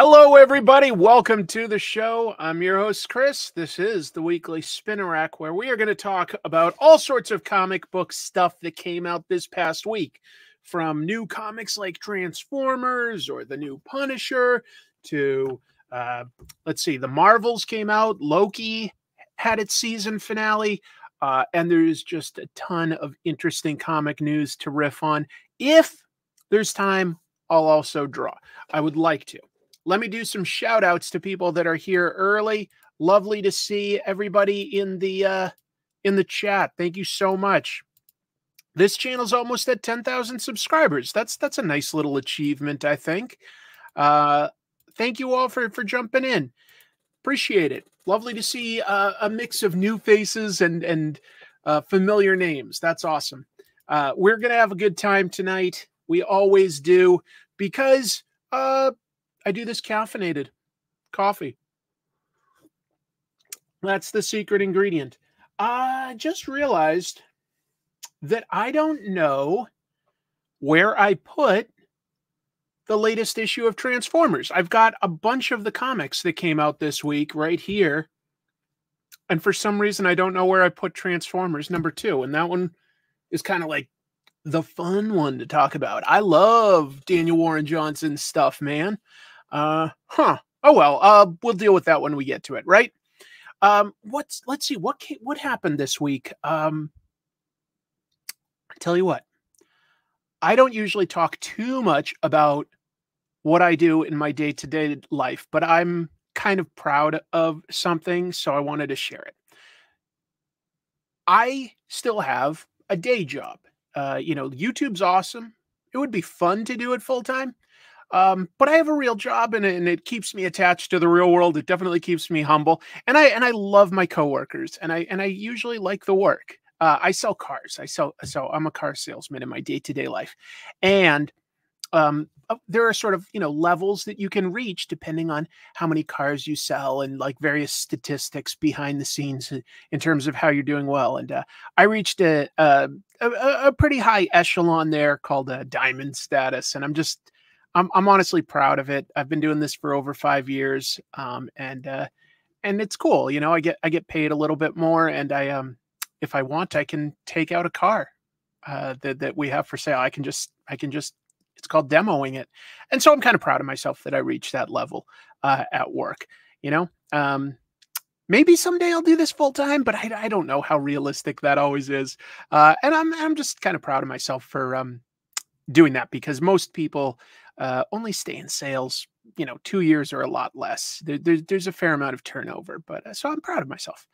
Hello, everybody. Welcome to the show. I'm your host, Chris. This is the weekly Spinner Rack, where we are going to talk about all sorts of comic book stuff that came out this past week from new comics like Transformers or the new Punisher to, uh, let's see, the Marvels came out, Loki had its season finale. Uh, and there's just a ton of interesting comic news to riff on. If there's time, I'll also draw. I would like to. Let me do some shout outs to people that are here early. Lovely to see everybody in the uh, in the chat. Thank you so much. This channel's almost at 10,000 subscribers. That's that's a nice little achievement, I think. Uh, thank you all for for jumping in. Appreciate it. Lovely to see uh, a mix of new faces and and uh, familiar names. That's awesome. Uh, we're gonna have a good time tonight. We always do because uh, I do this caffeinated coffee. That's the secret ingredient. I just realized that I don't know where I put the latest issue of Transformers. I've got a bunch of the comics that came out this week right here. And for some reason, I don't know where I put Transformers number two. And that one is kind of like the fun one to talk about. I love Daniel Warren Johnson's stuff, man. Uh, huh. Oh well. Uh, we'll deal with that when we get to it, right? Um, what's let's see what what happened this week. Um, I tell you what, I don't usually talk too much about what I do in my day to day life, but I'm kind of proud of something, so I wanted to share it. I still have a day job. Uh, you know, YouTube's awesome. It would be fun to do it full time. Um, but I have a real job and, and it keeps me attached to the real world. It definitely keeps me humble. And I and I love my coworkers and I and I usually like the work. Uh, I sell cars. I sell so I'm a car salesman in my day-to-day life. And um, uh, there are sort of you know levels that you can reach depending on how many cars you sell and like various statistics behind the scenes in terms of how you're doing well and uh, i reached a, a, a, pretty high echelon there called a diamond status and i'm just I'm, I'm honestly proud of it i've been doing this for over five years um, and uh, and it's cool you know i get i get paid a little bit more and i um if i want i can take out a car uh, that, that we have for sale i can just i can just it's called demoing it. And so I'm kind of proud of myself that I reached that level uh, at work. You know, um, maybe someday I'll do this full time, but I, I, don't know how realistic that always is. Uh, and I'm I'm just kind of proud of myself for um, doing that because most people uh, only stay in sales, you know, two years or a lot less. There, there, there's a fair amount of turnover, but uh, so I'm proud of myself.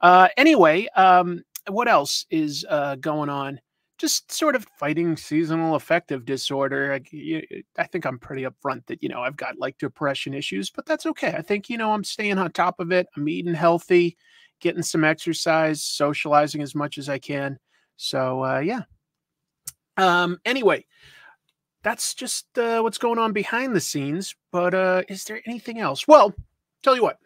Uh, anyway, um, what else is uh, going on? just sort of fighting seasonal affective disorder. I, I, think I'm pretty upfront that, you know, I've got like depression issues, but that's okay. I think, you know, I'm staying on top of it. I'm eating healthy, getting some exercise, socializing as much as I can. So, uh, yeah. Um, anyway, that's just uh, what's going on behind the scenes. But uh, is there anything else? Well, tell you what,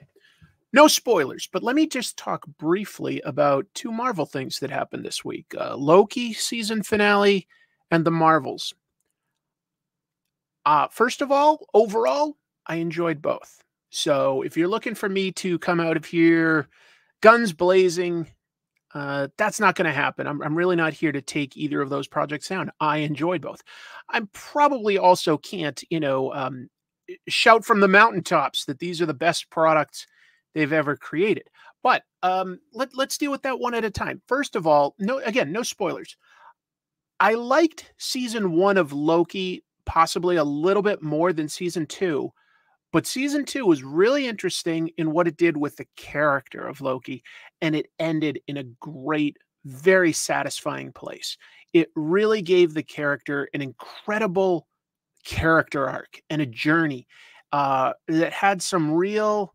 no spoilers, but let me just talk briefly about two Marvel things that happened this week uh, Loki season finale and the Marvels. Uh, first of all, overall, I enjoyed both. So if you're looking for me to come out of here guns blazing, uh, that's not going to happen. I'm, I'm really not here to take either of those projects down. I enjoyed both. I probably also can't, you know, um, shout from the mountaintops that these are the best products they've ever created. But um, let, let's deal with that one at a time. First of all, no, again, no spoilers. I liked season one of Loki possibly a little bit more than season two, but season two was really interesting in what it did with the character of Loki, and it ended in a great, very satisfying place. It really gave the character an incredible character arc and a journey uh, that had some real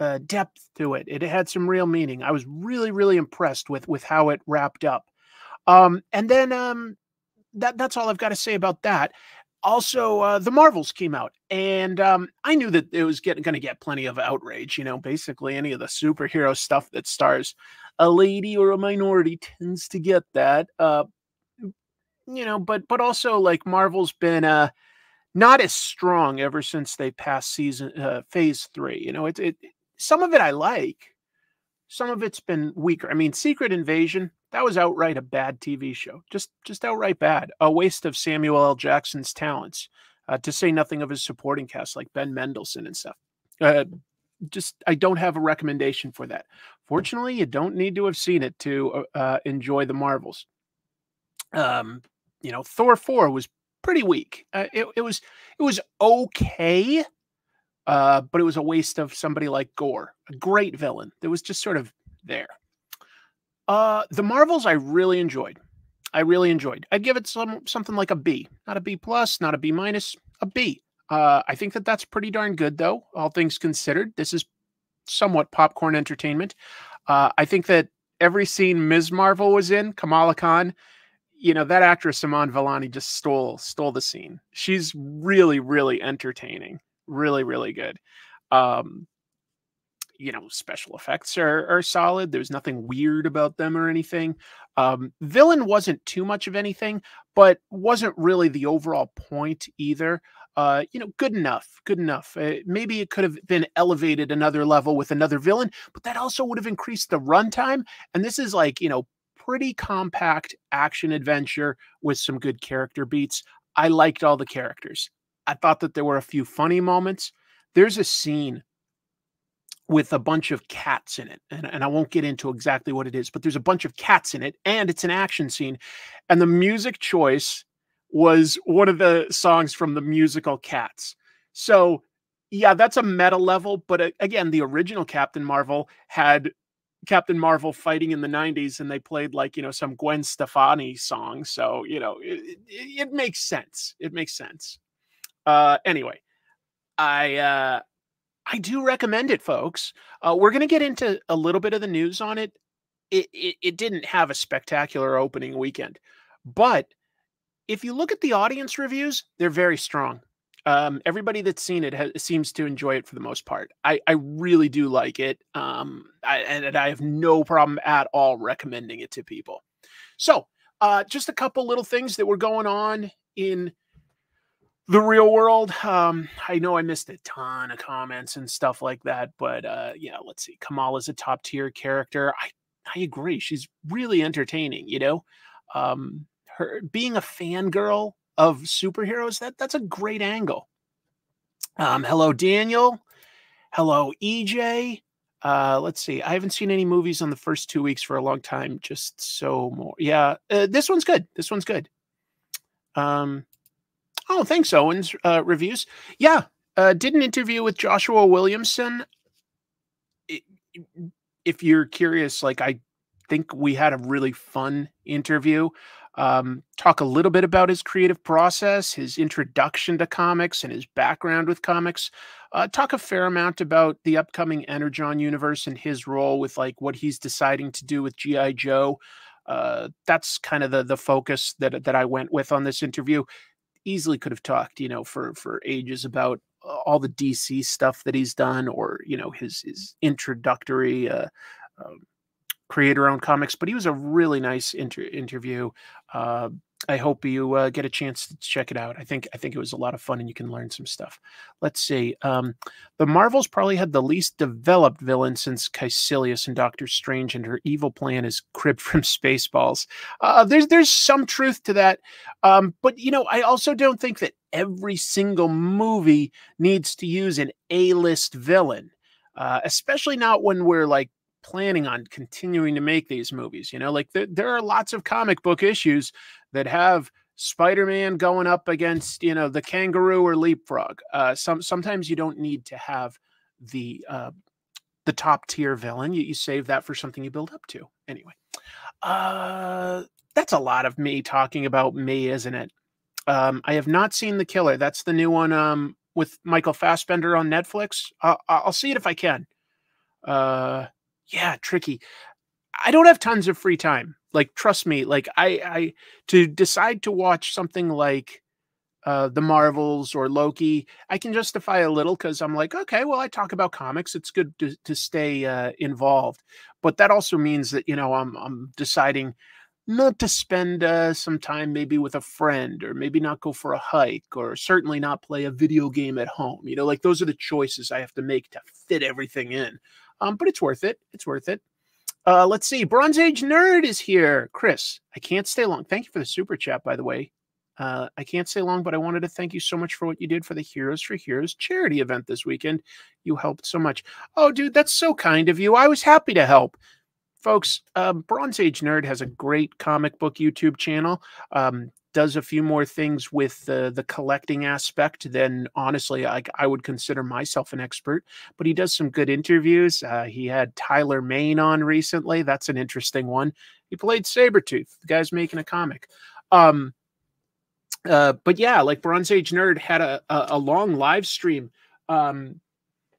uh, depth to it. It had some real meaning. I was really, really impressed with with how it wrapped up. Um, and then um, that that's all I've got to say about that. Also, uh, the Marvels came out, and um, I knew that it was going to get plenty of outrage. You know, basically any of the superhero stuff that stars a lady or a minority tends to get that. Uh, you know, but but also like Marvel's been uh not as strong ever since they passed season uh, phase three. You know, it, it some of it I like, some of it's been weaker. I mean, Secret Invasion that was outright a bad TV show, just just outright bad, a waste of Samuel L. Jackson's talents, uh, to say nothing of his supporting cast like Ben Mendelsohn and stuff. Uh, just I don't have a recommendation for that. Fortunately, you don't need to have seen it to uh, uh enjoy the Marvels. Um, you know, Thor four was pretty weak. Uh, it, it was it was okay, uh, but it was a waste of somebody like Gorr, a great villain that was just sort of there. Uh, the Marvels I really enjoyed. I really enjoyed. I'd give it some something like a B, not a B plus, not a B minus, a B. Uh, I think that that's pretty darn good, though, all things considered. This is somewhat popcorn entertainment. Uh, I think that every scene Ms. Marvel was in, Kamala Khan, you know that actress Iman Vellani just stole stole the scene. She's really really entertaining, really really good. Um, you know, special effects are are solid. There's nothing weird about them or anything. Um, villain wasn't too much of anything, but wasn't really the overall point either. Uh, you know, good enough, good enough. Uh, maybe it could have been elevated another level with another villain, but that also would have increased the runtime. And this is like, you know, pretty compact action adventure with some good character beats. I liked all the characters. I thought that there were a few funny moments. There's a scene with a bunch of cats in it. And, and I won't get into exactly what it is, but there's a bunch of cats in it and it's an action scene. And the music choice was one of the songs from the musical Cats. So, yeah, that's a meta level. But uh, again, the original Captain Marvel had Captain Marvel fighting in the 90s and they played like, you know, some Gwen Stefani song. So, you know, it, it, it makes sense. It makes sense. Uh, anyway, I, uh, I do recommend it, folks. Uh, we're going to get into a little bit of the news on it. It, it. it didn't have a spectacular opening weekend, but if you look at the audience reviews, they're very strong. Um, everybody that's seen it has, seems to enjoy it for the most part. I, I really do like it. Um, I, and, and I have no problem at all recommending it to people. So, uh, just a couple little things that were going on in the real world. Um, I know I missed a ton of comments and stuff like that, but uh, yeah, let's see. Kamala's a top tier character. I I agree. She's really entertaining. You know, um, her being a fangirl of superheroes, that that's a great angle. Um, hello, Daniel. Hello, EJ. Uh, let's see. I haven't seen any movies on the first two weeks for a long time. Just so more. Yeah, uh, this one's good. This one's good. Um, oh, thanks, Owens. Uh, reviews. Yeah, uh, did an interview with Joshua Williamson. If you're curious, like I think we had a really fun interview um, talk a little bit about his creative process, his introduction to comics, and his background with comics. Uh, talk a fair amount about the upcoming Energon universe and his role with like what he's deciding to do with GI Joe. Uh, that's kind of the the focus that that I went with on this interview. Easily could have talked, you know, for for ages about all the DC stuff that he's done, or you know, his his introductory. Uh, um, creator owned comics, but he was a really nice inter- interview. Uh, I hope you uh, get a chance to check it out. I think I think it was a lot of fun, and you can learn some stuff. Let's see. Um, the Marvels probably had the least developed villain since Kaecilius and Doctor Strange, and her evil plan is cribbed from Spaceballs. Uh, there's there's some truth to that, um, but you know I also don't think that every single movie needs to use an A-list villain. Uh, especially not when we're like planning on continuing to make these movies. You know, like there, there are lots of comic book issues that have Spider-Man going up against, you know, the kangaroo or leapfrog. Uh, some sometimes you don't need to have the uh, the top tier villain. You, you save that for something you build up to. Anyway, uh, that's a lot of me talking about me, isn't it? Um, I have not seen The Killer. That's the new one um, with Michael Fassbender on Netflix. I'll, I'll see it if I can. Uh, yeah, tricky. I don't have tons of free time. Like, trust me, like I, I to decide to watch something like uh, the Marvels or Loki, I can justify a little because I'm like, okay, well, I talk about comics. It's good to, to stay uh, involved, but that also means that you know I'm I'm deciding not to spend uh, some time maybe with a friend or maybe not go for a hike or certainly not play a video game at home you know like those are the choices i have to make to fit everything in um, but it's worth it it's worth it uh, let's see bronze age nerd is here chris i can't stay long thank you for the super chat by the way uh, I can't stay long, but I wanted to thank you so much for what you did for the Heroes for Heroes charity event this weekend. You helped so much. Oh, dude, that's so kind of you. I was happy to help folks, um, Bronze Age Nerd has a great comic book YouTube channel. Um, does a few more things with the the collecting aspect then honestly I, I would consider myself an expert. But he does some good interviews. Uh, he had Tyler Mane on recently. That's an interesting one. He played Sabretooth. The guy's making a comic. Um, uh, but yeah, like Bronze Age Nerd had a, a, a long live stream um,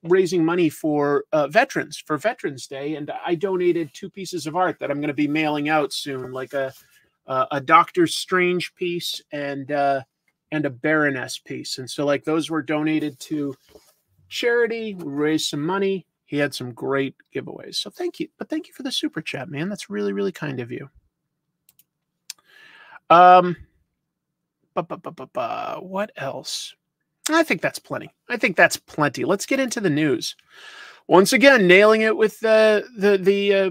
raising money for uh, veterans for Veterans Day, and I donated two pieces of art that I'm going to be mailing out soon, like a uh, a Doctor Strange piece and uh, and a Baroness piece, and so like those were donated to charity. We raised some money. He had some great giveaways, so thank you. But thank you for the super chat, man. That's really really kind of you. Um, what else? I think that's plenty. I think that's plenty. Let's get into the news. Once again, nailing it with the the the uh,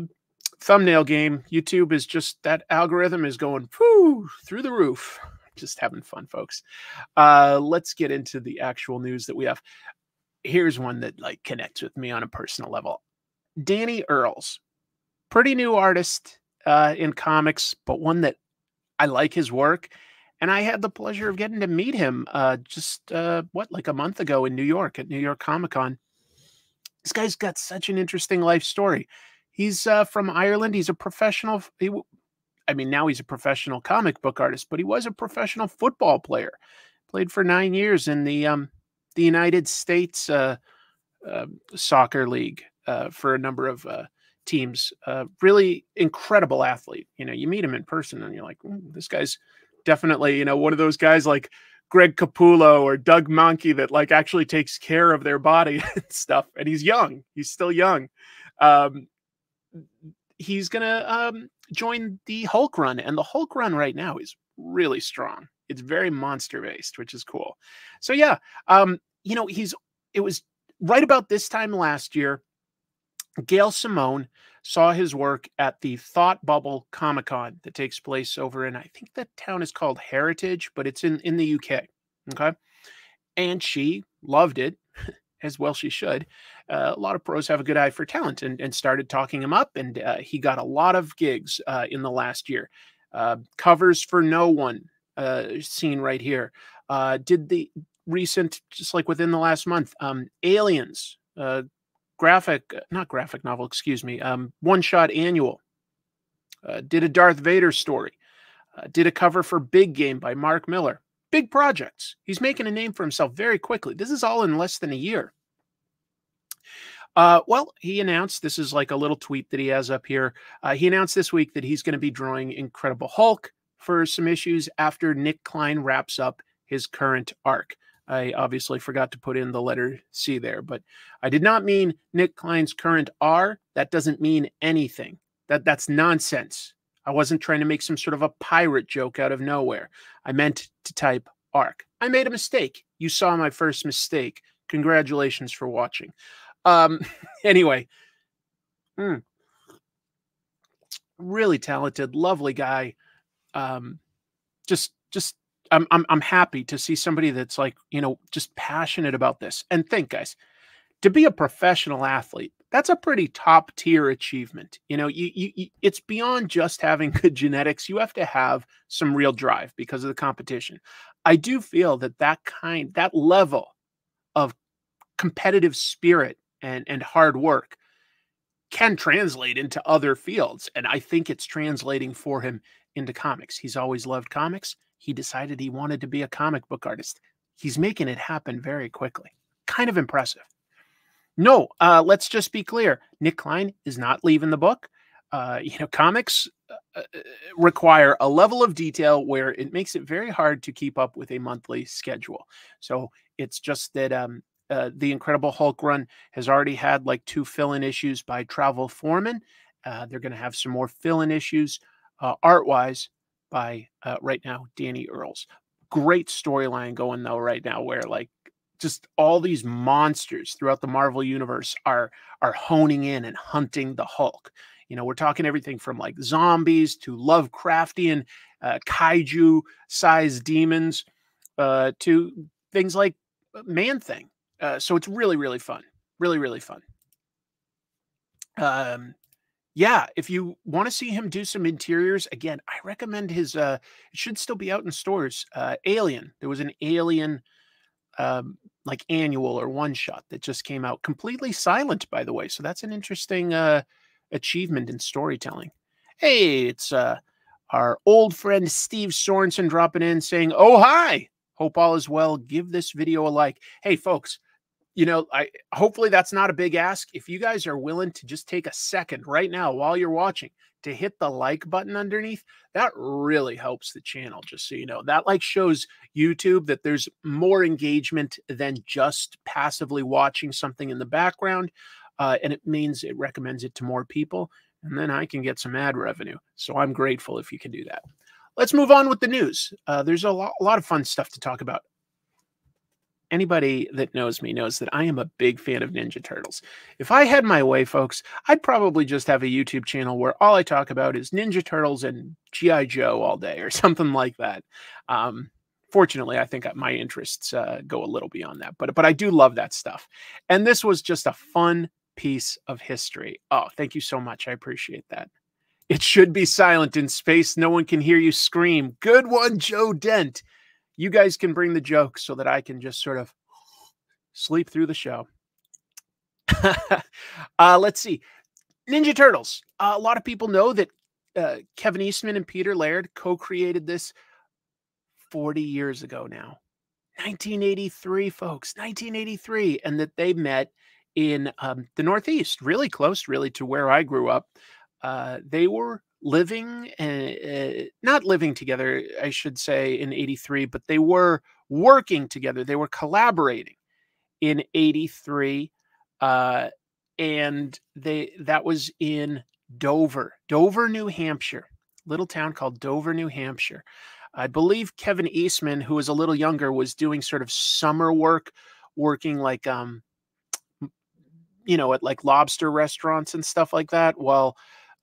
thumbnail game. YouTube is just that algorithm is going whoo, through the roof. Just having fun, folks. Uh, let's get into the actual news that we have. Here's one that like connects with me on a personal level. Danny Earls, pretty new artist uh, in comics, but one that I like his work and I had the pleasure of getting to meet him uh, just uh, what like a month ago in New York at New York Comic Con. This guy's got such an interesting life story. He's uh, from Ireland. He's a professional. He, I mean, now he's a professional comic book artist, but he was a professional football player. Played for nine years in the um, the United States uh, uh, Soccer League uh, for a number of teams. really incredible athlete. You know, you meet him in person, and you're like, this guy's definitely, you know, one of those guys like Greg Capullo or Doug Mahnke that like actually takes care of their body and stuff. And he's young. He's still young. Um, he's gonna um, join the Hulk run, and the Hulk run right now is really strong. It's very monster based, which is cool. So yeah, um, you know, he's it was right about this time last year. Gail Simone saw his work at the Thought Bubble Comic Con that takes place over in, I think the town is called Harrogate, but it's in, in the UK. Okay. And she loved it, as well she should. Uh, a lot of pros have a good eye for talent and, and started talking him up. And uh, he got a lot of gigs uh, in the last year. Uh, covers for No One, uh, seen right here. Uh, did the recent, just like within the last month, um, Aliens, graphic, not graphic novel, excuse me, um, one shot annual. Did a Darth Vader story. Did a cover for Big Game by Mark Millar. Big projects. He's making a name for himself very quickly. This is all in less than a year. Uh, well, he announced this is like a little tweet that he has up here. Uh, he announced this week that he's going to be drawing Incredible Hulk for some issues after Nic Klein wraps up his current arc. I obviously forgot to put in the letter C there, but I did not mean Nic Klein's current R. That doesn't mean anything. That that's nonsense. I wasn't trying to make some sort of a pirate joke out of nowhere. I meant to type arc. I made a mistake. You saw my first mistake. Congratulations for watching. Um, anyway, mm, really talented, lovely guy. Um, just just I'm, I'm I'm happy to see somebody that's like you know just passionate about this. And think, guys, to be a professional athlete, that's a pretty top tier achievement. You know, you, you, you, it's beyond just having good genetics. You have to have some real drive because of the competition. I do feel that that kind, that level of competitive spirit and and hard work can translate into other fields, and I think it's translating for him into comics. He's always loved comics he decided he wanted to be a comic book artist. He's making it happen very quickly. Kind of impressive. No, uh, let's just be clear. Nic Klein is not leaving the book. Uh, you know, comics uh, uh, require a level of detail where it makes it very hard to keep up with a monthly schedule. So it's just that um, uh, the Incredible Hulk run has already had like two fill-in issues by Travel Foreman. They're going to have some more fill-in issues uh, art wise by right now Danny Earls. Great storyline going though right now, where like just all these monsters throughout the Marvel universe are are honing in and hunting the Hulk. You know, we're talking everything from like zombies to Lovecraftian uh, kaiju sized demons uh, to things like uh, Man Thing. Uh, so it's really, really fun. Really, really fun. Um, yeah, if you want to see him do some interiors, again, I recommend his. Uh, it should still be out in stores. Uh, Alien. There was an Alien, um, like annual or one shot that just came out, completely silent, by the way. So that's an interesting uh, achievement in storytelling. Hey, it's uh, our old friend Steve Sorensen dropping in saying, "Oh hi, hope all is well. Give this video a like." Hey, folks, you know, I hopefully that's not a big ask. If you guys are willing to just take a second right now while you're watching to hit the like button underneath, that really helps the channel. Just so you know, that like shows YouTube that there's more engagement than just passively watching something in the background. Uh, and it means it recommends it to more people. And then I can get some ad revenue. So I'm grateful if you can do that. Let's move on with the news. Uh, there's a lot, a lot of fun stuff to talk about anybody that knows me knows that I am a big fan of Ninja Turtles. If I had my way, folks, I'd probably just have a YouTube channel where all I talk about is Ninja Turtles and G.I. Joe all day or something like that. Um, fortunately, I think my interests uh, go a little beyond that, but but I do love that stuff. And this was just a fun piece of history. Oh, thank you so much. I appreciate that. It should be silent in space. No one can hear you scream. Good one, Joe Dent you guys can bring the jokes so that I can just sort of sleep through the show. uh, let's see. Ninja Turtles. Uh, a lot of people know that uh, Kevin Eastman and Peter Laird co created this 40 years ago now. 1983, folks, 1983. And that they met in um, the Northeast, really close, really, to where I grew up. Uh, they were living uh, not living together i should say in 83 but they were working together they were collaborating in 83 uh, and they that was in dover dover new hampshire little town called dover new hampshire. I believe kevin eastman who was a little younger was doing sort of summer work working like um you know at like lobster restaurants and stuff like that while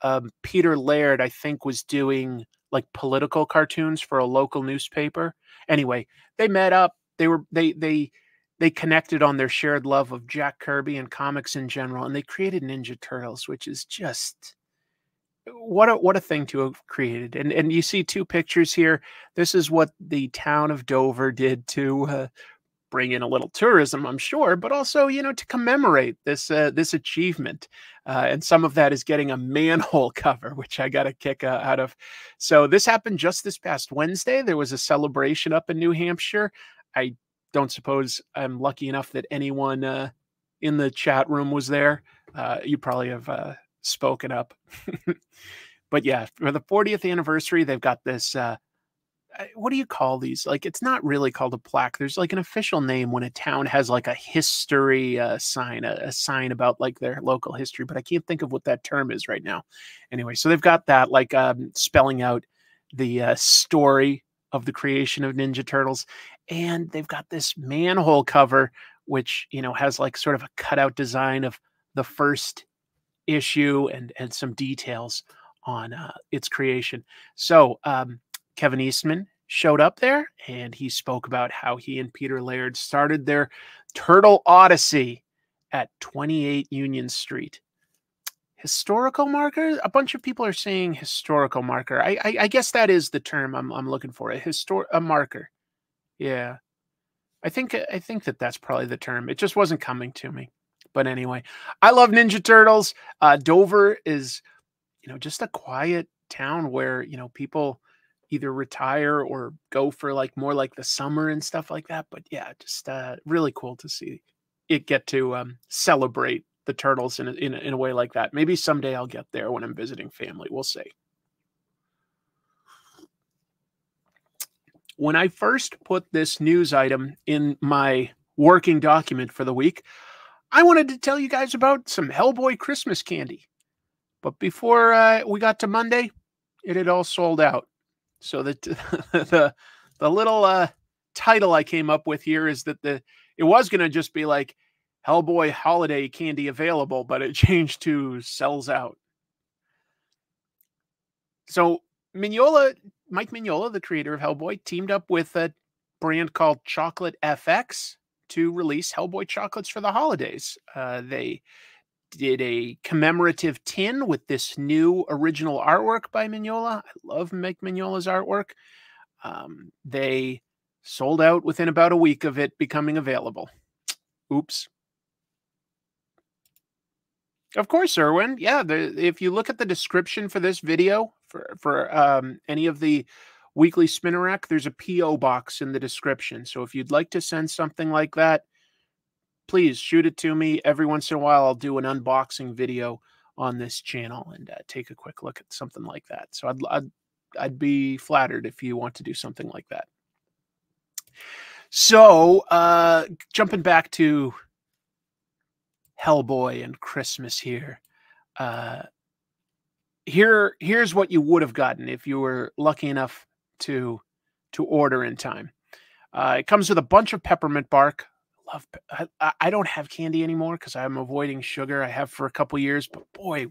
um, Peter Laird, I think, was doing like political cartoons for a local newspaper. Anyway, they met up. They were they they they connected on their shared love of Jack Kirby and comics in general, and they created Ninja Turtles, which is just what a what a thing to have created. And and you see two pictures here. This is what the town of Dover did to uh, bring in a little tourism, I'm sure, but also, you know, to commemorate this uh, this achievement. Uh, and some of that is getting a manhole cover, which I got a kick uh, out of. So this happened just this past Wednesday. There was a celebration up in New Hampshire. I don't suppose I'm lucky enough that anyone uh, in the chat room was there. Uh, you probably have uh, spoken up. but yeah, for the 40th anniversary, they've got this what do you call these? Like, it's not really called a plaque. There's like an official name when a town has like a history uh, sign, a, a, sign about like their local history, but I can't think of what that term is right now. Anyway, so they've got that like um, spelling out the uh, story of the creation of Ninja Turtles, and they've got this manhole cover, which you know has like sort of a cutout design of the first issue and and some details on uh, its creation. So um, Kevin Eastman showed up there and he spoke about how he and Peter Laird started their Turtle Odyssey at 28 Union Street. Historical marker? A bunch of people are saying historical marker. I, I, I guess that is the term I'm, I'm looking for. A histor a marker. Yeah, I think I think that that's probably the term. It just wasn't coming to me. But anyway, I love Ninja Turtles. Uh, Dover is, you know, just a quiet town where you know people either retire or go for like more like the summer and stuff like that. But yeah, just uh, really cool to see it get to um, celebrate the turtles in a, in, a, in a way like that. Maybe someday I'll get there when I'm visiting family. We'll see. When I first put this news item in my working document for the week, I wanted to tell you guys about some Hellboy Christmas candy. But before uh, we got to Monday, it had all sold out. So the the the little uh, title I came up with here is that the it was going to just be like Hellboy holiday candy available, but it changed to sells out. So Mignola, Mike Mignola, the creator of Hellboy, teamed up with a brand called Chocolate FX to release Hellboy chocolates for the holidays. Uh, they did a commemorative tin with this new original artwork by Mignola. I love Mike Mignola's artwork. Um, they sold out within about a week of it becoming available. Oops. Of course, Erwin. Yeah, the, if you look at the description for this video, for for um, any of the weekly spinner rack, there's a PO box in the description. So if you'd like to send something like that, please shoot it to me. Every once in a while, I'll do an unboxing video on this channel and uh, take a quick look at something like that. So I'd, I'd I'd be flattered if you want to do something like that. So, uh, jumping back to Hellboy and Christmas here. Uh, here, here's what you would have gotten if you were lucky enough to to order in time. Uh, it comes with a bunch of peppermint bark. Love. I, I don't have candy anymore because I'm avoiding sugar. I have for a couple years, but boy,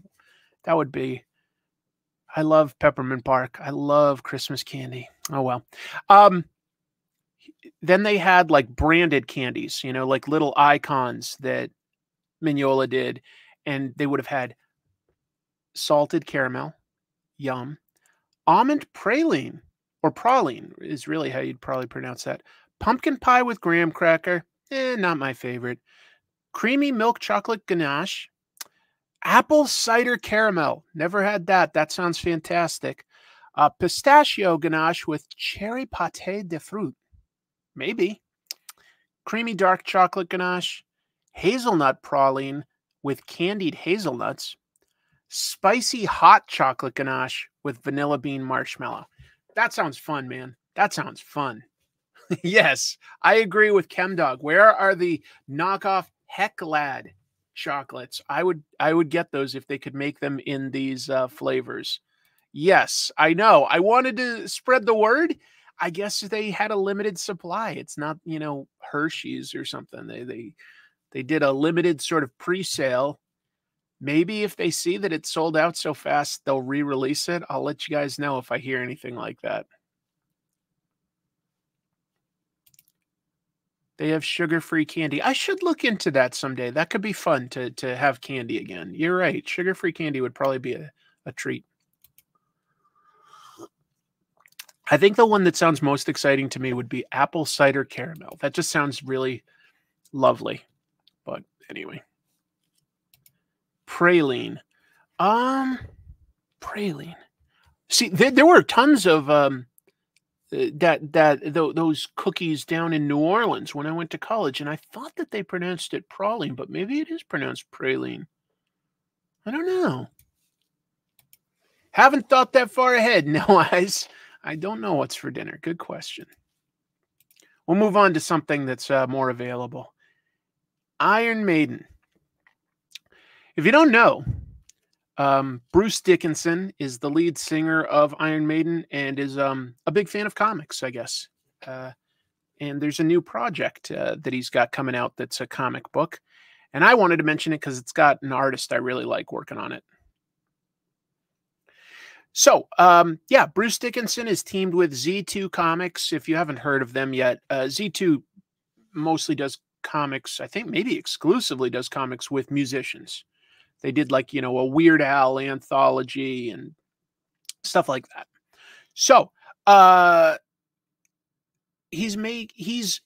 that would be. I love peppermint bark. I love Christmas candy. Oh well. Um, then they had like branded candies, you know, like little icons that Mignola did, and they would have had salted caramel, yum, almond praline or praline is really how you'd probably pronounce that. Pumpkin pie with graham cracker, eh, not my favorite. Creamy milk chocolate ganache, apple cider caramel. Never had that. That sounds fantastic. Uh, pistachio ganache with cherry pate de fruit. Maybe. Creamy dark chocolate ganache, hazelnut praline with candied hazelnuts, spicy hot chocolate ganache with vanilla bean marshmallow. That sounds fun, man. That sounds fun. yes, I agree with ChemDog. Where are the knockoff Hecklad chocolates? I would I would get those if they could make them in these uh, flavors. Yes, I know. I wanted to spread the word. I guess they had a limited supply. It's not, you know, Hershey's or something. They they they did a limited sort of pre-sale. Maybe if they see that it's sold out so fast, they'll re-release it. I'll let you guys know if I hear anything like that. They have sugar-free candy. I should look into that someday. That could be fun to to have candy again. You're right. Sugar-free candy would probably be a, a treat. I think the one that sounds most exciting to me would be apple cider caramel. That just sounds really lovely. But anyway. Praline. Um praline. See, there, there were tons of um that that th- those cookies down in New Orleans when I went to college, and I thought that they pronounced it praline, but maybe it is pronounced praline. I don't know. Haven't thought that far ahead. No, I, I don't know what's for dinner. Good question. We'll move on to something that's uh, more available. Iron Maiden. If you don't know, um, Bruce Dickinson is the lead singer of Iron Maiden and is um, a big fan of comics, I guess. Uh, and there's a new project uh, that he's got coming out that's a comic book. And I wanted to mention it because it's got an artist I really like working on it. So, um, yeah, Bruce Dickinson is teamed with Z2 Comics. If you haven't heard of them yet, uh, Z2 mostly does comics, I think maybe exclusively does comics with musicians. They did like, you know, a Weird Al anthology and stuff like that. So, uh he's made he's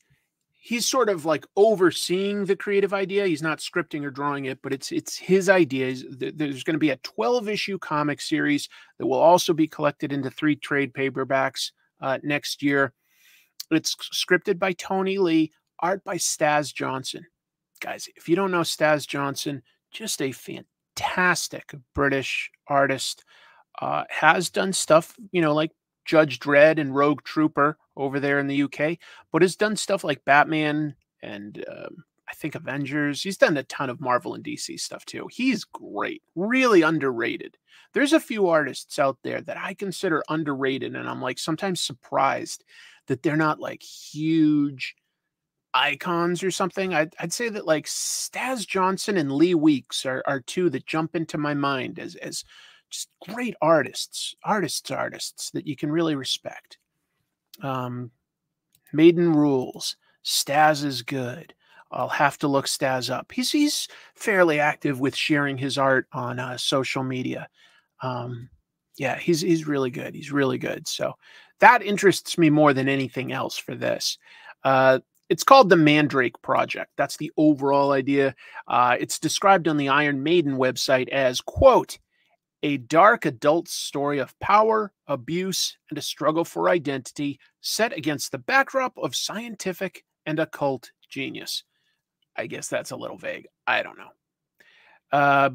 he's sort of like overseeing the creative idea. He's not scripting or drawing it, but it's it's his idea. There's going to be a 12 issue comic series that will also be collected into three trade paperbacks uh, next year. It's scripted by Tony Lee, art by Staz Johnson. Guys, if you don't know Staz Johnson, just a fantastic British artist. Uh, has done stuff, you know, like Judge Dredd and Rogue Trooper over there in the UK, but has done stuff like Batman and um, I think Avengers. He's done a ton of Marvel and DC stuff too. He's great, really underrated. There's a few artists out there that I consider underrated, and I'm like sometimes surprised that they're not like huge icons or something. I'd, I'd say that like Staz Johnson and Lee Weeks are, are two that jump into my mind as as just great artists, artists, artists that you can really respect. Um, Maiden Rules, Staz is good. I'll have to look Staz up. He's he's fairly active with sharing his art on uh, social media. Um, yeah, he's he's really good. He's really good. So that interests me more than anything else for this. Uh, it's called the Mandrake Project. That's the overall idea. Uh, it's described on the Iron Maiden website as quote a dark adult story of power, abuse, and a struggle for identity set against the backdrop of scientific and occult genius. I guess that's a little vague. I don't know. Uh,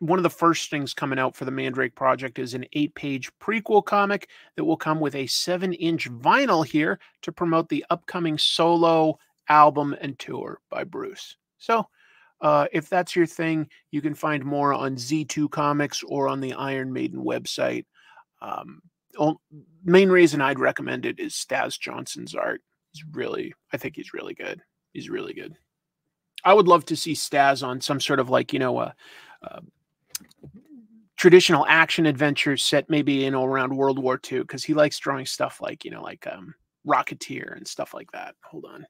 one of the first things coming out for the Mandrake Project is an eight page prequel comic that will come with a seven inch vinyl here to promote the upcoming solo album and tour by Bruce. So, uh, if that's your thing, you can find more on Z2 Comics or on the Iron Maiden website. Um, main reason I'd recommend it is Staz Johnson's art. He's really, I think he's really good. He's really good. I would love to see Staz on some sort of like, you know, a, a traditional action adventure set maybe know around World War II because he likes drawing stuff like you know like um, Rocketeer and stuff like that. Hold on,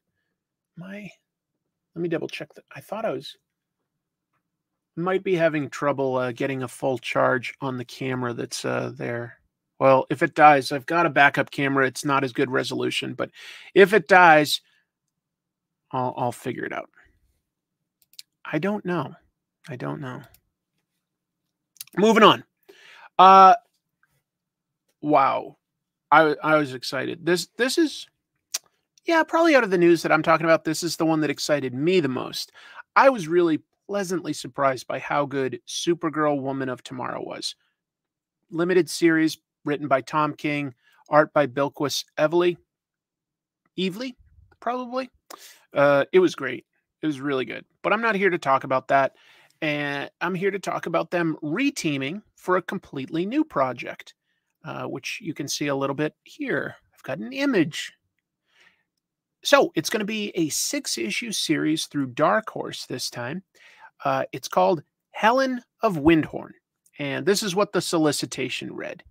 my let me double check that. I thought I was might be having trouble uh, getting a full charge on the camera that's uh, there. Well, if it dies, I've got a backup camera. It's not as good resolution, but if it dies, I'll, I'll figure it out. I don't know. I don't know. Moving on. Uh wow. I I was excited. This this is yeah, probably out of the news that I'm talking about, this is the one that excited me the most. I was really pleasantly surprised by how good Supergirl Woman of Tomorrow was. Limited series written by Tom King, art by Bilquis Evely. Evely, probably. Uh, it was great. It was really good. But I'm not here to talk about that and I'm here to talk about them reteaming for a completely new project, uh, which you can see a little bit here. I've got an image. So it's going to be a six issue series through Dark Horse this time. Uh, it's called Helen of Wyndhorn. And this is what the solicitation read.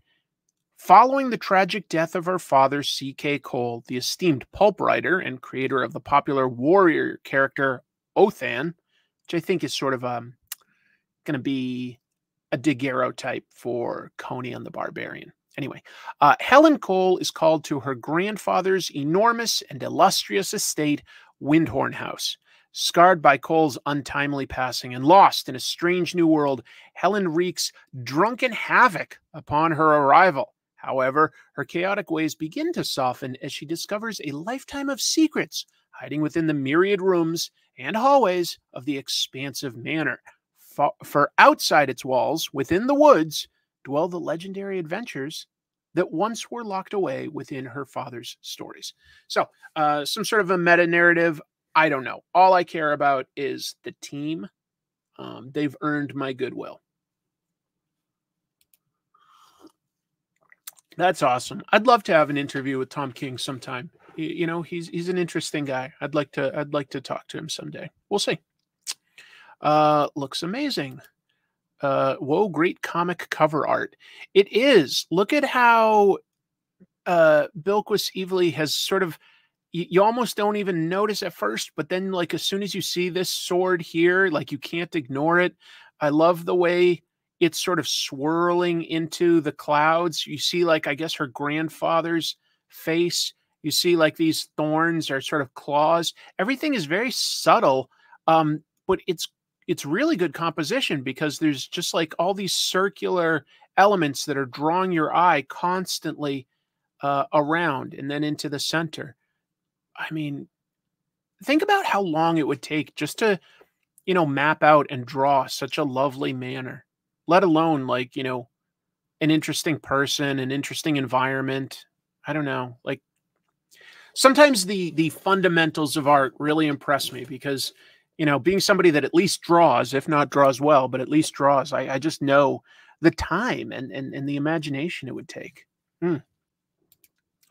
Following the tragic death of her father, C.K. Cole, the esteemed pulp writer and creator of the popular warrior character Othan, which I think is sort of um, going to be a daguerreotype for Conan the Barbarian. Anyway, uh, Helen Cole is called to her grandfather's enormous and illustrious estate, Wyndhorn House. Scarred by Cole's untimely passing and lost in a strange new world, Helen wreaks drunken havoc upon her arrival. However, her chaotic ways begin to soften as she discovers a lifetime of secrets hiding within the myriad rooms and hallways of the expansive manor. For outside its walls, within the woods, dwell the legendary adventures that once were locked away within her father's stories. So, uh, some sort of a meta narrative. I don't know. All I care about is the team. Um, they've earned my goodwill. That's awesome. I'd love to have an interview with Tom King sometime you know, he's he's an interesting guy. I'd like to I'd like to talk to him someday. We'll see. Uh, looks amazing. Uh, whoa, great comic cover art. It is. Look at how uh, Bilquis Evely has sort of. You, you almost don't even notice at first, but then, like as soon as you see this sword here, like you can't ignore it. I love the way it's sort of swirling into the clouds. You see, like I guess her grandfather's face you see like these thorns are sort of claws. Everything is very subtle, um, but it's it's really good composition because there's just like all these circular elements that are drawing your eye constantly uh, around and then into the center. I mean, think about how long it would take just to, you know, map out and draw such a lovely manner, let alone like, you know, an interesting person, an interesting environment. I don't know. Like sometimes the the fundamentals of art really impress me because you know, being somebody that at least draws, if not draws well, but at least draws, I, I just know the time and, and, and the imagination it would take. Hmm.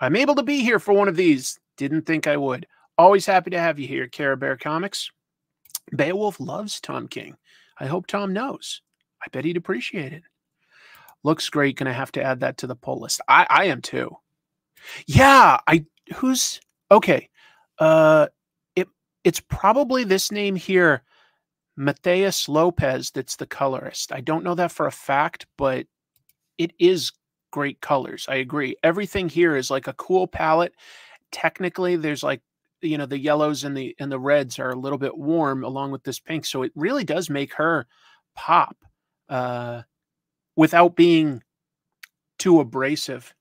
I'm able to be here for one of these. Didn't think I would. Always happy to have you here, Care Bear Comics. Beowulf loves Tom King. I hope Tom knows. I bet he'd appreciate it. Looks great. Gonna have to add that to the poll list. I, I am too. Yeah, I who's okay. Uh it it's probably this name here, Matheus Lopes. that's the colorist. I don't know that for a fact, but it is great colors. I agree. Everything here is like a cool palette. Technically, there's like you know the yellows and the and the reds are a little bit warm along with this pink, so it really does make her pop uh, without being too abrasive.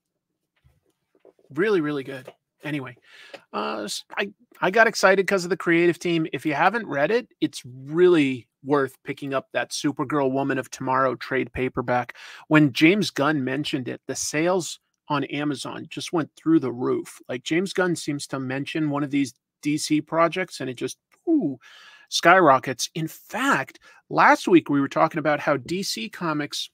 Really, really good. Anyway, uh, I I got excited because of the creative team. If you haven't read it, it's really worth picking up that Supergirl Woman of Tomorrow trade paperback. When James Gunn mentioned it, the sales on Amazon just went through the roof. Like James Gunn seems to mention one of these DC projects and it just ooh, skyrockets. In fact, last week we were talking about how DC Comics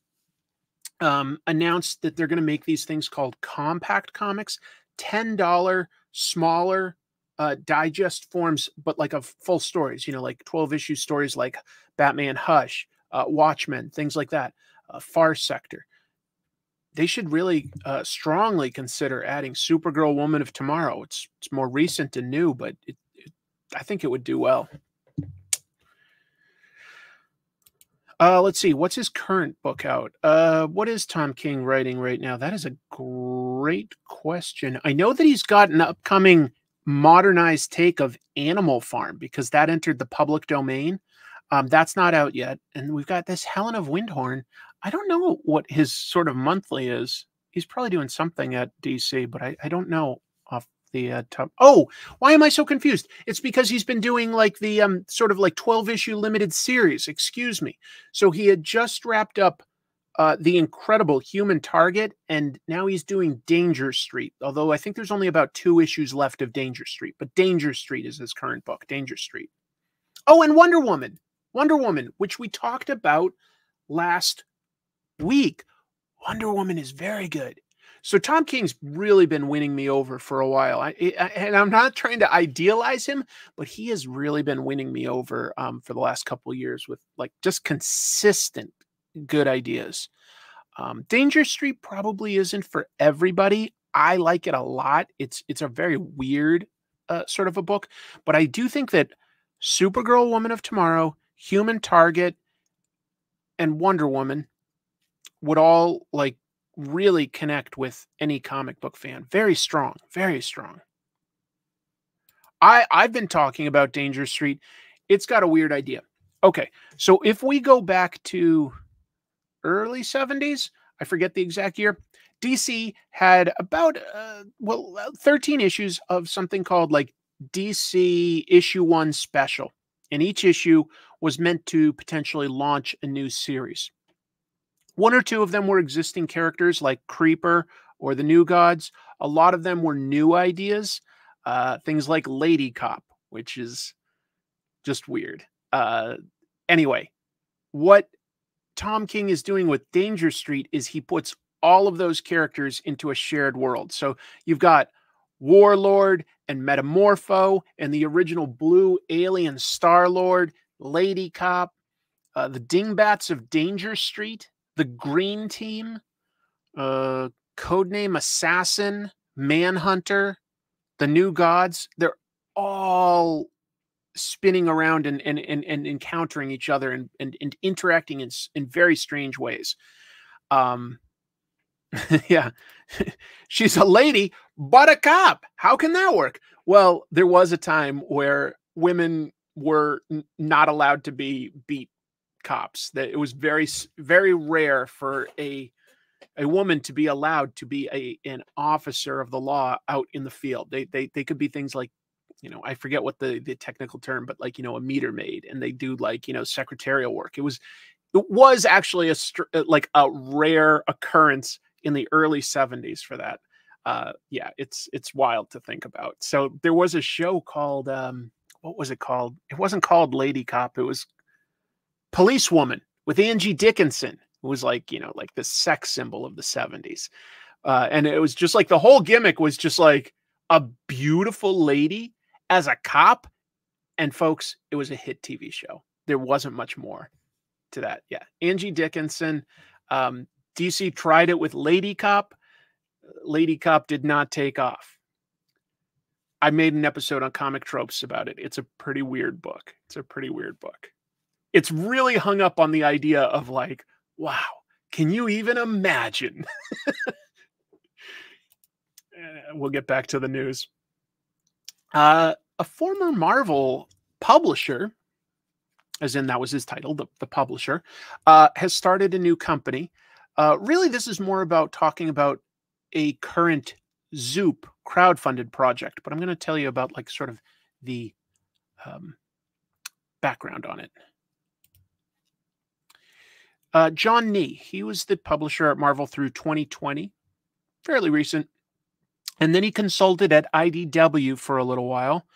um, announced that they're going to make these things called compact comics, $10 smaller uh, digest forms, but like of full stories, you know, like 12 issue stories like Batman Hush, uh, Watchmen, things like that, uh, Far Sector. They should really uh, strongly consider adding Supergirl Woman of Tomorrow. It's it's more recent and new, but it, it, I think it would do well. Uh, let's see. What's his current book out? Uh, what is Tom King writing right now? That is a great question. I know that he's got an upcoming modernized take of Animal Farm because that entered the public domain. Um, that's not out yet. And we've got this Helen of Wyndhorn. I don't know what his sort of monthly is. He's probably doing something at DC, but I, I don't know off the uh, top. Oh, why am I so confused? It's because he's been doing like the um sort of like 12 issue limited series. Excuse me. So he had just wrapped up uh, the incredible Human Target, and now he's doing Danger Street. Although I think there's only about two issues left of Danger Street, but Danger Street is his current book. Danger Street. Oh, and Wonder Woman. Wonder Woman, which we talked about last week. Wonder Woman is very good. So Tom King's really been winning me over for a while. I, I, and I'm not trying to idealize him, but he has really been winning me over um, for the last couple years with like just consistent good ideas. Um, Danger Street probably isn't for everybody. I like it a lot. It's it's a very weird uh, sort of a book, but I do think that Supergirl, Woman of Tomorrow, Human Target, and Wonder Woman would all like really connect with any comic book fan. Very strong, very strong. I I've been talking about Danger Street. It's got a weird idea. Okay, so if we go back to early 70s. I forget the exact year. DC had about uh, well uh, 13 issues of something called like DC issue 1 special. And each issue was meant to potentially launch a new series. One or two of them were existing characters like Creeper or the New Gods. A lot of them were new ideas, uh, things like Lady Cop, which is just weird. Uh, anyway, what Tom King is doing with Danger Street is he puts all of those characters into a shared world. So you've got Warlord and Metamorpho and the original blue alien Star Lord, Lady Cop, uh, the Dingbats of Danger Street, the Green Team, uh, Codename Assassin, Manhunter, the New Gods. They're all spinning around and and and, and encountering each other and, and, and interacting in in very strange ways. Um, yeah, she's a lady, but a cop. How can that work? Well, there was a time where women were n- not allowed to be beat cops. That it was very very rare for a a woman to be allowed to be a an officer of the law out in the field. They they they could be things like you know, I forget what the the technical term, but like you know, a meter maid, and they do like you know secretarial work. It was it was actually a uh, like a rare occurrence in the early 70s for that. Uh, yeah, it's it's wild to think about. So there was a show called um, what was it called? It wasn't called Lady Cop. It was Policewoman with Angie Dickinson, who was like, you know, like the sex symbol of the 70s. Uh, and it was just like the whole gimmick was just like a beautiful lady as a cop. And folks, it was a hit TV show. There wasn't much more to that. Yeah. Angie Dickinson. Um, DC tried it with Lady Cop. Lady Cop did not take off. I made an episode on comic tropes about it. It's a pretty weird book. It's a pretty weird book. It's really hung up on the idea of like, wow, can you even imagine? Eh, we'll get back to the news. Uh, a former Marvel publisher, as in that was his title, the, the publisher, uh, has started a new company. Uh, really, this is more about talking about a current Zoop crowdfunded project, but I'm going to tell you about like sort of the um, background on it. Uh, John Nee, he was the publisher at Marvel through 2020, fairly recent. And then he consulted at IDW for a little while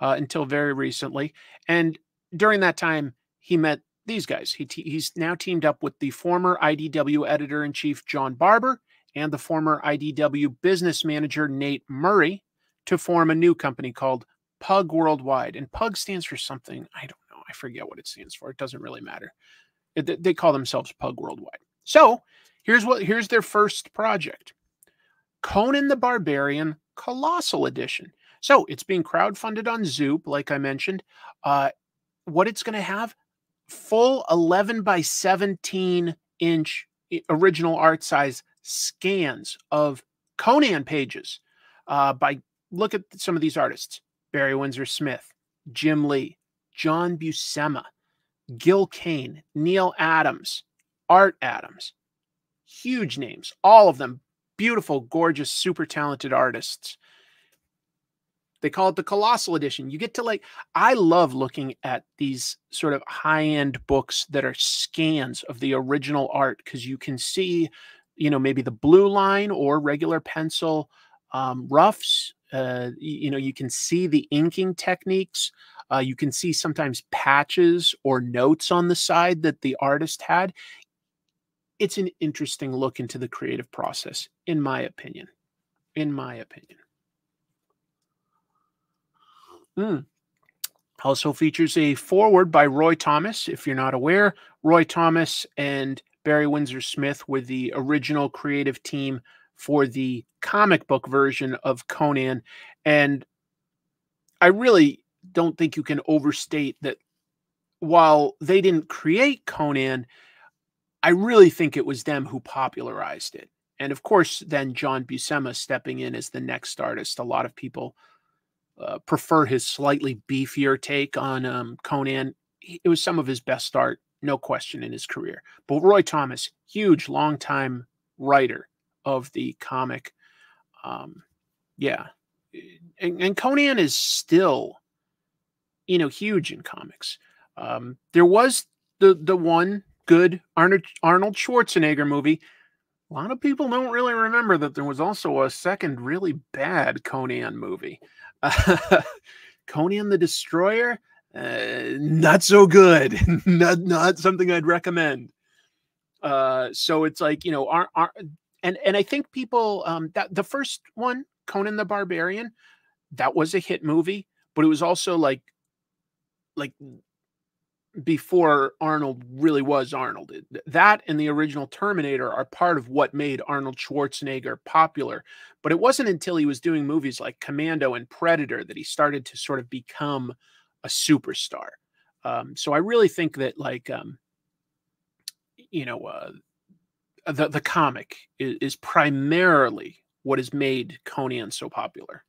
uh, until very recently. And during that time, he met these guys. He he's now teamed up with the former IDW editor in chief, John Barber, and the former IDW business manager, Nate Murray, to form a new company called Pug Worldwide. And Pug stands for something, I don't know, I forget what it stands for. It doesn't really matter. They call themselves Pug Worldwide. So here's what here's their first project. Conan the Barbarian Colossal Edition. So it's being crowdfunded on Zoop, like I mentioned. Uh, what it's going to have full 11 by 17 inch original art size scans of Conan pages uh, by look at some of these artists Barry Windsor Smith, Jim Lee, John Buscema, Gil Kane, Neal Adams, Art Adams. Huge names, all of them beautiful, gorgeous, super talented artists. They call it the Colossal Edition. You get to like, I love looking at these sort of high end books that are scans of the original art because you can see you know maybe the blue line or regular pencil um, roughs uh, you know you can see the inking techniques uh, you can see sometimes patches or notes on the side that the artist had. It's an interesting look into the creative process in my opinion in my opinion. Mm. also features a foreword by roy thomas if you're not aware. Roy thomas and Barry Windsor Smith with the original creative team for the comic book version of Conan. And I really don't think you can overstate that while they didn't create Conan, I really think it was them who popularized it. And of course, then John Buscema stepping in as the next artist. A lot of people uh, prefer his slightly beefier take on um, Conan. It was some of his best art no question in his career. But Roy Thomas, huge, longtime writer of the comic. Um, yeah. And, and, Conan is still, you know, huge in comics. Um, there was the the one good Arnold Arnold Schwarzenegger movie. A lot of people don't really remember that there was also a second really bad Conan movie. Uh, Conan the Destroyer uh, not so good. not not something I'd recommend. Uh, so it's like you know, are, are, and and I think people um, that the first one, Conan the Barbarian, that was a hit movie, but it was also like like before Arnold really was Arnold. That and the original Terminator are part of what made Arnold Schwarzenegger popular. But it wasn't until he was doing movies like Commando and Predator that he started to sort of become a superstar. Um, so I really think that like um, you know uh, Uh, the the comic is, is primarily what has made Conan so popular.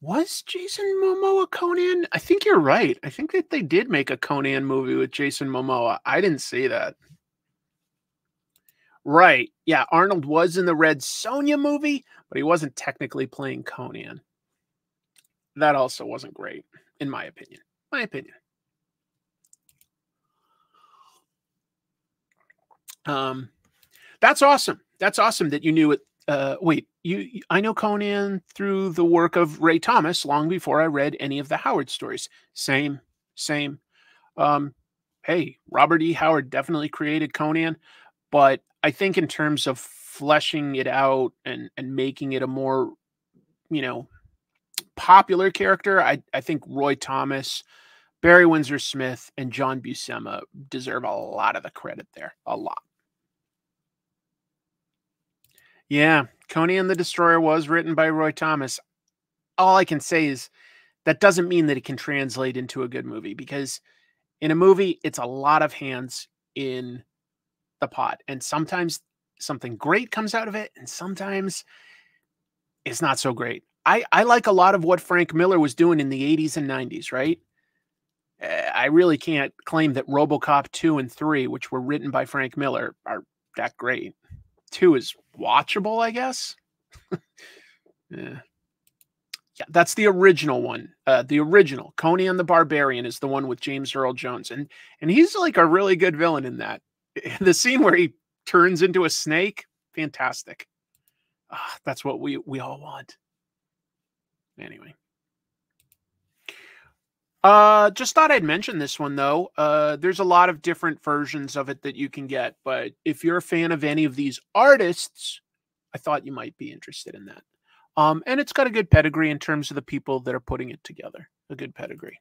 Was Jason Momoa Conan? I think you're right. I think that they did make a Conan movie with Jason Momoa. I didn't see that. Right. Yeah, Arnold was in the Red Sonja movie, but he wasn't technically playing Conan that also wasn't great, in my opinion. My opinion. Um, that's awesome. That's awesome that you knew it uh, wait, you I know Conan through the work of Ray Thomas long before I read any of the Howard stories. Same, same. Um, hey, Robert E. Howard definitely created Conan, but I think in terms of fleshing it out and and making it a more, you know, popular character, I I think Roy Thomas, Barry Windsor Smith, and John Buscema deserve a lot of the credit there. A lot. Yeah, Conan the Destroyer was written by Roy Thomas. All I can say is that doesn't mean that it can translate into a good movie because in a movie, it's a lot of hands in the pot. And sometimes something great comes out of it, and sometimes it's not so great. I, I like a lot of what Frank Miller was doing in the 80s and 90s, right? Eh, I really can't claim that Robocop 2 and 3, which were written by Frank Miller, are that great two is watchable, I guess. yeah. Yeah, that's the original one. Uh, the original Conan the Barbarian is the one with James Earl Jones, and and he's like a really good villain in that. The scene where he turns into a snake, fantastic. Ah, that's what we we all want. Anyway, uh, just thought I'd mention this one though. Uh, there's a lot of different versions of it that you can get, but if you're a fan of any of these artists, I thought you might be interested in that. Um, and it's got a good pedigree in terms of the people that are putting it together. A good pedigree.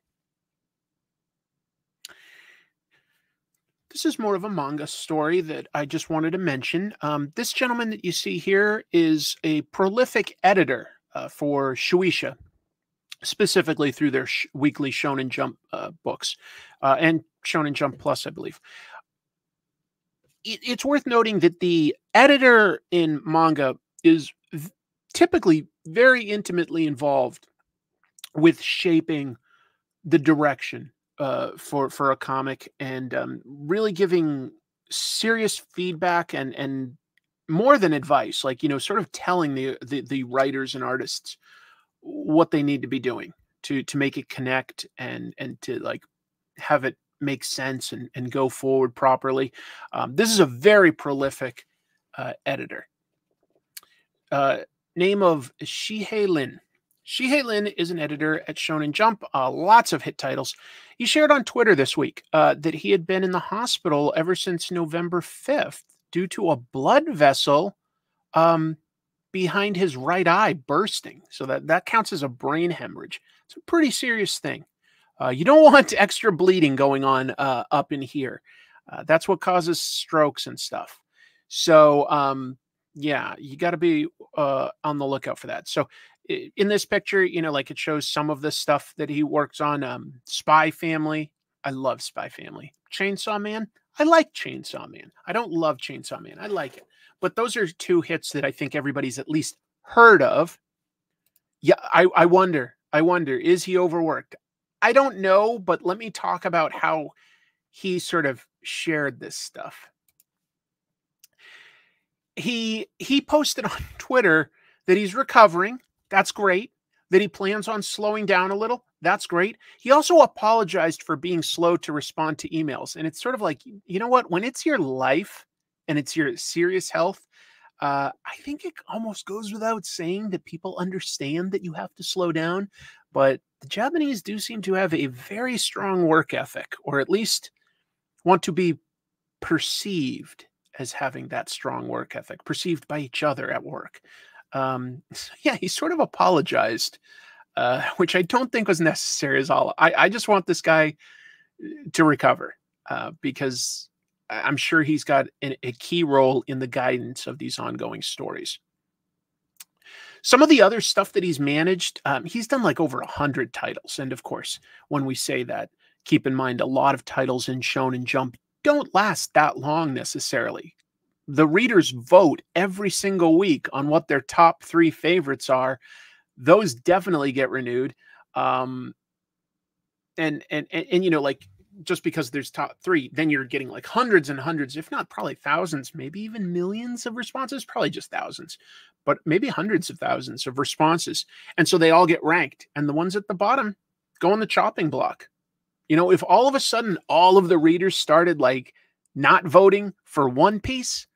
This is more of a manga story that I just wanted to mention. Um, this gentleman that you see here is a prolific editor uh, for Shueisha, specifically through their sh- weekly Shonen Jump uh, books uh, and Shonen Jump Plus, I believe. It, it's worth noting that the editor in manga is v- typically very intimately involved with shaping the direction uh, for for a comic and um, really giving serious feedback and and more than advice, like you know, sort of telling the the, the writers and artists what they need to be doing to to make it connect and and to like have it make sense and, and go forward properly. Um, this is a very prolific uh, editor. Uh, name of Shihei Lin. Shihei Lin is an editor at Shonen Jump, uh, lots of hit titles. He shared on Twitter this week uh, that he had been in the hospital ever since November 5th due to a blood vessel um, behind his right eye bursting. So that, that counts as a brain hemorrhage. It's a pretty serious thing. Uh, you don't want extra bleeding going on uh, up in here. Uh, that's what causes strokes and stuff. So, um, yeah, you got to be uh, on the lookout for that. So, in this picture, you know, like it shows some of the stuff that he works on. Um, Spy Family. I love Spy Family. Chainsaw Man. I like Chainsaw Man. I don't love Chainsaw Man. I like it. But those are two hits that I think everybody's at least heard of. Yeah, I, I wonder. I wonder, is he overworked? I don't know, but let me talk about how he sort of shared this stuff. He he posted on Twitter that he's recovering. That's great. That he plans on slowing down a little. That's great. He also apologized for being slow to respond to emails. And it's sort of like, you know what? When it's your life and it's your serious health, uh, I think it almost goes without saying that people understand that you have to slow down. But the Japanese do seem to have a very strong work ethic, or at least want to be perceived as having that strong work ethic, perceived by each other at work. Um, so yeah, he sort of apologized, uh, which I don't think was necessary. As all I, I just want this guy uh, to recover uh, because I'm sure he's got a, a key role in the guidance of these ongoing stories. Some of the other stuff that he's managed, um, he's done like over a hundred titles. And of course, when we say that, keep in mind a lot of titles in Shonen Jump don't last that long necessarily. The readers vote every single week on what their top three favorites are. Those definitely get renewed. Um, and, and and and you know, like just because there's top three, then you're getting like hundreds and hundreds, if not probably thousands, maybe even millions of responses, probably just thousands, but maybe hundreds of thousands of responses. And so they all get ranked. And the ones at the bottom go on the chopping block. You know, if all of a sudden all of the readers started like not voting for one piece,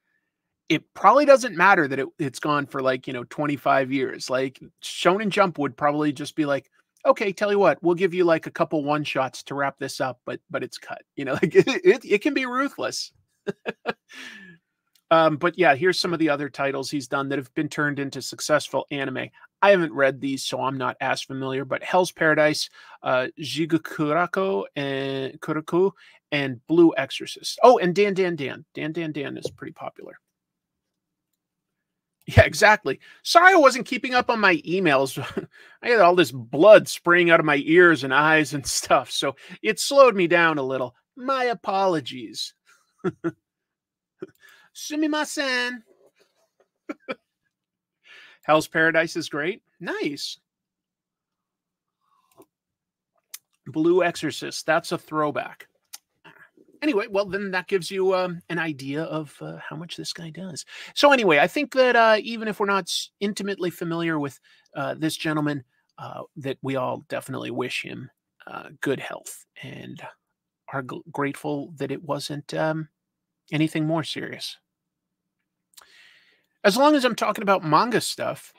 it probably doesn't matter that it, it's gone for like you know 25 years like shonen jump would probably just be like okay tell you what we'll give you like a couple one shots to wrap this up but but it's cut. You know like it, it, it can be ruthless. Um but yeah here's some of the other titles he's done that have been turned into successful anime. I haven't read these so i'm not as familiar but hell's paradise uh jigakurako and kuraku and blue exorcist. Oh and dan dan dan. Dan dan dan is pretty popular yeah, exactly. Sorry I wasn't keeping up on my emails. I had all this blood spraying out of my ears and eyes and stuff, so it slowed me down a little. My apologies. Sumimasen. Hell's Paradise is great. Nice. Blue Exorcist. That's a throwback anyway, well, then that gives you um, an idea of uh, how much this guy does. So, anyway, I think that uh, even if we're not intimately familiar with uh, this gentleman, uh, that we all definitely wish him uh, good health and are grateful that it wasn't um, anything more serious. As long as I'm talking about manga stuff,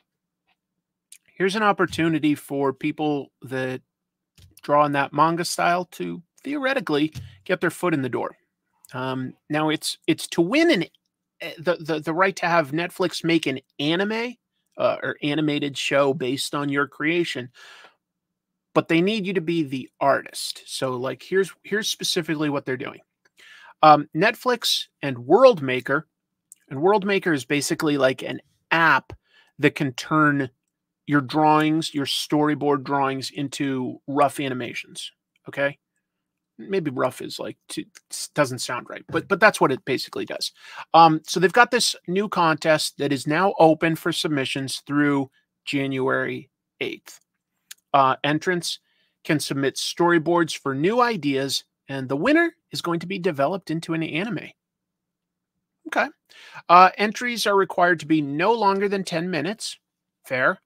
here's an opportunity for people that draw in that manga style to theoretically get their foot in the door. Um, now it's it's to win an eh, the, the the right to have Netflix make an anime uh, or animated show based on your creation, but they need you to be the artist. So like here's here's specifically what they're doing. Um, Netflix and World Maker, and World Maker is basically like an app that can turn your drawings, your storyboard drawings into rough animations. Okay maybe rough is like to, doesn't sound right but but that's what it basically does. Um so they've got this new contest that is now open for submissions through january 8th uh entrants can submit storyboards for new ideas and the winner is going to be developed into an anime. Okay. Uh entries are required to be no longer than 10 minutes. Fair.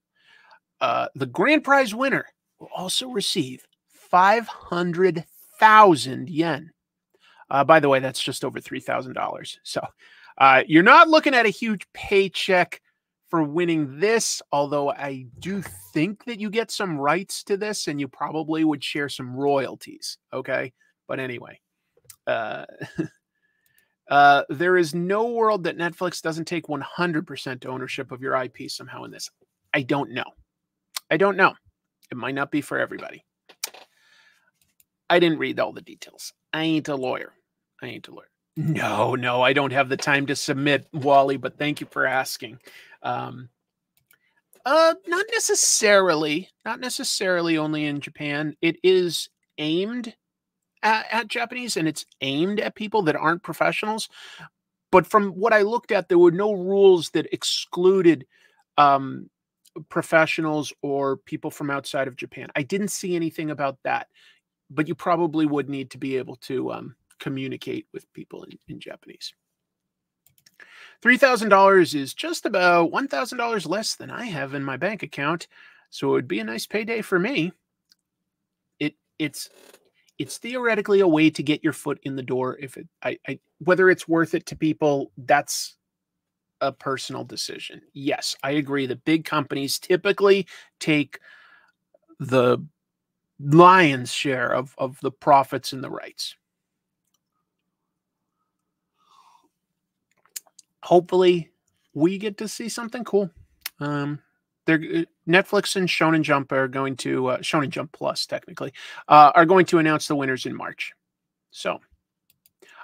Uh the grand prize winner will also receive 500 thousand yen. Uh, by the way, that's just over three thousand dollars. So uh, you're not looking at a huge paycheck for winning this, although I do think that you get some rights to this, and you probably would share some royalties. Okay, but anyway. Uh, uh, there is no world that Netflix doesn't take 100% ownership of your IP somehow in this. I don't know. I don't know. It might not be for everybody. I didn't read all the details. I ain't a lawyer. I ain't a lawyer. No, no, I don't have the time to submit, Wally, but thank you for asking. Um, uh, not necessarily, not necessarily only in Japan. It is aimed at, at Japanese and it's aimed at people that aren't professionals. But from what I looked at, there were no rules that excluded um, professionals or people from outside of Japan. I didn't see anything about that but you probably would need to be able to um, communicate with people in, in Japanese. $3,000 is just about $1,000 less than I have in my bank account, so it would be a nice payday for me. It it's it's theoretically a way to get your foot in the door if it I, I whether it's worth it to people that's a personal decision. Yes, I agree that big companies typically take the lion's share of, of the profits and the rights. Hopefully, we get to see something cool. Um, they're uh, Netflix and Shonen Jump are going to uh, Shonen Jump Plus technically uh, are going to announce the winners in March. So,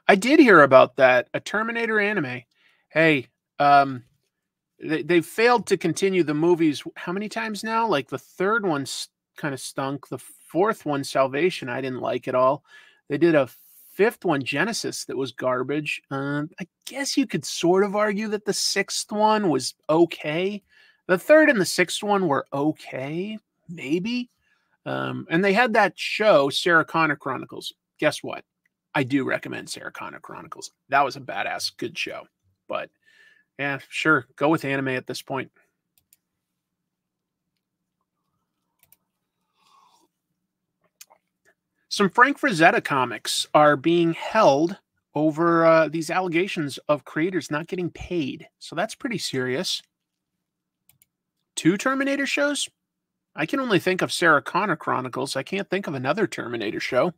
I did hear about that a Terminator anime. Hey, um, they, they've failed to continue the movies. How many times now? Like the third one's kind of stunk. The fourth one, Salvation, I didn't like at all. They did a fifth one, Genesis, that was garbage. Uh, I guess you could sort of argue that the sixth one was okay. The third and the sixth one were okay, maybe. Um, and they had that show, Sarah Connor Chronicles. Guess what? I do recommend Sarah Connor Chronicles. That was a badass, good show. But yeah, sure, go with anime at this point. Some Frank Frazetta comics are being held over uh, these allegations of creators not getting paid. So that's pretty serious. Two Terminator shows? I can only think of Sarah Connor Chronicles. I can't think of another Terminator show.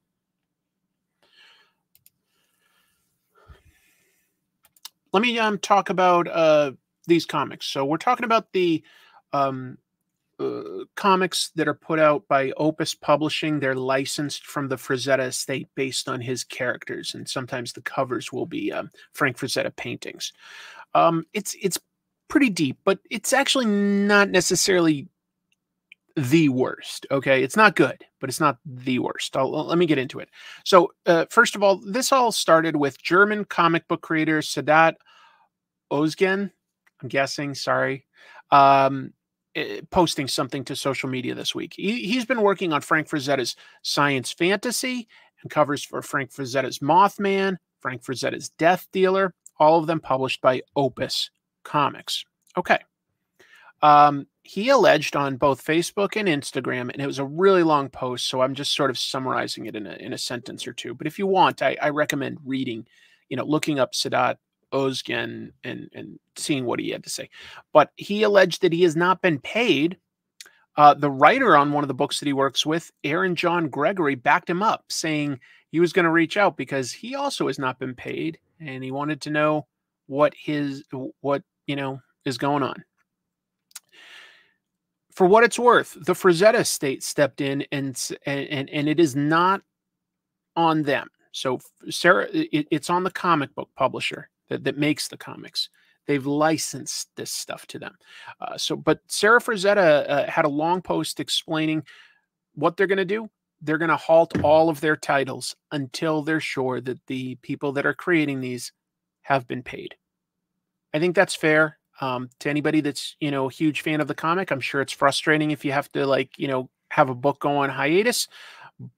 Let me um, talk about uh, these comics. So we're talking about the um, uh, comics that are put out by Opus Publishing. They're licensed from the Frazetta estate based on his characters, and sometimes the covers will be um, Frank Frazetta paintings. Um, it's it's pretty deep, but it's actually not necessarily the worst. Okay, it's not good, but it's not the worst. I'll, let me get into it. So, uh, first of all, this all started with German comic book creator Sadat Ozgen. I'm guessing. Sorry. Um, posting something to social media this week. He, has been working on Frank Frazetta's science fantasy and covers for Frank Frazetta's Mothman, Frank Frazetta's Death Dealer, all of them published by Opus Comics. Okay. Um, he alleged on both Facebook and Instagram, and it was a really long post, so I'm just sort of summarizing it in a, in a sentence or two. But if you want, I, I recommend reading, you know, looking up Sadat Ozgen and, and seeing what he had to say. But he alleged that he has not been paid. Uh, the writer on one of the books that he works with, Aaron John Gregory, backed him up, saying he was going to reach out because he also has not been paid, and he wanted to know what his what you know is going on. For what it's worth, the Frazetta state stepped in and and and it is not on them. So Sarah, it, it's on the comic book publisher that, that makes the comics. They've licensed this stuff to them. Uh, so, but Sarah Frazetta uh, had a long post explaining what they're going to do. They're going to halt all of their titles until they're sure that the people that are creating these have been paid. I think that's fair. Um, to anybody that's you know a huge fan of the comic, I'm sure it's frustrating if you have to like you know have a book go on hiatus.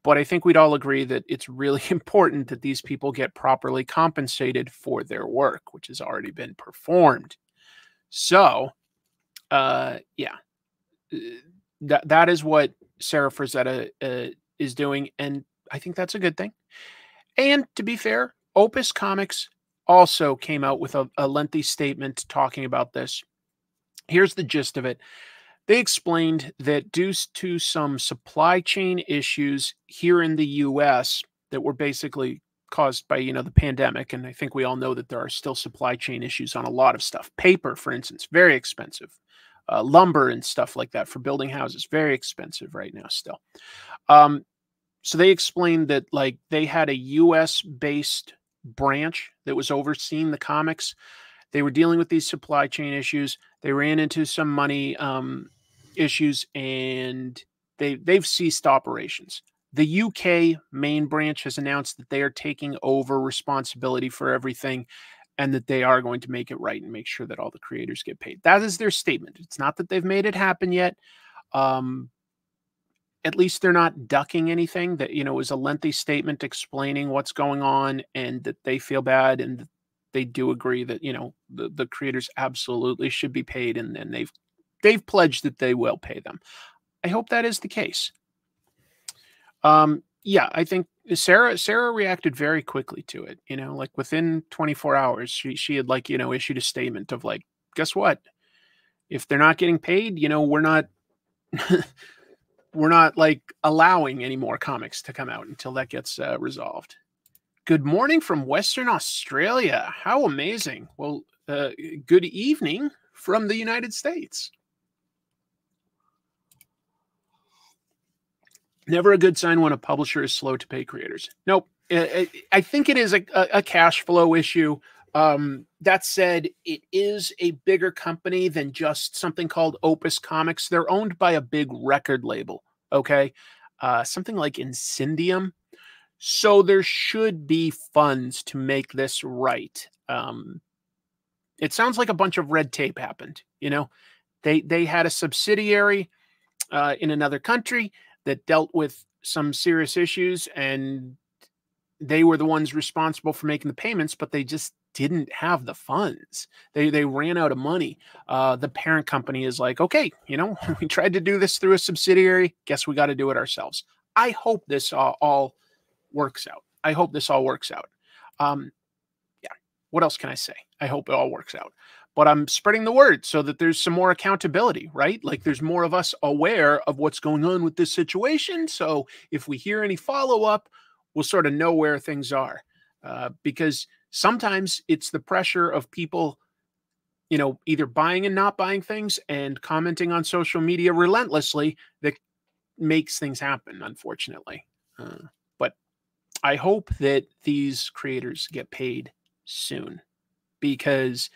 But I think we'd all agree that it's really important that these people get properly compensated for their work, which has already been performed. So, uh, yeah, uh, that that is what Sarah Frazetta uh, is doing, and I think that's a good thing. And to be fair, Opus Comics also came out with a, a lengthy statement talking about this. Here's the gist of it. They explained that due to some supply chain issues here in the US that were basically caused by you know the pandemic and i think we all know that there are still supply chain issues on a lot of stuff. Paper for instance very expensive. Uh, lumber and stuff like that for building houses very expensive right now still. Um, so they explained that like they had a us based branch that was overseeing the comics they were dealing with these supply chain issues they ran into some money um, issues and they they've ceased operations. The UK main branch has announced that they are taking over responsibility for everything and that they are going to make it right and make sure that all the creators get paid. That is their statement. It's not that they've made it happen yet. Um, at least they're not ducking anything that you know is a lengthy statement explaining what's going on and that they feel bad and they do agree that you know the, the creators absolutely should be paid and then they've they've pledged that they will pay them. I hope that is the case. Um, yeah, I think Sarah Sarah reacted very quickly to it. You know, like within 24 hours, she she had like you know issued a statement of like, guess what? If they're not getting paid, you know, we're not we're not like allowing any more comics to come out until that gets uh, resolved. Good morning from Western Australia. How amazing! Well, uh, good evening from the United States. Never a good sign when a publisher is slow to pay creators. Nope. I think it is a, a cash flow issue. Um, that said, it is a bigger company than just something called Opus Comics. They're owned by a big record label. Okay. Uh, something like Incendium. So there should be funds to make this right. Um, it sounds like a bunch of red tape happened. You know, they they had a subsidiary uh, in another country that dealt with some serious issues and they were the ones responsible for making the payments but they just didn't have the funds they they ran out of money uh, the parent company is like okay you know we tried to do this through a subsidiary guess we got to do it ourselves i hope this all, all, works out i hope this all works out um, yeah, what else can I say? I hope it all works out. But I'm spreading the word so that there's some more accountability, right? Like there's more of us aware of what's going on with this situation. So if we hear any follow up, we'll sort of know where things are. Uh, because sometimes it's the pressure of people, you know, either buying and not buying things and commenting on social media relentlessly that makes things happen, unfortunately. Uh, I hope that these creators get paid soon because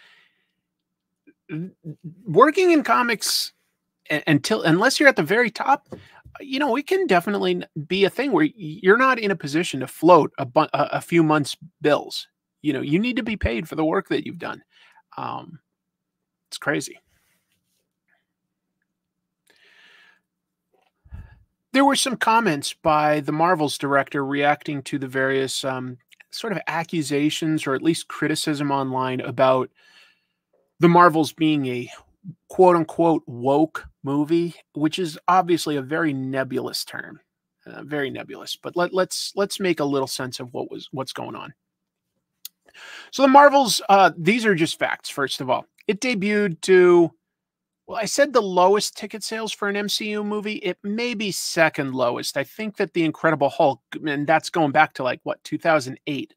working in comics until unless you're at the very top you know it can definitely be a thing where you're not in a position to float a, a few months bills. You know you need to be paid for the work that you've done. Um it's crazy there were some comments by the marvels director reacting to the various um, sort of accusations or at least criticism online about the Marvels being a quote unquote woke movie, which is obviously a very nebulous term, uh, very nebulous. But let, let's let's make a little sense of what was what's going on. So the Marvels, uh, these are just facts. First of all, it debuted to well, I said the lowest ticket sales for an MCU movie. It may be second lowest. I think that The Incredible Hulk, and that's going back to like what 2008.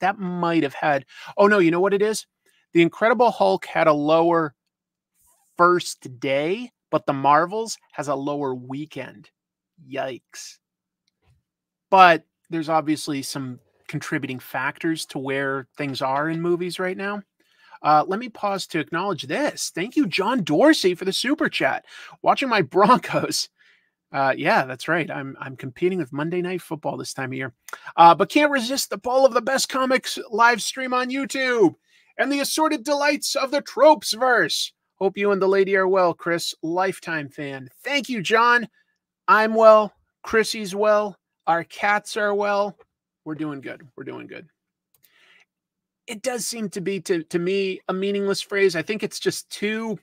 That, might have had. Oh no, you know what it is? The Incredible Hulk had a lower first day, but the Marvels has a lower weekend. Yikes! But there's obviously some contributing factors to where things are in movies right now. Uh, let me pause to acknowledge this. Thank you, John Dorsey, for the super chat. Watching my Broncos. Uh, yeah, that's right. I'm I'm competing with Monday Night Football this time of year, uh, but can't resist the pull of the best comics live stream on YouTube and the assorted delights of the tropes verse. Hope you and the lady are well, Chris. Lifetime fan. Thank you, John. I'm well. Chrissy's well. Our cats are well. We're doing good. We're doing good it does seem to be to to me a meaningless phrase. I think it's just too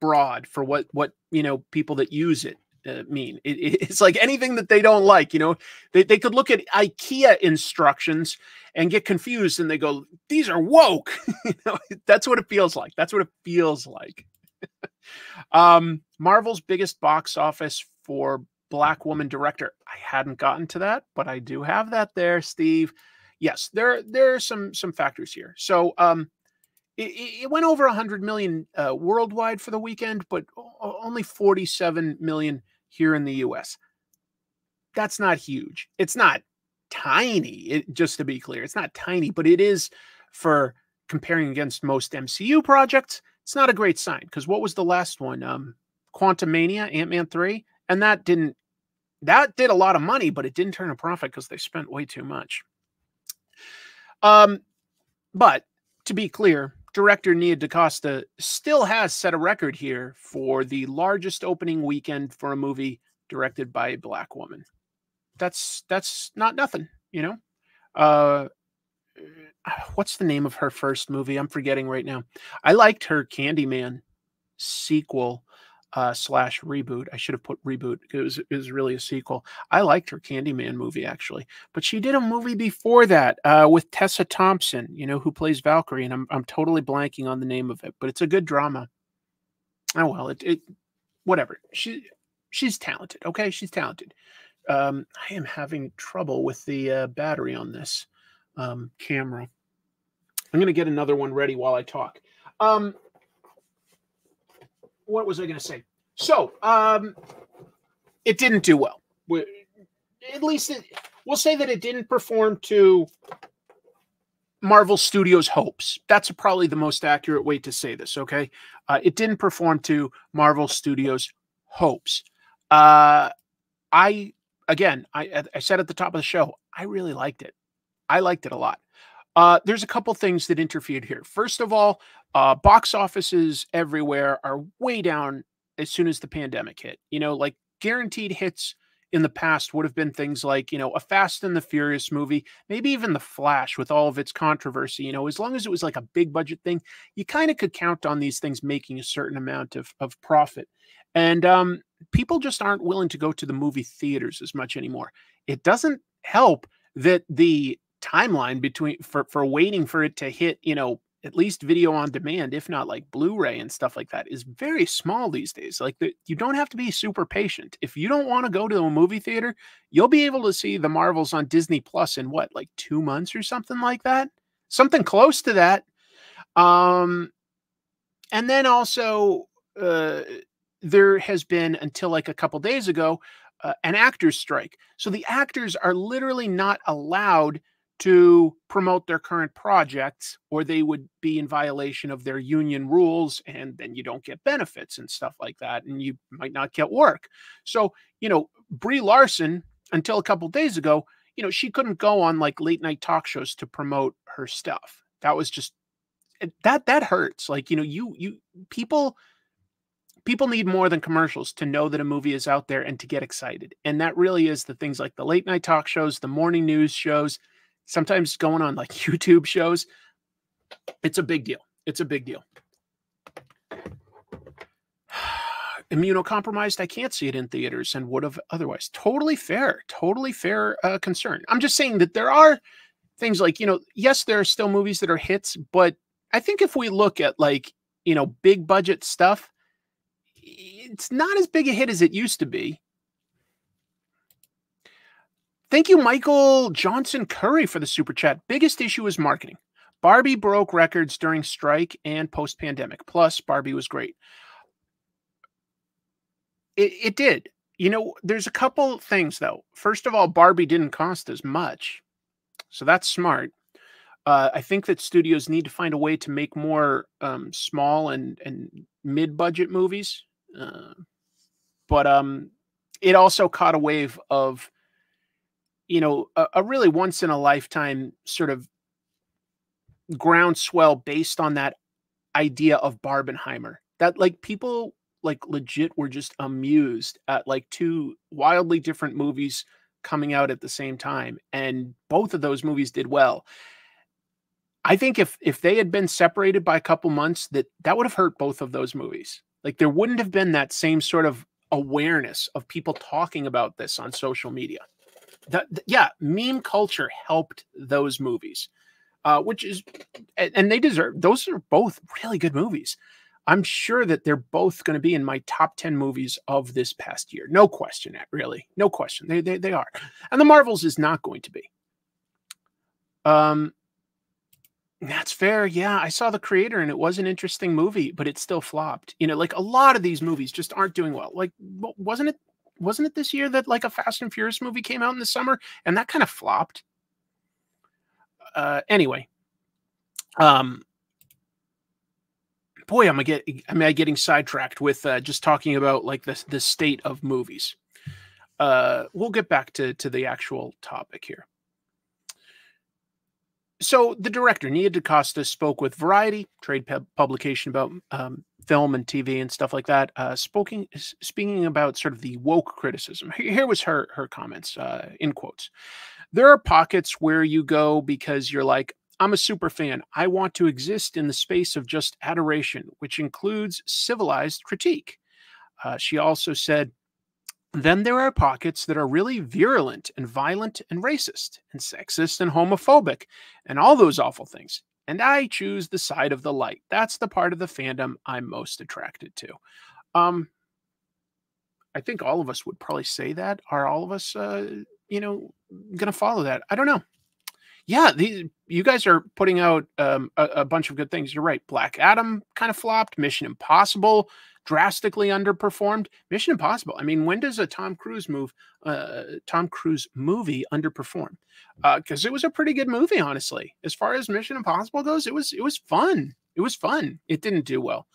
broad for what what you know people that use it uh, mean. It, it's like anything that they don't like. You know, they they could look at IKEA instructions and get confused, and they go, "These are woke." you know, that's what it feels like. That's what it feels like. um, Marvel's biggest box office for Black Woman director. I hadn't gotten to that, but I do have that there, Steve yes, there there are some some factors here. So um, it, it went over 100 million uh, worldwide for the weekend, but only 47 million here in the U.S. That's not huge. It's not tiny. It, just to be clear, it's not tiny, but it is for comparing against most MCU projects. It's not a great sign because what was the last one? Um, Quantumania, Ant Man three, and that didn't that did a lot of money, but it didn't turn a profit because they spent way too much. Um, but to be clear, director Nia DaCosta still has set a record here for the largest opening weekend for a movie directed by a black woman. That's that's not nothing, you know. Uh, what's the name of her first movie? I'm forgetting right now. I liked her Candyman sequel uh, slash reboot. I should have put reboot. It was, it was really a sequel. I liked her Candyman movie actually, but she did a movie before that uh, with Tessa Thompson, you know, who plays Valkyrie, and I'm I'm totally blanking on the name of it, but it's a good drama. Oh well, it it whatever. She she's talented. Okay, she's talented. Um, I am having trouble with the uh, battery on this um, camera. I'm gonna get another one ready while I talk. Um, what was I going to say? So, um, it didn't do well. At least it, we'll say that it didn't perform to Marvel Studios' hopes. That's probably the most accurate way to say this. Okay, uh, it didn't perform to Marvel Studios' hopes. Uh, I again, I, I said at the top of the show, I really liked it. I liked it a lot. Uh, there's a couple things that interfered here. First of all, uh, box offices everywhere are way down as soon as the pandemic hit. You know, like guaranteed hits in the past would have been things like, you know, a Fast and the Furious movie, maybe even The Flash with all of its controversy. You know, as long as it was like a big budget thing, you kind of could count on these things making a certain amount of, of profit. And um, people just aren't willing to go to the movie theaters as much anymore. It doesn't help that the timeline between for, for waiting for it to hit, you know, at least video on demand, if not like Blu-ray and stuff like that, is very small these days. Like the, you don't have to be super patient. If you don't want to go to a movie theater, you'll be able to see the Marvels on Disney Plus in what, like two months or something like that, something close to that. Um, and then also, uh, there has been until like a couple days ago uh, an actors strike. So the actors are literally not allowed to promote their current projects or they would be in violation of their union rules and then you don't get benefits and stuff like that and you might not get work. So you know brie larson until a couple days ago you know she couldn't go on like late night talk shows to promote her stuff. That was just that that hurts. Like you know you you people people need more than commercials to know that a movie is out there and to get excited. And that really is the things like the late night talk shows the morning news shows sometimes going on like YouTube shows. It's a big deal. It's a big deal. Immunocompromised, I can't see it in theaters and would have otherwise. Totally fair. Totally fair uh, concern. I'm just saying that there are things like, you know, yes, there are still movies that are hits, but I think if we look at like, you know, big budget stuff, it's not as big a hit as it used to be. Thank you, Michael Johnson Curry, for the super chat. Biggest issue is marketing. Barbie broke records during strike and post pandemic. Plus, Barbie was great. It, it did. You know, there's a couple things though. First of all, Barbie didn't cost as much. So that's smart. Uh, I think that studios need to find a way to make more um, small and, and mid budget movies. Uh, but um, it also caught a wave of you know, a, a really once in a lifetime sort of groundswell based on that idea of Barbenheimer. That like people like legit were just amused at like two wildly different movies coming out at the same time and both of those movies did well. I think if if they had been separated by a couple months that that would have hurt both of those movies. Like there wouldn't have been that same sort of awareness of people talking about this on social media the, yeah, meme culture helped those movies, uh, which is, and, and they deserve. Those are both really good movies. I'm sure that they're both going to be in my top 10 movies of this past year. No question, really. No question. They, they, they are. And The Marvels is not going to be. Um, that's fair. Yeah, I saw the creator and it was an interesting movie, but it still flopped. You know, like a lot of these movies just aren't doing well. Like, wasn't it wasn't it this year that like a Fast and Furious movie came out in the summer and that kind of flopped? Uh, anyway, um, boy, am I get am I getting sidetracked with uh, just talking about like the the state of movies? Uh, we'll get back to to the actual topic here. So the director Nia DaCosta spoke with Variety, trade publication about um, film and TV and stuff like that, uh, speaking speaking about sort of the woke criticism. Here was her her comments uh, in quotes. There are pockets where you go because you're like, I'm a super fan. I want to exist in the space of just adoration, which includes civilized critique. Uh, she also said, then there are pockets that are really virulent and violent and racist and sexist and homophobic and all those awful things and I choose the side of the light. That's the part of the fandom I'm most attracted to. Um, I think all of us would probably say that. Are all of us, uh, you know, going to follow that? I don't know. Yeah, these, you guys are putting out um, a, a bunch of good things. You're right. Black Adam kind of flopped. Mission Impossible drastically underperformed. Mission Impossible. I mean, when does a Tom Cruise move, uh, Tom Cruise movie underperform? Because uh, it was a pretty good movie, honestly. As far as Mission Impossible goes, it was it was fun. It was fun. It didn't do well,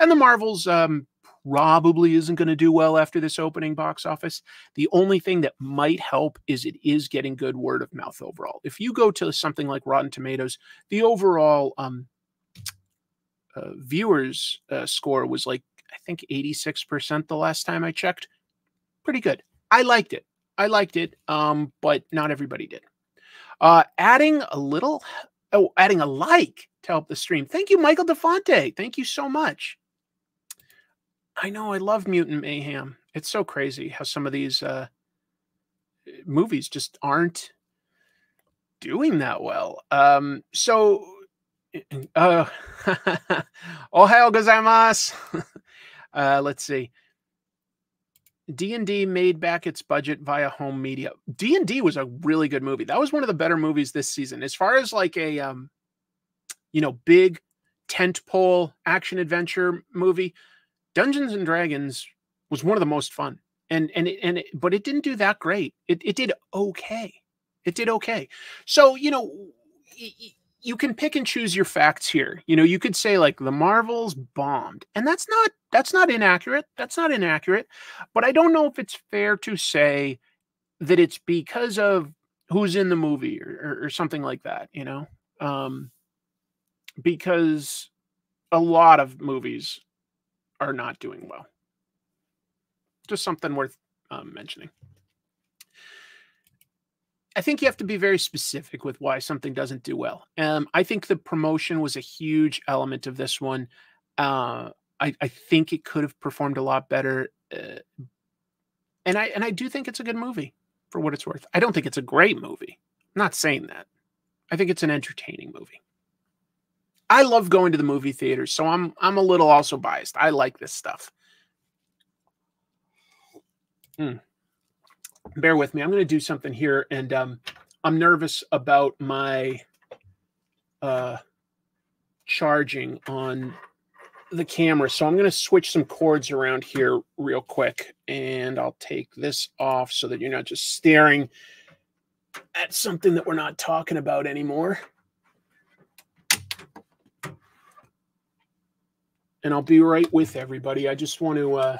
and the Marvels um, probably isn't going to do well after this opening box office. The only thing that might help is it is getting good word of mouth overall. If you go to something like Rotten Tomatoes, the overall um, uh, viewers uh, score was like I think 86% the last time I checked. Pretty good. I liked it. I liked it, um, but not everybody did. Uh, adding a little, oh, adding a like to help the stream. Thank you, Michael DeFonte. Thank you so much. I know I love Mutant Mayhem. It's so crazy how some of these uh, movies just aren't doing that well. Um, so Uh, Ohio gozaimasu. uh, let's see. D&D made back its budget via home media. D&D was a really good movie. That was one of the better movies this season. As far as like a um you know, big tentpole action adventure movie, Dungeons and Dragons was one of the most fun. And and and it, but it didn't do that great. It it did okay. It did okay. So, you know, you can pick and choose your facts here. You know, you could say like the Marvels bombed, and that's not that's not inaccurate. That's not inaccurate. But I don't know if it's fair to say that it's because of who's in the movie or, or, or something like that. You know, um, because a lot of movies are not doing well. Just something worth um, mentioning. I think you have to be very specific with why something doesn't do well. Um, I think the promotion was a huge element of this one. Uh, I, I, think it could have performed a lot better, uh, and I and I do think it's a good movie for what it's worth. I don't think it's a great movie. I'm not saying that. I think it's an entertaining movie. I love going to the movie theaters, so I'm I'm a little also biased. I like this stuff. Mm bear with me. I'm going to do something here, and um, I'm nervous about my uh, charging on the camera. So I'm going to switch some cords around here real quick, and I'll take this off so that you're not just staring at something that we're not talking about anymore. And I'll be right with everybody. I just want to uh,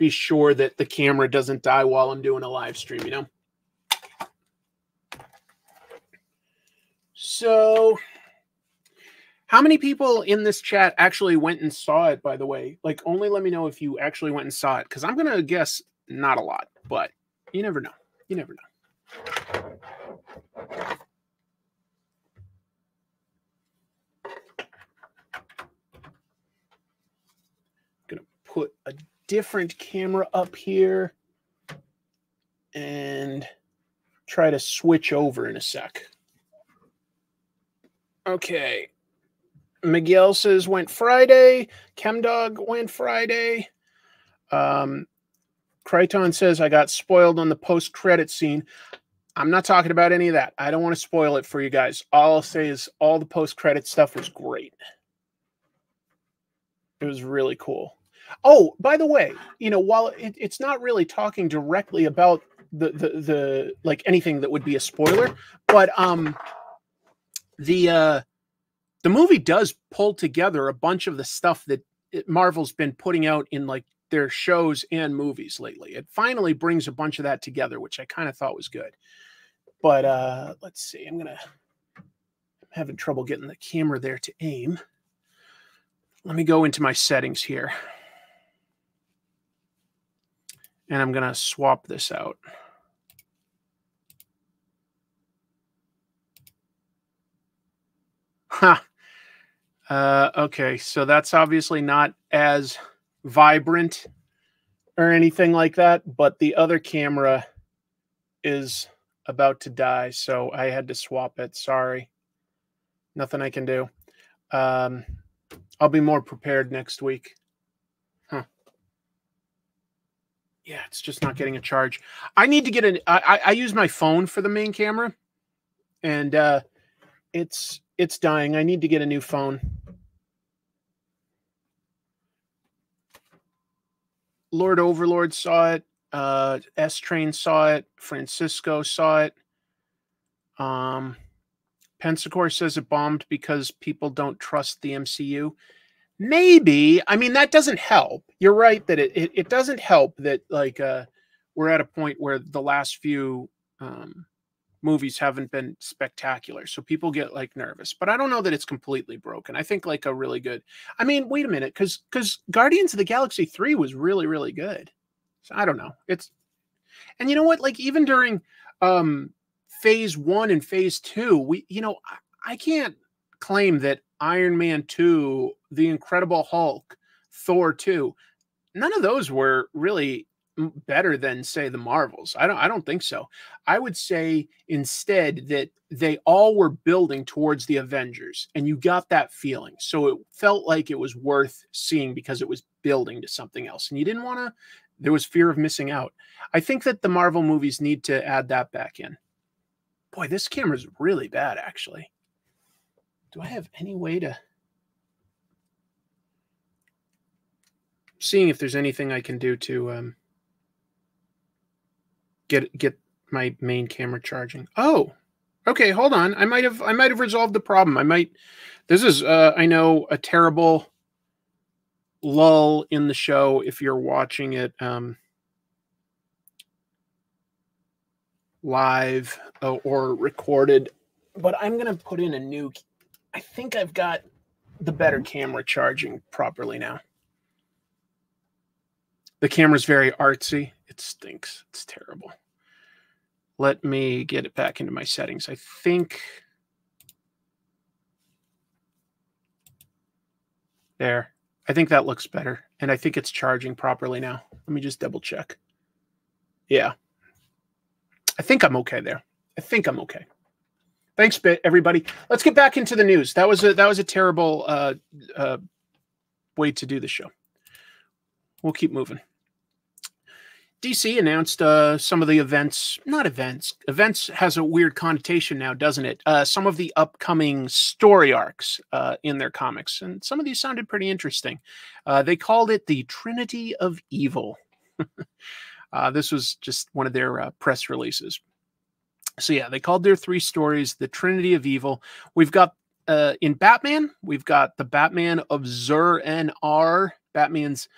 be sure that the camera doesn't die while I'm doing a live stream, you know? So, how many people in this chat actually went and saw it, by the way? Like, only let me know if you actually went and saw it, because I'm going to guess not a lot, but you never know. You never know. Gonna put a different camera up here and try to switch over in a sec. Okay. Miguel says went Friday. Chemdog went Friday. Um, Crichton says I got spoiled on the post credit scene. I'm not talking about any of that. I don't want to spoil it for you guys. All I'll say is all the post credit stuff was great. It was really cool. Oh, by the way, you know, while it, it's not really talking directly about the, the the like anything that would be a spoiler, but um, the uh, the movie does pull together a bunch of the stuff that Marvel's been putting out in like their shows and movies lately. It finally brings a bunch of that together, which I kind of thought was good. But uh, let's see, I'm gonna I'm having trouble getting the camera there to aim. Let me go into my settings here and I'm going to swap this out. Huh. Uh, okay, so that's obviously not as vibrant or anything like that, but the other camera is about to die, so I had to swap it. Sorry. Nothing I can do. Um, I'll be more prepared next week. Yeah, it's just not getting a charge. I need to get an. I, I use my phone for the main camera, and uh, it's it's dying. I need to get a new phone. Lord Overlord saw it. Uh, S Train saw it. Francisco saw it. Um, Pensacola says it bombed because people don't trust the MCU. Maybe. I mean, that doesn't help. You're right that it, it, it doesn't help that like uh, we're at a point where the last few um, movies haven't been spectacular. So people get like nervous. But I don't know that it's completely broken. I think like a really good. I mean, wait a minute, because because Guardians of the Galaxy 3 was really, really good. So I don't know. It's and you know what? Like even during um phase one and phase two, we you know, I, I can't claim that Iron Man 2, The Incredible Hulk, Thor 2, none of those were really better than say the Marvels. I don't I don't think so. I would say instead that they all were building towards the Avengers and you got that feeling. So it felt like it was worth seeing because it was building to something else and you didn't want to there was fear of missing out. I think that the Marvel movies need to add that back in. Boy, this camera's really bad actually. Do I have any way to seeing if there's anything I can do to um, get get my main camera charging. Oh, okay. Hold on. I might have I might have resolved the problem. I might. This is uh, I know a terrible lull in the show if you're watching it um, live uh, or recorded. But I'm gonna put in a new. I think I've got the better camera charging properly now. The camera's very artsy. It stinks. It's terrible. Let me get it back into my settings. I think there. I think that looks better. And I think it's charging properly now. Let me just double check. Yeah. I think I'm okay there. I think I'm okay. Thanks, bit everybody. Let's get back into the news. That was a that was a terrible uh, uh, way to do the show. We'll keep moving. DC announced uh, some of the events, not events. Events has a weird connotation now, doesn't it? Uh, some of the upcoming story arcs uh, in their comics, and some of these sounded pretty interesting. Uh, they called it the Trinity of Evil. Uh, this was just one of their uh, press releases. So yeah, they called their three stories the Trinity of Evil. We've got in Batman, we've got the Batman of Zur-En-Arrh, Batman's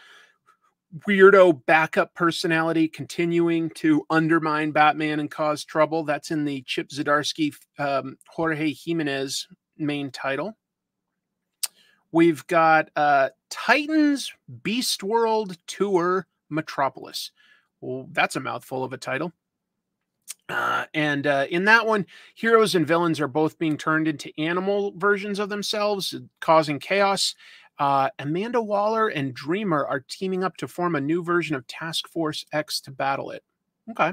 weirdo backup personality continuing to undermine Batman and cause trouble. That's in the Chip Zdarsky, um, Jorge Jimenez main title. We've got uh, Titans Beast World Tour Metropolis. Well, that's a mouthful of a title. Uh, and uh, in that one, heroes and villains are both being turned into animal versions of themselves, causing chaos. Uh, Amanda Waller and Dreamer are teaming up to form a new version of Task Force X to battle it. Okay.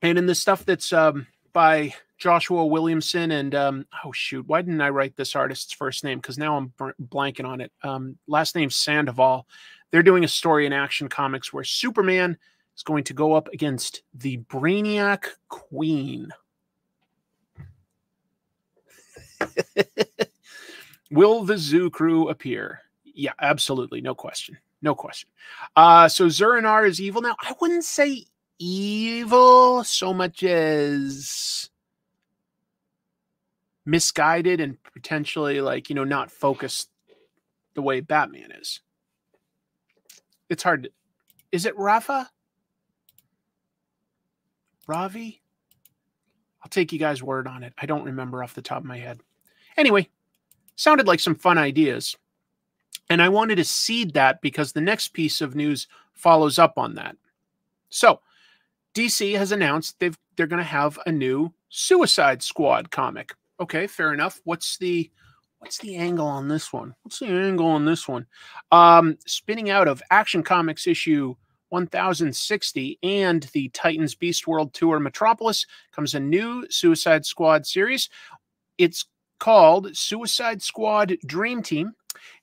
And in the stuff that's um, by Joshua Williamson and um, oh shoot, why didn't I write this artist's first name? Because now I'm blanking on it. Um, last name Sandoval. They're doing a story in Action Comics where Superman is going to go up against the Brainiac Queen. Will the zoo crew appear? Yeah, absolutely. No question. No question. Uh, so Zur-En-Arrh is evil now. I wouldn't say evil so much as misguided and potentially like, you know, not focused the way Batman is. It's hard to, is it Rafa? Ravi? I'll take you guys' word on it. I don't remember off the top of my head. Anyway, sounded like some fun ideas. And I wanted to seed that because the next piece of news follows up on that. So, DC has announced they've they're going to have a new Suicide Squad comic. Okay, fair enough. What's the what's the angle on this one? What's the angle on this one? Um, spinning out of Action Comics issue 1060 and the Titans Beast World Tour Metropolis comes a new Suicide Squad series. It's called Suicide Squad Dream Team.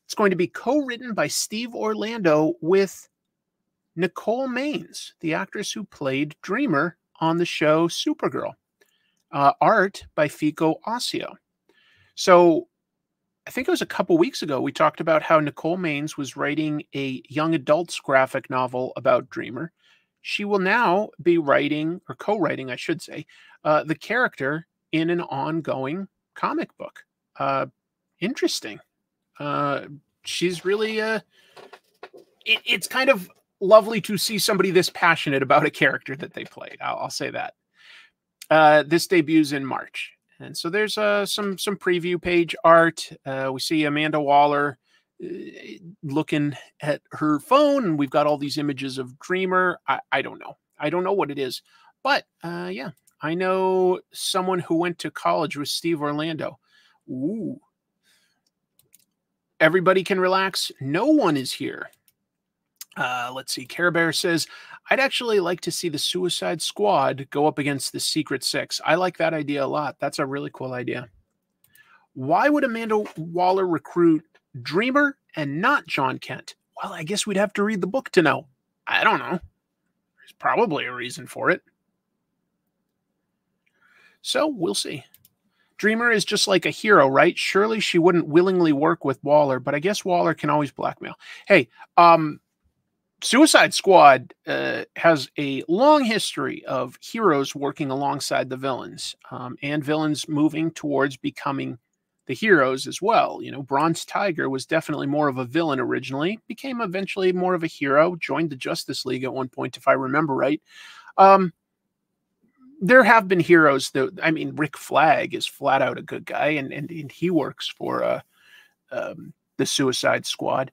It's going to be co written by Steve Orlando with Nicole Maines, the actress who played Dreamer on the show Supergirl. Uh, art by Fico Ossio. So I think it was a couple weeks ago we talked about how Nicole Maines was writing a young adults graphic novel about Dreamer. She will now be writing or co-writing, I should say, uh, the character in an ongoing comic book. Uh, interesting. Uh, she's really uh, it, it's kind of lovely to see somebody this passionate about a character that they played. I'll, I'll say that. Uh, this debuts in March, and so there's uh, some some preview page art. Uh, we see Amanda Waller uh, looking at her phone, and we've got all these images of Dreamer. I, I don't know. I don't know what it is, but uh, yeah, I know someone who went to college with Steve Orlando. Ooh. Everybody can relax. No one is here. Uh, let's see. Care Bear says, I'd actually like to see the Suicide Squad go up against the Secret Six. I like that idea a lot. That's a really cool idea. Why would Amanda Waller recruit Dreamer and not Jon Kent? Well, I guess we'd have to read the book to know. I don't know. There's probably a reason for it. So we'll see. Dreamer is just like a hero, right? Surely she wouldn't willingly work with Waller, but I guess Waller can always blackmail. Hey, um, Suicide Squad uh, has a long history of heroes working alongside the villains um, and villains moving towards becoming the heroes as well. You know, Bronze Tiger was definitely more of a villain originally, became eventually more of a hero, joined the Justice League at one point, if I remember right. Um, there have been heroes though. I mean, Rick Flag is flat out a good guy, and, and, and he works for uh, um, the Suicide Squad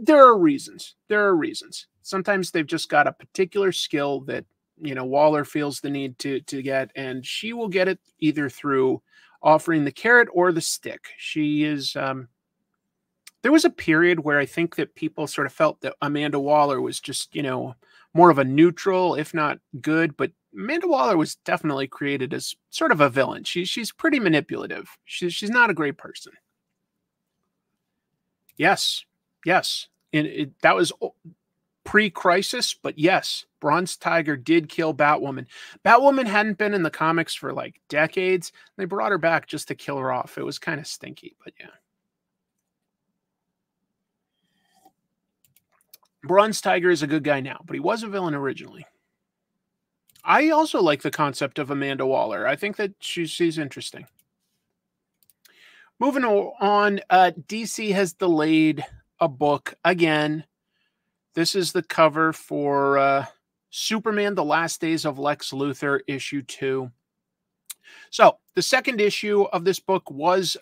there are reasons. There are reasons. Sometimes they've just got a particular skill that you know Waller feels the need to to get, and she will get it either through offering the carrot or the stick. She is. Um, there was a period where I think that people sort of felt that Amanda Waller was just you know more of a neutral, if not good, but Amanda Waller was definitely created as sort of a villain. She, she's pretty manipulative. She's, she's not a great person. Yes, Yes, and it, that was pre-crisis, but yes, Bronze Tiger did kill Batwoman. Batwoman hadn't been in the comics for like decades. They brought her back just to kill her off. It was kind of stinky, but yeah. Bronze Tiger is a good guy now, but he was a villain originally. I also like the concept of Amanda Waller. I think that she, she's interesting. Moving on, uh, DC has delayed a book again. This is the cover for uh, Superman The Last Days of Lex Luthor, issue two. So, the second issue of this book was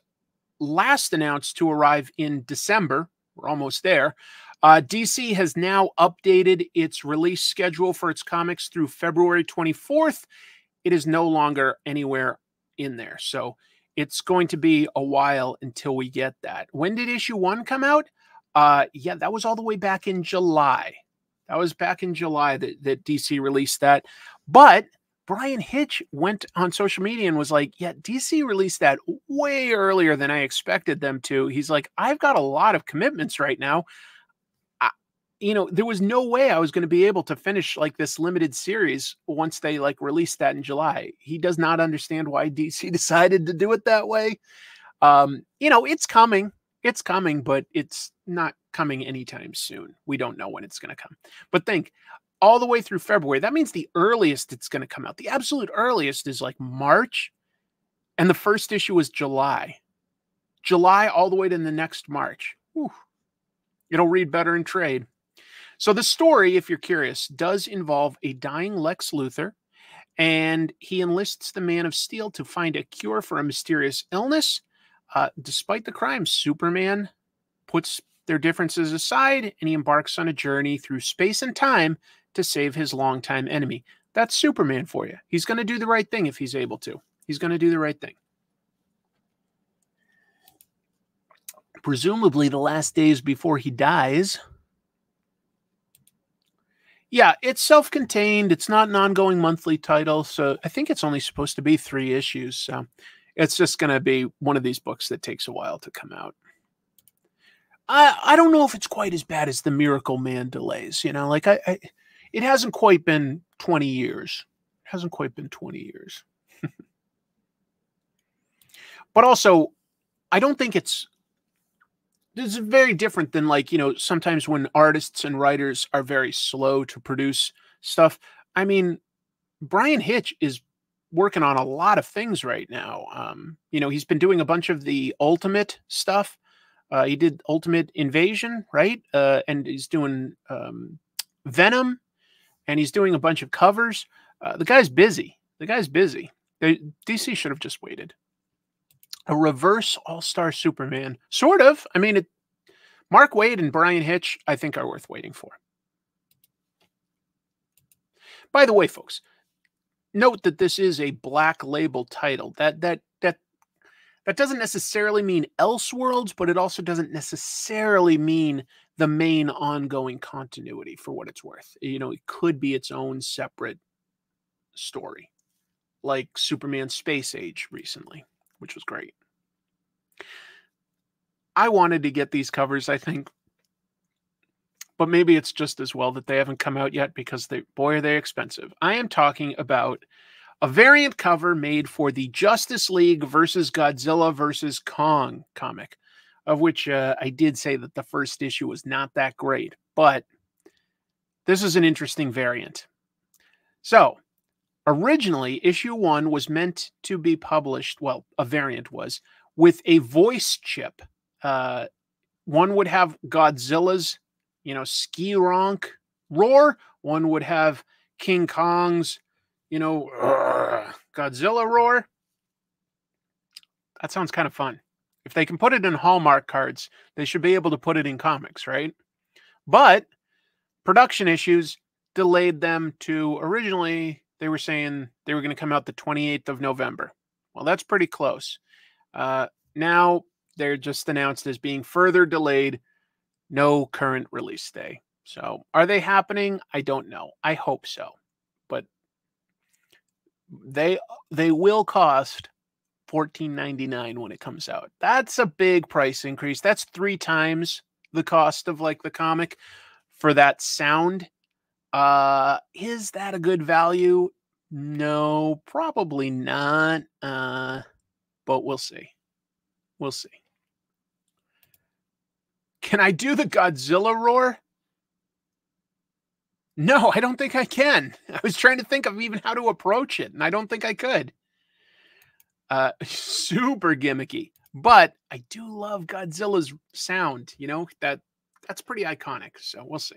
last announced to arrive in December. We're almost there. Uh, DC has now updated its release schedule for its comics through February 24th. It is no longer anywhere in there. So, it's going to be a while until we get that. When did issue one come out? Uh, yeah, that was all the way back in July. That was back in July that, that DC released that. But Bryan Hitch went on social media and was like, Yeah, DC released that way earlier than I expected them to. He's like, I've got a lot of commitments right now. You know, there was no way I was going to be able to finish like this limited series once they like released that in July. He does not understand why DC decided to do it that way. Um, you know, it's coming it's coming, but it's not coming anytime soon. We don't know when it's going to come. But think all the way through February, that means the earliest it's going to come out. The absolute earliest is like March, and the first issue was July. July all the way to the next March. Whew. It'll read better in trade. So the story, if you're curious, does involve a dying Lex Luthor, and he enlists the Man of Steel to find a cure for a mysterious illness uh, despite the crime, Superman puts their differences aside and he embarks on a journey through space and time to save his longtime enemy. That's Superman for you. He's going to do the right thing if he's able to. He's going to do the right thing. Presumably, the last days before he dies. Yeah, it's self contained. It's not an ongoing monthly title. So I think it's only supposed to be three issues. So it's just going to be one of these books that takes a while to come out. I I don't know if it's quite as bad as the Miracleman delays. You know, like I, I it hasn't quite been twenty years. It hasn't quite been twenty years. but also, I don't think it's it's very different than like you know sometimes when artists and writers are very slow to produce stuff. I mean, Bryan Hitch is working on a lot of things right now. Um, you know, he's been doing a bunch of the Ultimate stuff. Uh, he did Ultimate Invasion, right? Uh, and he's doing um, Venom, and he's doing a bunch of covers. Uh, the guy's busy. The guy's busy. They, DC should have just waited. A reverse All Star Superman, sort of. I mean, it, Mark Waid and Bryan Hitch, I think, are worth waiting for. By the way, folks, note that this is a black label title. That that that That doesn't necessarily mean Elseworlds, but it also doesn't necessarily mean the main ongoing continuity for what it's worth. You know, it could be its own separate story, like Superman Space Age recently, which was great. I wanted to get these covers, I think, but maybe it's just as well that they haven't come out yet because they boy are they expensive. I am talking about a variant cover made for the Justice League versus Godzilla versus Kong comic of which uh, I did say that the first issue was not that great, but this is an interesting variant. So, originally, issue one was meant to be published, well, a variant was, with a voice chip. Uh, one would have Godzilla's, you know, ski ronk roar, one would have King Kong's, you know, Godzilla roar. That sounds kind of fun. If they can put it in Hallmark cards, they should be able to put it in comics, right? But production issues delayed them to originally they were saying they were going to come out the 28th of November. Well, that's pretty close. Uh, now they're just announced as being further delayed, no current release day. So, are they happening? I don't know. I hope so. But they they will cost $14.99 when it comes out. That's a big price increase. That's three times the cost of like the comic for that sound. Uh is that a good value? No, probably not. Uh but we'll see. We'll see. Can I do the Godzilla roar? No, I don't think I can. I was trying to think of even how to approach it, and I don't think I could. Uh, super gimmicky, but I do love Godzilla's sound. You know that that's pretty iconic. So we'll see.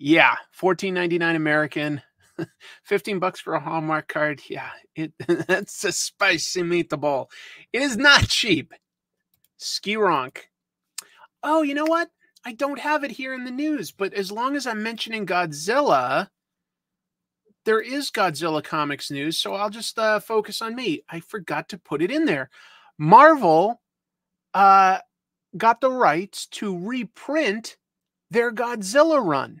Yeah, fourteen ninety nine American, fifteen bucks for a Hallmark card. Yeah, it that's a spicy meatball. It is not cheap. Ski Ronk. Oh, you know what? I don't have it here in the news, but as long as I'm mentioning Godzilla, there is Godzilla Comics news, so I'll just uh, focus on me. I forgot to put it in there. Marvel uh, got the rights to reprint their Godzilla run.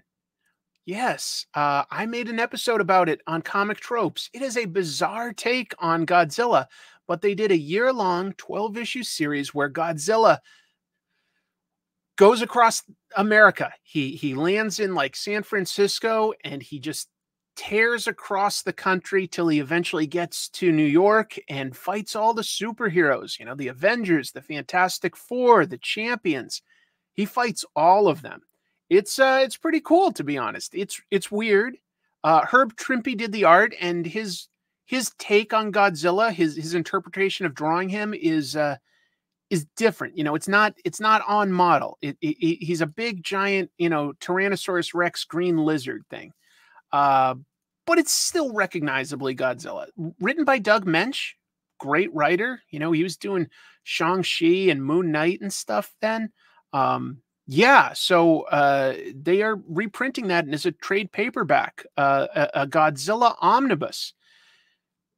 Yes, uh, I made an episode about it on Comic Tropes. It is a bizarre take on Godzilla, but they did a year long 12 issue series where Godzilla goes across America. He he lands in like San Francisco and he just tears across the country till he eventually gets to New York and fights all the superheroes, you know, the Avengers, the Fantastic Four, the Champions. He fights all of them. It's uh it's pretty cool to be honest. It's it's weird. Uh Herb Trimpe did the art and his his take on Godzilla, his his interpretation of drawing him is uh is different. You know, it's not it's not on model. It, it, he's a big giant, you know, Tyrannosaurus Rex green lizard thing. Uh, but it's still recognizably Godzilla. Written by Doug Moench, great writer. You know, he was doing Shang-Chi and Moon Knight and stuff then. Um, yeah, so uh, they are reprinting that as a trade paperback, uh, a, a Godzilla omnibus.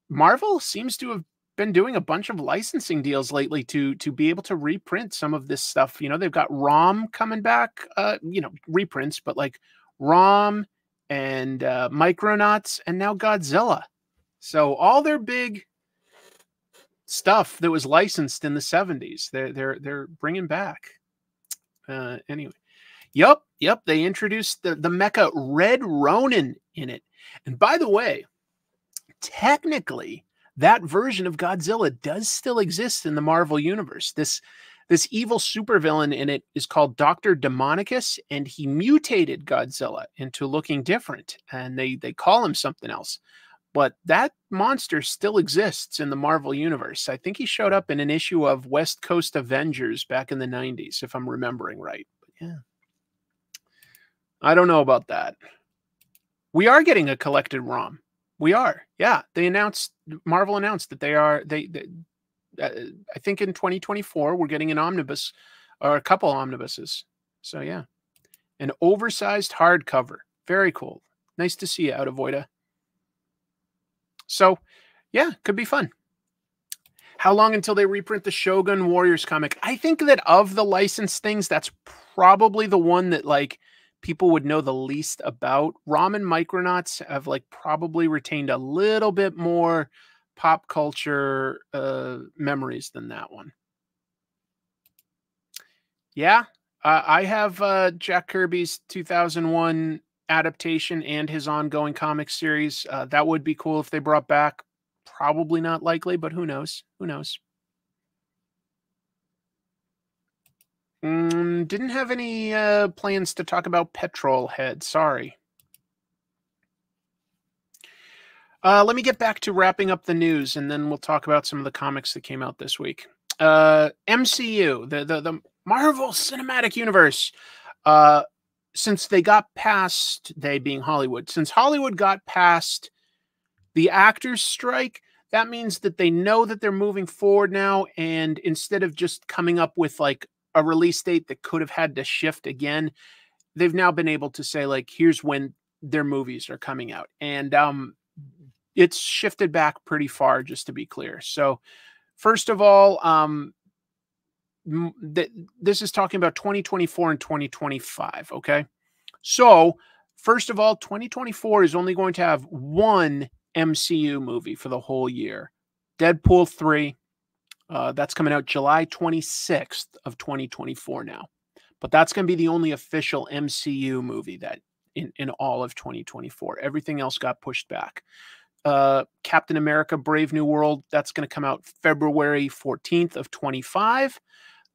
Marvel seems to have been doing a bunch of licensing deals lately to to be able to reprint some of this stuff. You know, they've got Rom coming back, uh, you know, reprints, but like Rom and uh, Micronauts, and now Godzilla. So all their big stuff that was licensed in the 70s, they're they're they're bringing back. Uh, anyway, yep, yep. They introduced the the mecha Red Ronin in it, and by the way, technically that version of Godzilla does still exist in the Marvel universe. This this evil supervillain in it is called Dr. Demonicus, and he mutated Godzilla into looking different. And they, they call him something else. But that monster still exists in the Marvel Universe. I think he showed up in an issue of West Coast Avengers back in the 90s, if I'm remembering right. But yeah. I don't know about that. We are getting a collected ROM. We are. Yeah. They announced, Marvel announced that they are, they, they uh, I think in 2024 we're getting an omnibus or a couple omnibuses. So yeah, an oversized hardcover. Very cool. Nice to see you out of Voida. So yeah, could be fun. How long until they reprint the Shogun Warriors comic? I think that of the licensed things, that's probably the one that like people would know the least about. Rom and Micronauts have like probably retained a little bit more pop culture uh, memories than that one. Yeah, uh, I have uh, Jack Kirby's 2001 adaptation and his ongoing comic series. Uh, that would be cool if they brought back. Probably not likely, but who knows? Who knows? Mm, didn't have any uh, plans to talk about Petrol Head. Sorry. Uh, let me get back to wrapping up the news, and then we'll talk about some of the comics that came out this week. Uh, MCU, the, the the Marvel Cinematic Universe. Uh, since they got past they being Hollywood, since Hollywood got past the actors' strike, that means that they know that they're moving forward now. And instead of just coming up with like a release date that could have had to shift again, they've now been able to say, like, here's when their movies are coming out. And um it's shifted back pretty far, just to be clear. So, first of all, um, th- this is talking about 2024 and 2025. Okay. So, first of all, 2024 is only going to have one MCU movie for the whole year Deadpool 3. Uh, that's coming out July 26th of 2024 now. But that's going to be the only official MCU movie that in, in all of 2024. Everything else got pushed back. Uh, Captain America Brave New World, that's going to come out February 14th of 25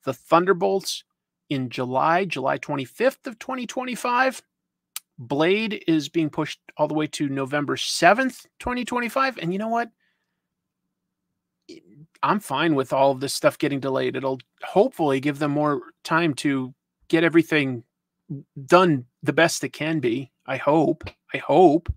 the Thunderbolts in July, July 25th of 2025. Blade is being pushed all the way to November 7th, 2025. And you know what? I'm fine with all of this stuff getting delayed. It'll hopefully give them more time to get everything done the best it can be. I hope. I hope.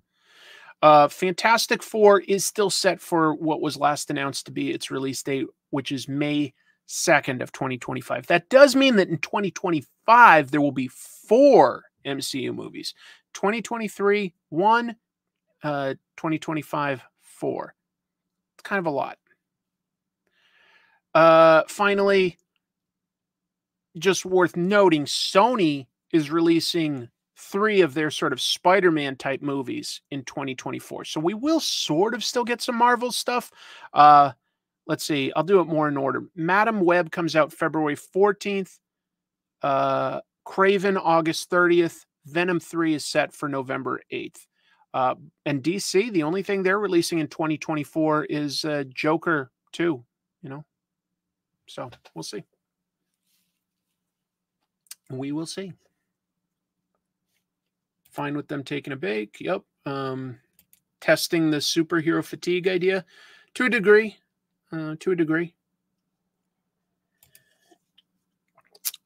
Uh, Fantastic Four is still set for what was last announced to be its release date, which is May 2nd of 2025. That does mean that in 2025 there will be four MCU movies. 2023 one, uh 2025 four. It's kind of a lot. Uh finally just worth noting Sony is releasing three of their sort of Spider-Man type movies in 2024. So we will sort of still get some Marvel stuff. Uh let's see, I'll do it more in order. Madame Web comes out February 14th. Uh, Kraven August 30th. Venom 3 is set for November 8th. Uh, and DC, the only thing they're releasing in 2024 is uh, Joker 2, you know? So we'll see. We will see. Fine with them taking a break. Yep. Um, testing the superhero fatigue idea to a degree uh, to a degree.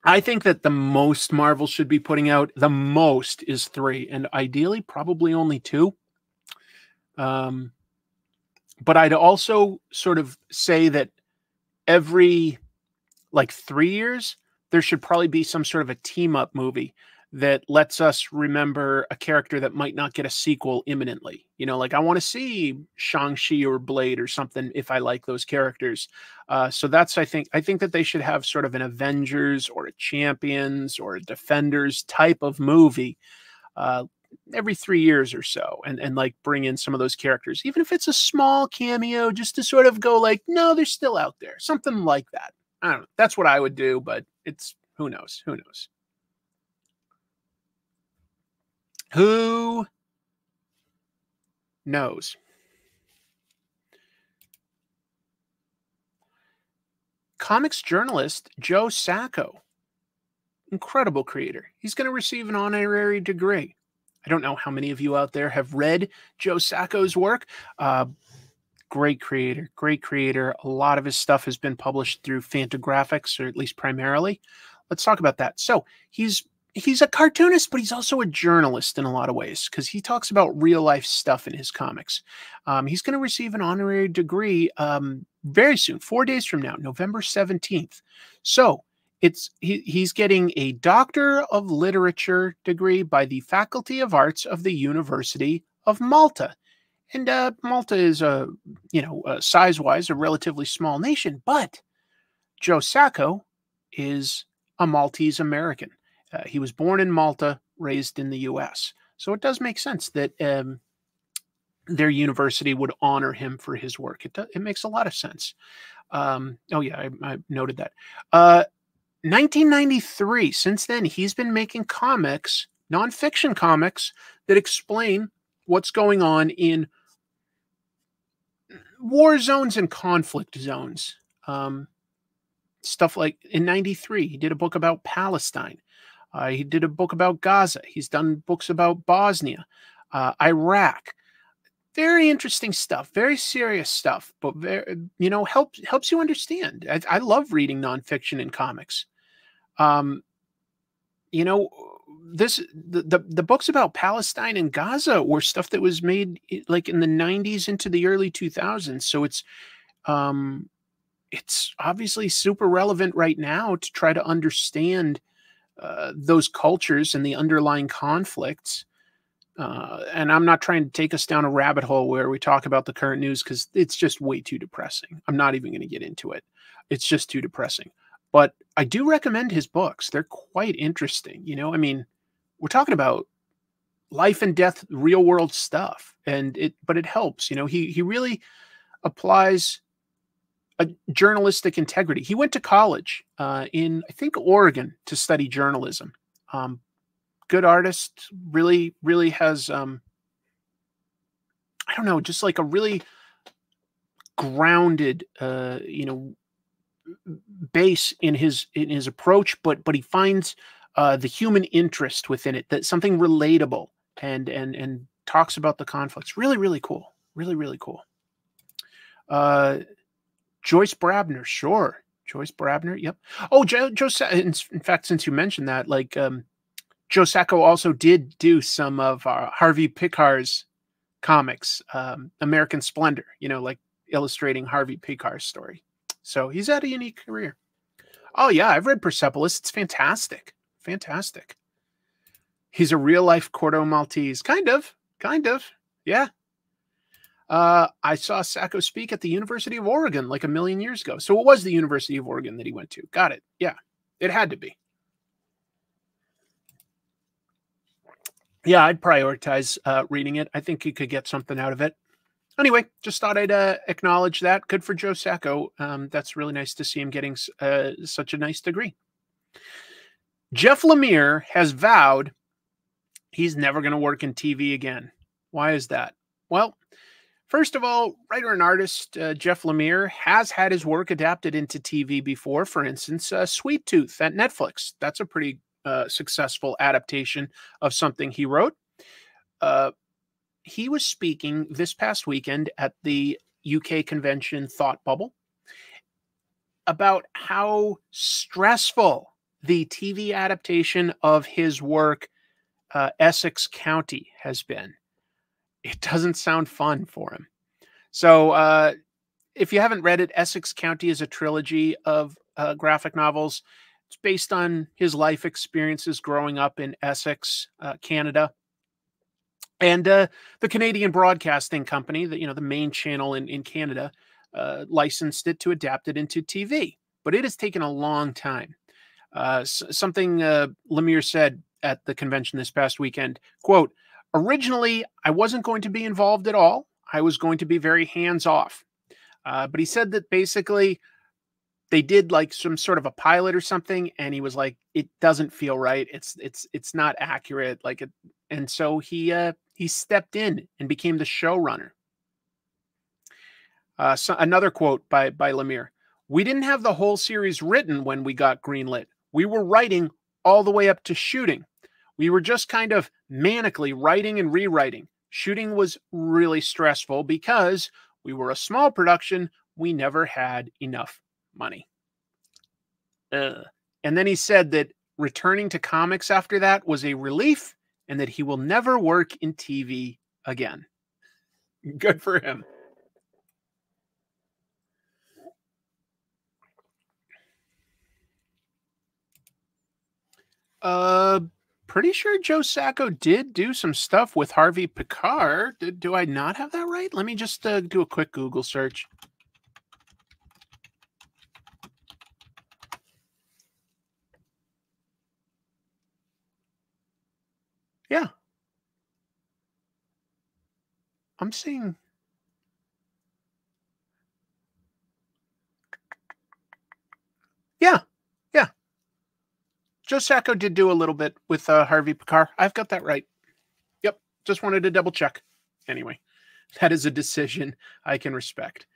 I think that the most Marvel should be putting out, the most is three, and ideally, probably only two. Um, but I'd also sort of say that every like three years, there should probably be some sort of a team up movie that lets us remember a character that might not get a sequel imminently. You know, like I want to see Shang-Chi or Blade or something if I like those characters. Uh, so that's, I think, I think that they should have sort of an Avengers or a Champions or a Defenders type of movie uh, every three years or so and, and like bring in some of those characters, even if it's a small cameo, just to sort of go like, no, they're still out there. Something like that. I don't know. That's what I would do, but it's who knows? Who knows? Who knows? Comics journalist Joe Sacco, incredible creator. He's going to receive an honorary degree. I don't know how many of you out there have read Joe Sacco's work. Uh, great creator, great creator. A lot of his stuff has been published through Fantagraphics, or at least primarily. Let's talk about that. So he's he's a cartoonist, but he's also a journalist in a lot of ways because he talks about real life stuff in his comics. Um, he's going to receive an honorary degree um, very soon, four days from now, November 17th. So it's he, he's getting a Doctor of Literature degree by the Faculty of Arts of the University of Malta. and uh, Malta is a you know uh, size wise a relatively small nation, but Joe Sacco is a Maltese American. Uh, he was born in Malta, raised in the U.S. So it does make sense that um, their university would honor him for his work. It, it makes a lot of sense. Um, oh, yeah, I, I noted that. Uh, 1993, since then, he's been making comics, nonfiction comics, that explain what's going on in war zones and conflict zones. Um, stuff like in 93, he did a book about Palestine. Uh, he did a book about Gaza. He's done books about Bosnia, uh, Iraq. Very interesting stuff, very serious stuff, but very, you know, helps helps you understand. I, I love reading nonfiction and comics. Um, you know, this the, the, the books about Palestine and Gaza were stuff that was made like in the 90s into the early 2000s. So it's um it's obviously super relevant right now to try to understand uh, those cultures and the underlying conflicts. Uh, and I'm not trying to take us down a rabbit hole where we talk about the current news because it's just way too depressing. I'm not even going to get into it. It's just too depressing. But I do recommend his books. They're quite interesting. You know, I mean, we're talking about life and death, real world stuff, and it. But it helps. You know, he he really applies a journalistic integrity. He went to college uh, in, I think, Oregon to study journalism. Um, good artist, really, really has, um, I don't know, just like a really grounded, uh, you know, base in his in his approach, but but he finds uh, the human interest within it that something relatable and and and talks about the conflicts. Really, really cool. Really, really cool. Uh, Joyce Brabner, sure. Joyce Brabner, yep. Oh, Joe, Joe in, fact, since you mentioned that, like um, Joe Sacco also did do some of uh, Harvey Pekar's comics, um, American Splendor, you know, like illustrating Harvey Pekar's story. So he's had a unique career. Oh, yeah, I've read Persepolis. It's fantastic. Fantastic. He's a real life Corto Maltese. Kind of. Kind of. Yeah. Uh, I saw Sacco speak at the University of Oregon like a million years ago. So it was the University of Oregon that he went to. Got it. Yeah, it had to be. Yeah, I'd prioritize uh, reading it. I think you could get something out of it. Anyway, just thought I'd uh, acknowledge that. Good for Joe Sacco. Um, that's really nice to see him getting uh, such a nice degree. Jeff Lemire has vowed he's never going to work in TV again. Why is that? Well, First of all, writer and artist uh, Jeff Lemire has had his work adapted into TV before. For instance, uh, Sweet Tooth at Netflix. That's a pretty uh, successful adaptation of something he wrote. Uh, he was speaking this past weekend at the UK convention Thought Bubble about how stressful the TV adaptation of his work, uh, Essex County, has been it doesn't sound fun for him. So, uh, if you haven't read it, Essex County is a trilogy of uh, graphic novels. It's based on his life experiences growing up in Essex, uh, Canada. And uh, the Canadian Broadcasting Company, the, you know, the main channel in, in Canada, uh, licensed it to adapt it into TV. But it has taken a long time. Uh, something Lemire said at the convention this past weekend, quote, Originally, I wasn't going to be involved at all. I was going to be very hands off. Uh, but he said that basically they did like some sort of a pilot or something, and he was like, "It doesn't feel right. It's it's it's not accurate." Like it, and so he uh, he stepped in and became the showrunner. Uh, so another quote by by Lemire: "We didn't have the whole series written when we got greenlit. We were writing all the way up to shooting. We were just kind of manically writing and rewriting. Shooting was really stressful because we were a small production. We never had enough money. Uh, and then he said that returning to comics after that was a relief and that he will never work in TV again. Good for him. Uh, pretty sure Joe Sacco did do some stuff with Harvey Pekar. Do, do I not have that right? Let me just uh, do a quick Google search. Yeah. I'm seeing. Yeah. Joe Sacco did do a little bit with uh, Harvey Pekar. I've got that right. Yep. Just wanted to double check. Anyway, that is a decision I can respect.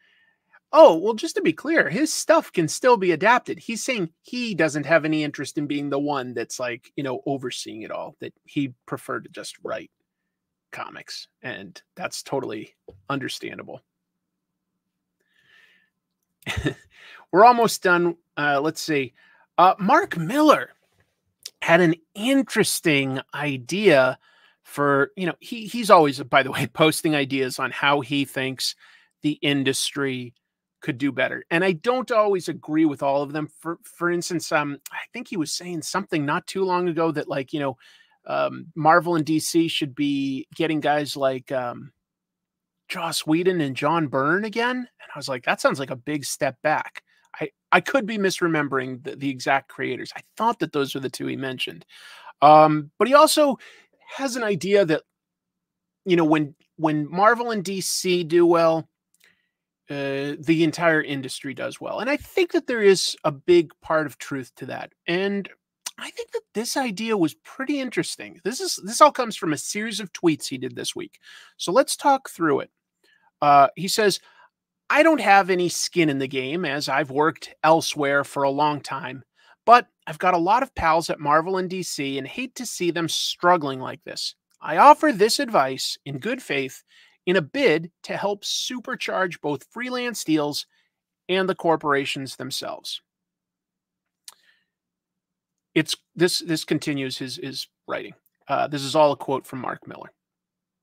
Oh, well, just to be clear, his stuff can still be adapted. He's saying he doesn't have any interest in being the one that's like, you know, overseeing it all, that he preferred to just write comics. And that's totally understandable. We're almost done. Uh, let's see. Uh, Mark Millar had an interesting idea for you know he he's always by the way posting ideas on how he thinks the industry could do better. And i don't always agree with all of them. For for instance um i think he was saying something not too long ago that like you know um marvel and dc should be getting guys like um joss whedon and john byrne again. And i was like that sounds like a big step back I, I could be misremembering the, the exact creators. I thought that those were the two he mentioned. Um, but he also has an idea that, you know, when when Marvel and DC do well, uh, the entire industry does well. And I think that there is a big part of truth to that. And I think that this idea was pretty interesting. This is this all comes from a series of tweets he did this week. So let's talk through it. Uh, he says, I don't have any skin in the game as I've worked elsewhere for a long time, but I've got a lot of pals at Marvel and DC and hate to see them struggling like this. I offer this advice in good faith in a bid to help supercharge both freelance deals and the corporations themselves. It's this this continues his his writing. Uh, this is all a quote from Mark Millar.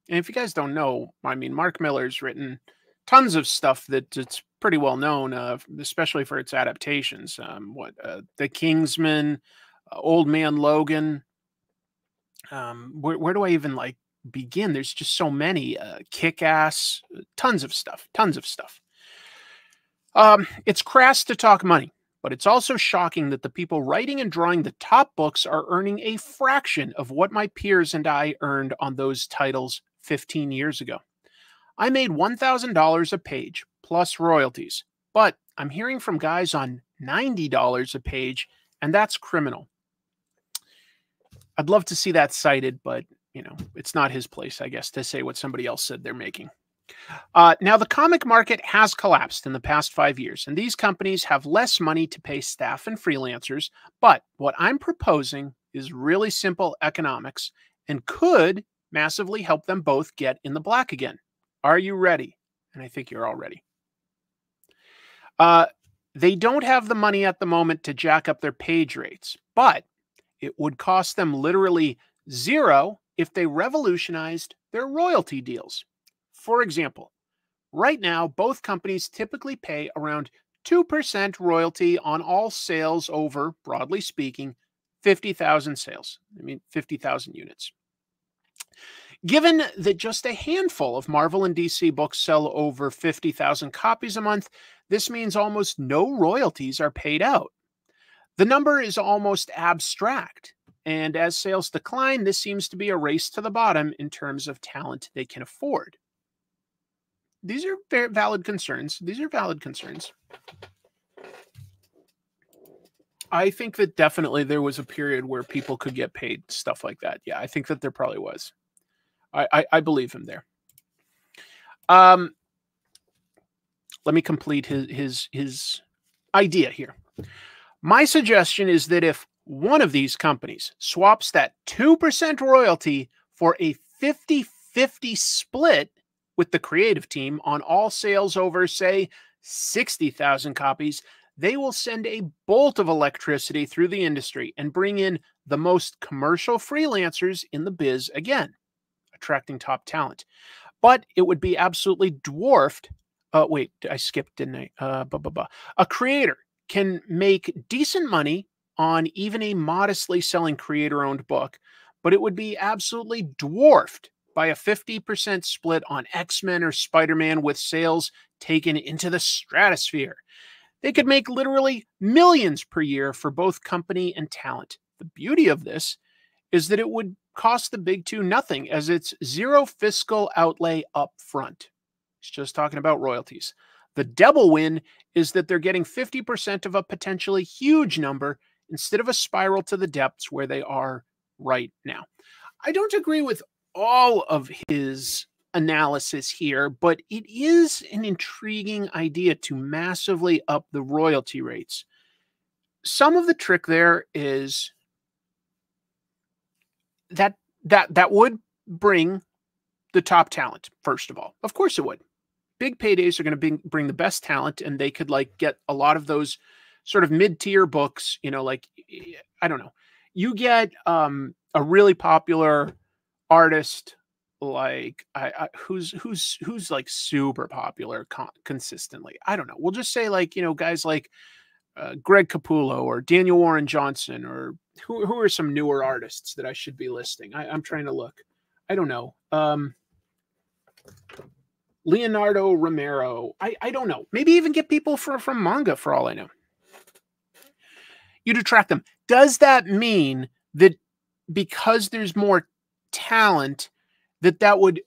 And if you guys don't know, I mean, Mark Millar's written tons of stuff that it's pretty well known, uh, especially for its adaptations. Um, what uh, the Kingsman, uh, Old Man Logan. Um, where, where do I even like begin? There's just so many. Uh, Kick Ass, uh, tons of stuff, tons of stuff. Um, it's crass to talk money, but it's also shocking that the people writing and drawing the top books are earning a fraction of what my peers and I earned on those titles 15 years ago. I made $1,000 a page plus royalties, but I'm hearing from guys on $90 a page, and that's criminal. I'd love to see that cited, but you know, it's not his place, I guess, to say what somebody else said they're making. Uh, now, the comic market has collapsed in the past five years, and these companies have less money to pay staff and freelancers. But what I'm proposing is really simple economics and could massively help them both get in the black again. Are you ready? And I think you're all ready. Uh, they don't have the money at the moment to jack up their page rates, but it would cost them literally zero if they revolutionized their royalty deals. For example, right now, both companies typically pay around 2% royalty on all sales over, broadly speaking, 50,000 sales. I mean, 50,000 units. Given that just a handful of Marvel and DC books sell over 50,000 copies a month, this means almost no royalties are paid out. The number is almost abstract, and as sales decline, this seems to be a race to the bottom in terms of talent they can afford. These are valid concerns. These are valid concerns. I think that definitely there was a period where people could get paid stuff like that. Yeah, I think that there probably was. I, I, I believe him there. Um, let me complete his his his idea here. My suggestion is that if one of these companies swaps that 2% royalty for a 50 50 split with the creative team on all sales over, say, 60,000 copies, they will send a bolt of electricity through the industry and bring in the most commercial freelancers in the biz again attracting top talent. But it would be absolutely dwarfed. Uh, wait, I skipped, didn't I? Uh, blah, blah, blah. A creator can make decent money on even a modestly selling creator owned book, but it would be absolutely dwarfed by a 50% split on X Men or Spider Man with sales taken into the stratosphere. They could make literally millions per year for both company and talent. The beauty of this is that it would cost the big two nothing as it's zero fiscal outlay up front. It's just talking about royalties. The double win is that they're getting 50% of a potentially huge number instead of a spiral to the depths where they are right now. I don't agree with all of his analysis here, but it is an intriguing idea to massively up the royalty rates. Some of the trick there is that that that would bring the top talent first of all. Of course it would. Big paydays are going to bring, bring the best talent and they could like get a lot of those sort of mid-tier books, you know, like I don't know. You get um a really popular artist like I, I, who's who's who's like super popular con- consistently. I don't know. We'll just say like you know guys like uh, Greg Capullo or Daniel Warren Johnson or who who are some newer artists that I should be listing. I, I'm trying to look. I don't know. Um, Leonardo Romero. I I don't know. Maybe even get people for, from manga for all I know. You'd attract them. Does that mean that because there's more talent that that would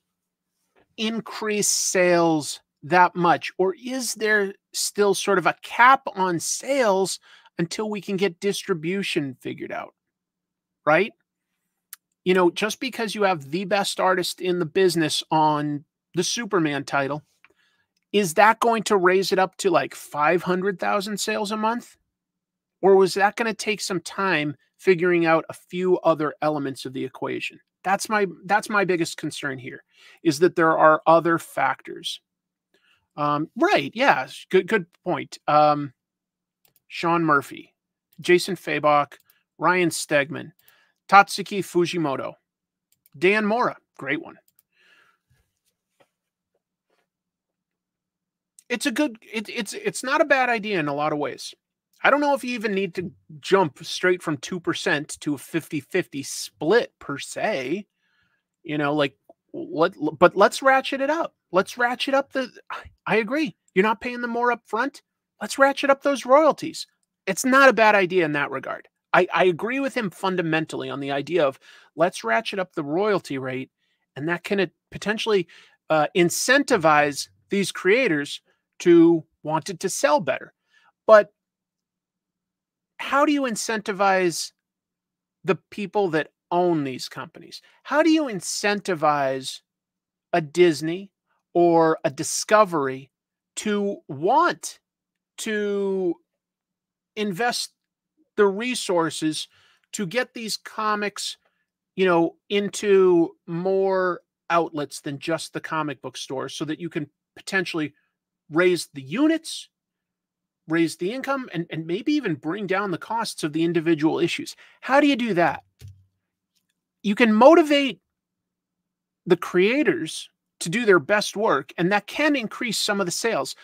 increase sales that much or is there still sort of a cap on sales until we can get distribution figured out right you know just because you have the best artist in the business on the superman title is that going to raise it up to like 500,000 sales a month or was that going to take some time figuring out a few other elements of the equation that's my that's my biggest concern here is that there are other factors. Um, right? Yeah. Good. Good point. Um, Sean Murphy, Jason Fabok, Ryan Stegman, Tatsuki Fujimoto, Dan Mora. Great one. It's a good. It, it's it's not a bad idea in a lot of ways. I don't know if you even need to jump straight from 2% to a 50 50 split per se. You know, like, let, but let's ratchet it up. Let's ratchet up the. I agree. You're not paying them more up front. Let's ratchet up those royalties. It's not a bad idea in that regard. I, I agree with him fundamentally on the idea of let's ratchet up the royalty rate, and that can potentially uh, incentivize these creators to want it to sell better. But how do you incentivize the people that own these companies? How do you incentivize a Disney or a Discovery to want to invest the resources to get these comics, you know, into more outlets than just the comic book store so that you can potentially raise the units raise the income and, and maybe even bring down the costs of the individual issues. How do you do that? You can motivate the creators to do their best work, and that can increase some of the sales.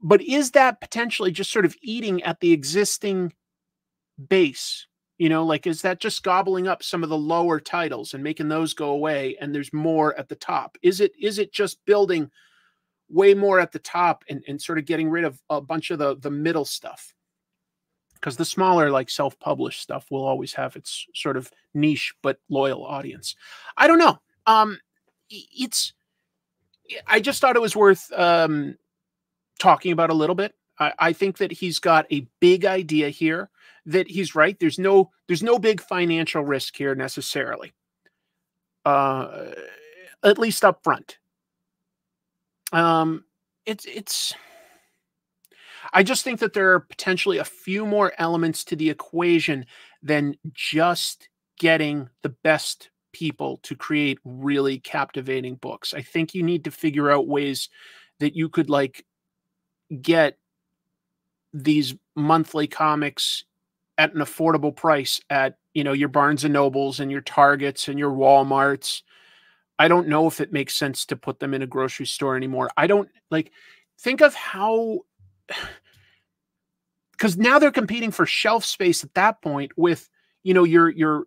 But is that potentially just sort of eating at the existing base? You know, like is that just gobbling up some of the lower titles and making those go away and there's more at the top? Is it is it just building way more at the top and, and sort of getting rid of a bunch of the the middle stuff because the smaller like self-published stuff will always have its sort of niche but loyal audience. I don't know um it's i just thought it was worth um talking about a little bit. I, I think that he's got a big idea here that he's right there's no there's no big financial risk here necessarily. Uh at least up front. Um, it's it's. I just think that there are potentially a few more elements to the equation than just getting the best people to create really captivating books. I think you need to figure out ways that you could like get these monthly comics at an affordable price at you know your Barnes and Nobles and your Targets and your Walmarts I don't know if it makes sense to put them in a grocery store anymore. I don't like think of how because now they're competing for shelf space at that point with you know your your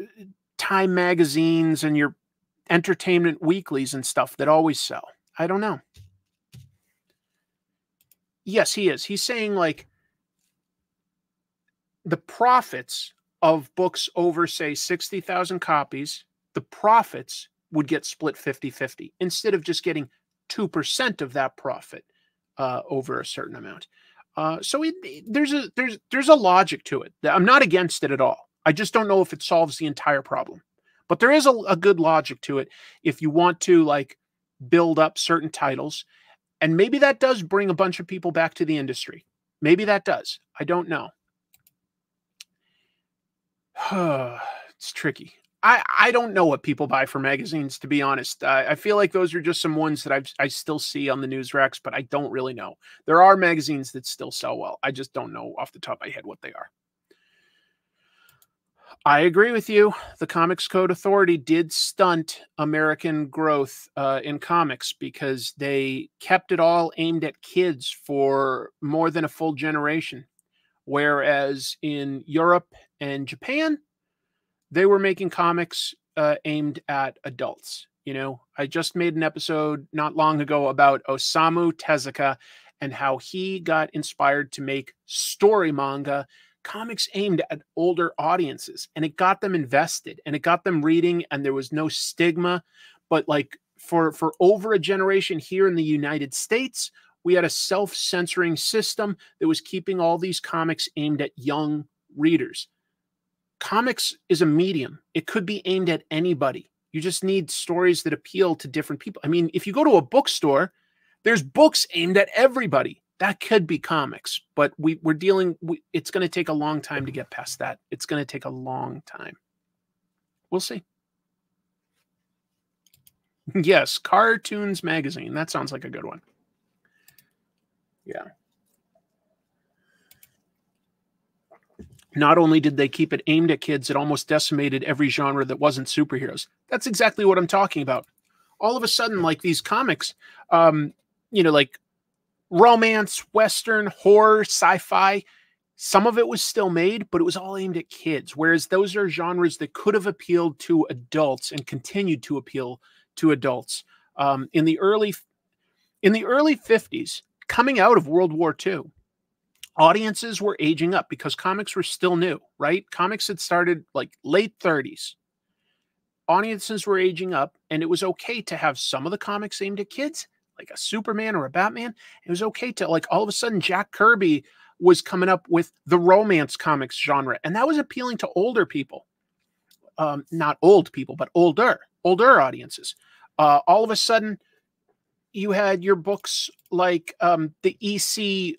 uh, Time magazines and your entertainment weeklies and stuff that always sell. I don't know. Yes, he is. He's saying like the profits of books over, say, 60,000 copies, the profits would get split 50 50 instead of just getting 2% of that profit uh, over a certain amount. Uh, so it, it, there's a there's there's a logic to it. I'm not against it at all. I just don't know if it solves the entire problem. But there is a, a good logic to it if you want to like build up certain titles, and maybe that does bring a bunch of people back to the industry. Maybe that does. I don't know. it's tricky. I, I don't know what people buy for magazines, to be honest. I, I feel like those are just some ones that I've, I still see on the news racks, but I don't really know. There are magazines that still sell well. I just don't know off the top of my head what they are. I agree with you. The Comics Code Authority did stunt American growth uh, in comics because they kept it all aimed at kids for more than a full generation. Whereas in Europe and Japan, they were making comics uh, aimed at adults. You know, I just made an episode not long ago about Osamu Tezuka and how he got inspired to make story manga comics aimed at older audiences and it got them invested and it got them reading and there was no stigma but like for for over a generation here in the United States we had a self-censoring system that was keeping all these comics aimed at young readers comics is a medium. It could be aimed at anybody. You just need stories that appeal to different people. I mean, if you go to a bookstore, there's books aimed at everybody. That could be comics, but we, we're dealing, we, it's going to take a long time to get past that. It's going to take a long time. We'll see. yes, Cartoons Magazine. That sounds like a good one. Yeah. Not only did they keep it aimed at kids, it almost decimated every genre that wasn't superheroes. That's exactly what I'm talking about. All of a sudden, like these comics, um, you know, like romance, western, horror, sci-fi, some of it was still made, but it was all aimed at kids. Whereas those are genres that could have appealed to adults and continued to appeal to adults. Um, in the early in the early 50s, coming out of World War II, audiences were aging up because comics were still new, right? Comics had started like late 30s. Audiences were aging up, and it was okay to have some of the comics aimed at kids, like a Superman or a Batman. It was okay to, like, all of a sudden, Jack Kirby was coming up with the romance comics genre, and that was appealing to older people. Um, not old people, but older, older audiences. Uh, all of a sudden, you had your books like um, the EC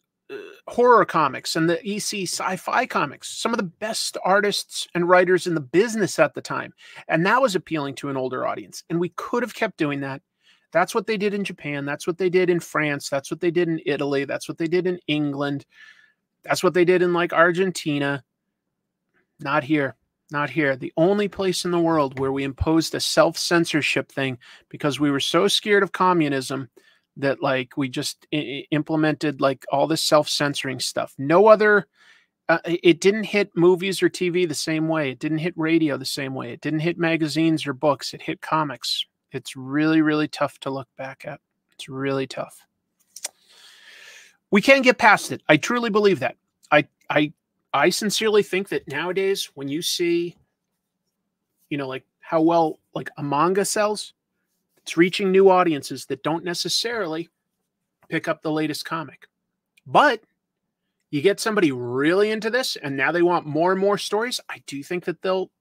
horror comics and the EC sci-fi comics, some of the best artists and writers in the business at the time. And that was appealing to an older audience. And we could have kept doing that. That's what they did in Japan. That's what they did in France. That's what they did in Italy. That's what they did in England. That's what they did in like Argentina. Not here. Not here. The only place in the world where we imposed a self censorship thing because we were so scared of communism that like we just implemented like all this self-censoring stuff. No other uh, it didn't hit movies or tv the same way. It didn't hit radio the same way. It didn't hit magazines or books. It hit comics. It's really really tough to look back at. It's really tough. We can't get past it. I truly believe that. I i i sincerely think that nowadays when you see you know like how well like a manga sells it's reaching new audiences that don't necessarily pick up the latest comic. But you get somebody really into this and now they want more and more stories. I do think that they'll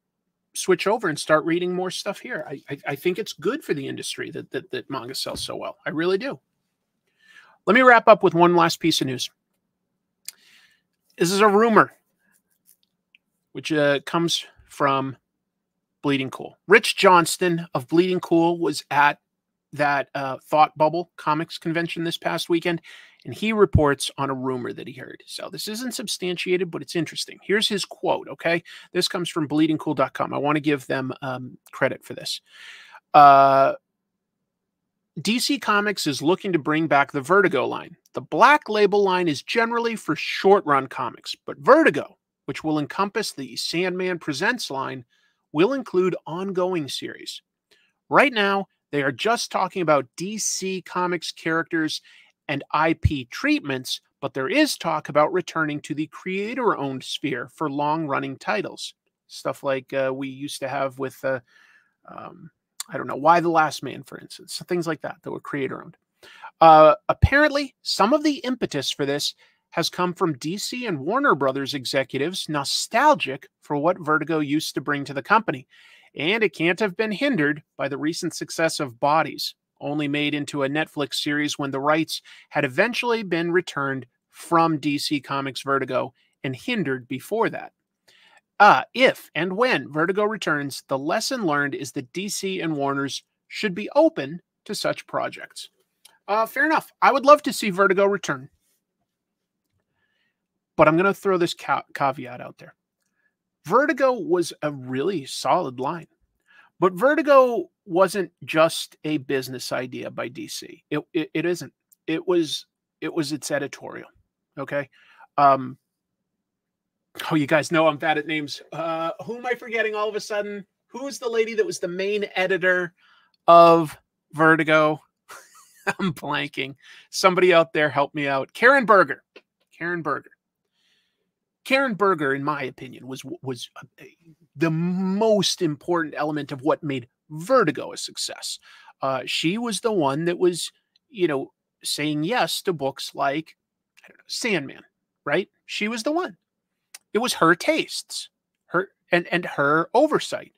switch over and start reading more stuff here. I, I, I think it's good for the industry that, that, that manga sells so well. I really do. Let me wrap up with one last piece of news. This is a rumor, which uh, comes from Bleeding Cool. Rich Johnston of Bleeding Cool was at that uh, Thought Bubble Comics convention this past weekend, and he reports on a rumor that he heard. So this isn't substantiated, but it's interesting. Here's his quote, okay? This comes from bleedingcool.com. I want to give them um, credit for this. Uh, DC Comics is looking to bring back the Vertigo line. The black label line is generally for short run comics, but Vertigo, which will encompass the Sandman Presents line, will include ongoing series. Right now, they are just talking about DC Comics characters and IP treatments, but there is talk about returning to the creator owned sphere for long running titles. Stuff like uh, we used to have with, uh, um, I don't know, Y the Last Man, for instance, things like that that were creator owned. Uh, apparently, some of the impetus for this has come from DC and Warner Brothers executives nostalgic for what Vertigo used to bring to the company. And it can't have been hindered by the recent success of Bodies, only made into a Netflix series when the rights had eventually been returned from DC Comics Vertigo and hindered before that. Uh, if and when Vertigo returns, the lesson learned is that DC and Warner's should be open to such projects. Uh, fair enough. I would love to see Vertigo return. But I'm going to throw this ca- caveat out there. Vertigo was a really solid line. But Vertigo wasn't just a business idea by DC. It, it, it isn't. It was it was its editorial. Okay. Um, oh, you guys know I'm bad at names. Uh, who am I forgetting all of a sudden? Who's the lady that was the main editor of Vertigo? I'm blanking. Somebody out there help me out. Karen Berger. Karen Berger. Karen Berger, in my opinion, was was the most important element of what made Vertigo a success. Uh, she was the one that was, you know, saying yes to books like know, Sandman, right? She was the one. It was her tastes, her and and her oversight.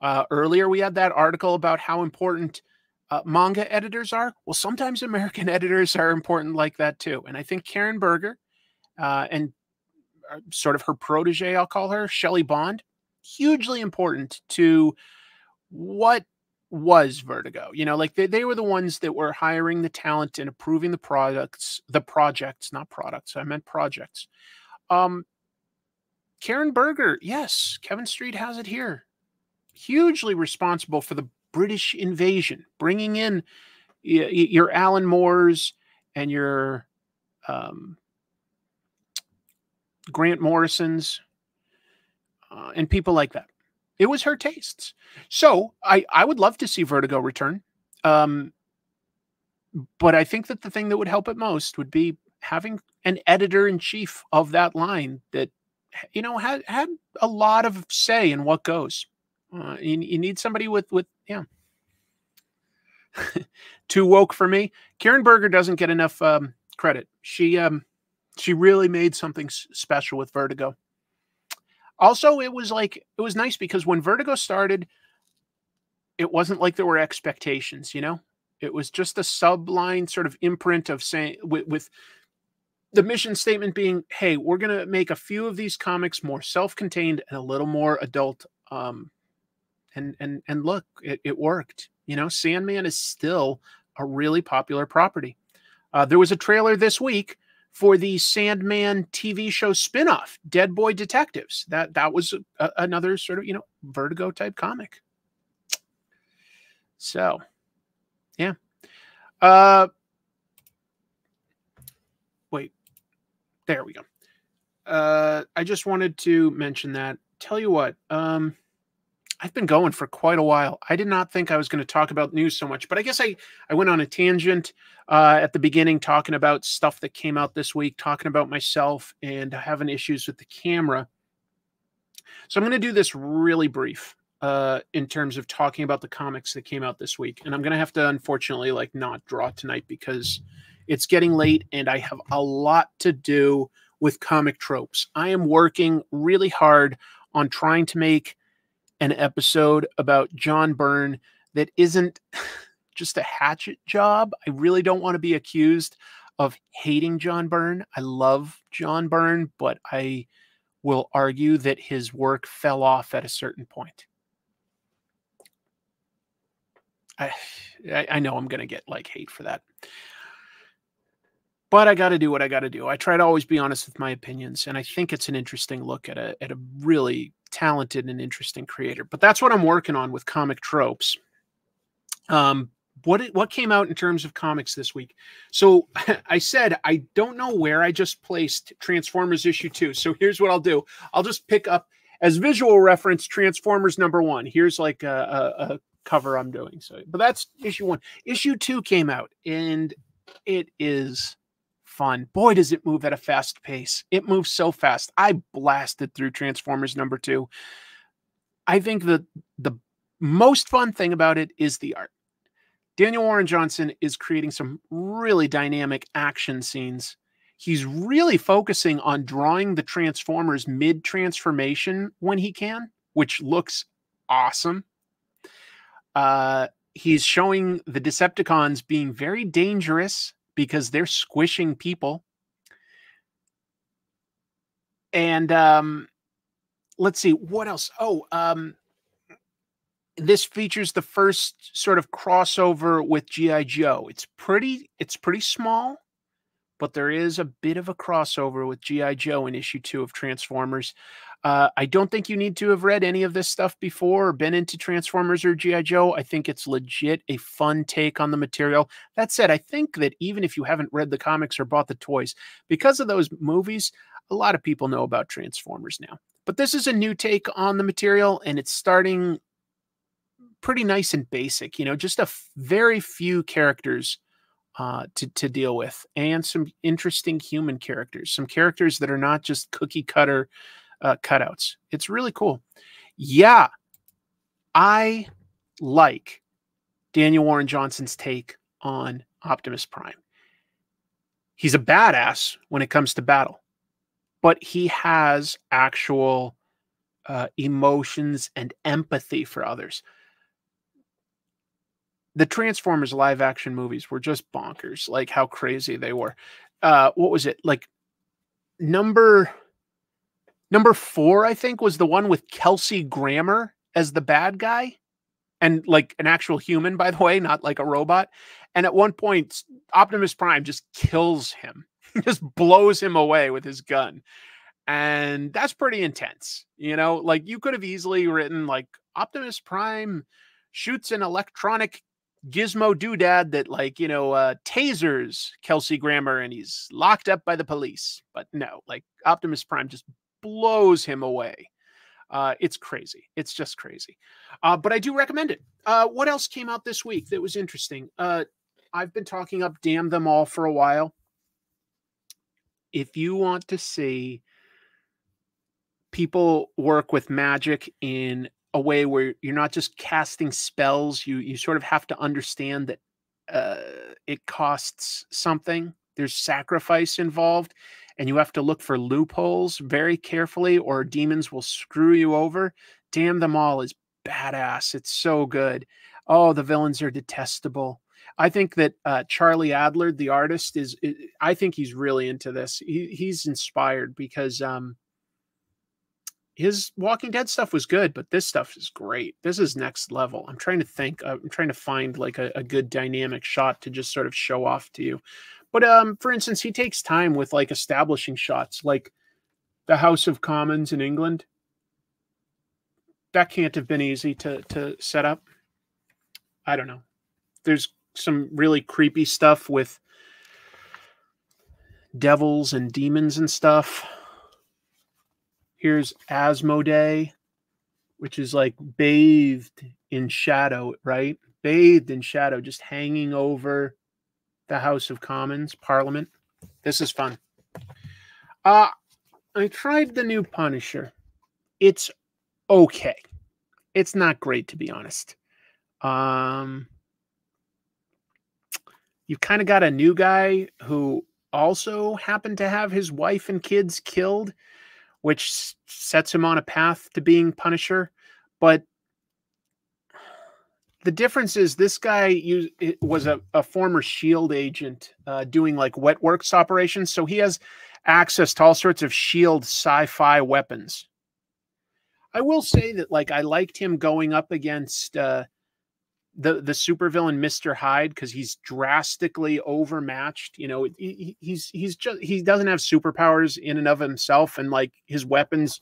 Uh, earlier, we had that article about how important uh, manga editors are. Well, sometimes American editors are important like that too. And I think Karen Berger uh, and uh, sort of her protege, I'll call her, Shelly Bond, hugely important to what was Vertigo. You know, like they, they were the ones that were hiring the talent and approving the products, the projects, not products. I meant projects. Um, Karen Berger, yes, Kevin Street has it here. Hugely responsible for the British invasion, bringing in your Alan Moores and your um, Grant Morrisons uh, and people like that. It was her tastes. So I, I would love to see Vertigo return. Um, but I think that the thing that would help it most would be having an editor in chief of that line that, you know, had, had a lot of say in what goes. Uh, you, you need somebody with, with, yeah. Too woke for me. Karen Berger doesn't get enough um, credit. She, um, she really made something special with Vertigo. Also, it was like it was nice because when Vertigo started, it wasn't like there were expectations, you know? It was just a subline sort of imprint of saying with, with the mission statement being, hey, we're gonna make a few of these comics more self-contained and a little more adult. Um, and and and look, it, it worked. You know, Sandman is still a really popular property. Uh, there was a trailer this week for the Sandman TV show spinoff, Dead Boy Detectives. That that was a, another sort of you know Vertigo type comic. So, yeah. Uh, wait, there we go. Uh, I just wanted to mention that. Tell you what, um, I've been going for quite a while. I did not think I was going to talk about news so much, but I guess I, I went on a tangent uh, at the beginning talking about stuff that came out this week, talking about myself and having issues with the camera. So I'm going to do this really brief uh, in terms of talking about the comics that came out this week. And I'm going to have to, unfortunately, like not draw tonight because it's getting late and I have a lot to do with comic tropes. I am working really hard on trying to make an episode about John Byrne that isn't just a hatchet job. I really don't want to be accused of hating John Byrne. I love John Byrne, but I will argue that his work fell off at a certain point. I I know I'm going to get like hate for that. But I got to do what I got to do. I try to always be honest with my opinions, and I think it's an interesting look at a at a really talented and interesting creator. But that's what I'm working on with comic tropes. Um, what what came out in terms of comics this week? So I said I don't know where I just placed Transformers issue two. So here's what I'll do: I'll just pick up as visual reference, Transformers number one. Here's like a, a, a cover I'm doing. So, but that's issue one. Issue two came out, and it is fun. Boy, does it move at a fast pace. It moves so fast. I blasted through Transformers number two. I think that the most fun thing about it is the art. Daniel Warren Johnson is creating some really dynamic action scenes. He's really focusing on drawing the Transformers mid transformation when he can, which looks awesome. Uh, he's showing the Decepticons being very dangerous because they're squishing people. And um, let's see what else. Oh, um, this features the first sort of crossover with GI Joe. It's pretty it's pretty small, but there is a bit of a crossover with GI Joe in issue 2 of Transformers. Uh, I don't think you need to have read any of this stuff before or been into Transformers or GI Joe. I think it's legit a fun take on the material. That said, I think that even if you haven't read the comics or bought the toys, because of those movies, a lot of people know about Transformers now. But this is a new take on the material, and it's starting pretty nice and basic. You know, just a very few characters uh, to to deal with, and some interesting human characters, some characters that are not just cookie cutter uh, cutouts. It's really cool. Yeah, I like Daniel Warren Johnson's take on Optimus Prime. He's a badass when it comes to battle, but he has actual uh, emotions and empathy for others the Transformers live action movies were just bonkers, like how crazy they were. Uh, what was it? Like number number four, I think, was the one with Kelsey Grammer as the bad guy. And like an actual human, by the way, not like a robot. And at one point, Optimus Prime just kills him, just blows him away with his gun. And that's pretty intense. You know, like you could have easily written like Optimus Prime shoots an electronic gizmo doodad that like you know uh tasers kelsey grammer and he's locked up by the police but no like optimus prime just blows him away. Uh it's crazy. It's just crazy. Uh but i do recommend it. Uh what else came out this week that was interesting? Uh i've been talking up damn them all for a while. If you want to see people work with magic in a way where you're not just casting spells. You you sort of have to understand that uh, it costs something. There's sacrifice involved, and you have to look for loopholes very carefully, or demons will screw you over. Damn them all is badass. It's so good. Oh, the villains are detestable. I think that uh, Charlie Adlard, the artist, is. I think he's really into this. He, he's inspired because um, his Walking Dead stuff was good, but this stuff is great. This is next level. I'm trying to think. Uh, I'm trying to find like a, a, good dynamic shot to just sort of show off to you. But um, for instance, he takes time with like establishing shots, like the House of Commons in England. That can't have been easy to to set up. I don't know. There's some really creepy stuff with devils and demons and stuff. Here's Asmodee, which is like bathed in shadow, right? Bathed in shadow, just hanging over the House of Commons, Parliament. This is fun. Uh, I tried the new Punisher. It's okay. It's not great, to be honest. Um, you've kind of got a new guy who also happened to have his wife and kids killed which sets him on a path to being Punisher. But the difference is this guy was a, a former Shield agent uh, doing like wet works operations, so he has access to all sorts of Shield sci-fi weapons. I will say that like I liked him going up against uh, the the supervillain Mr. Hyde because he's drastically overmatched. You know, he, he's he's just he doesn't have superpowers in and of himself, and like his weapons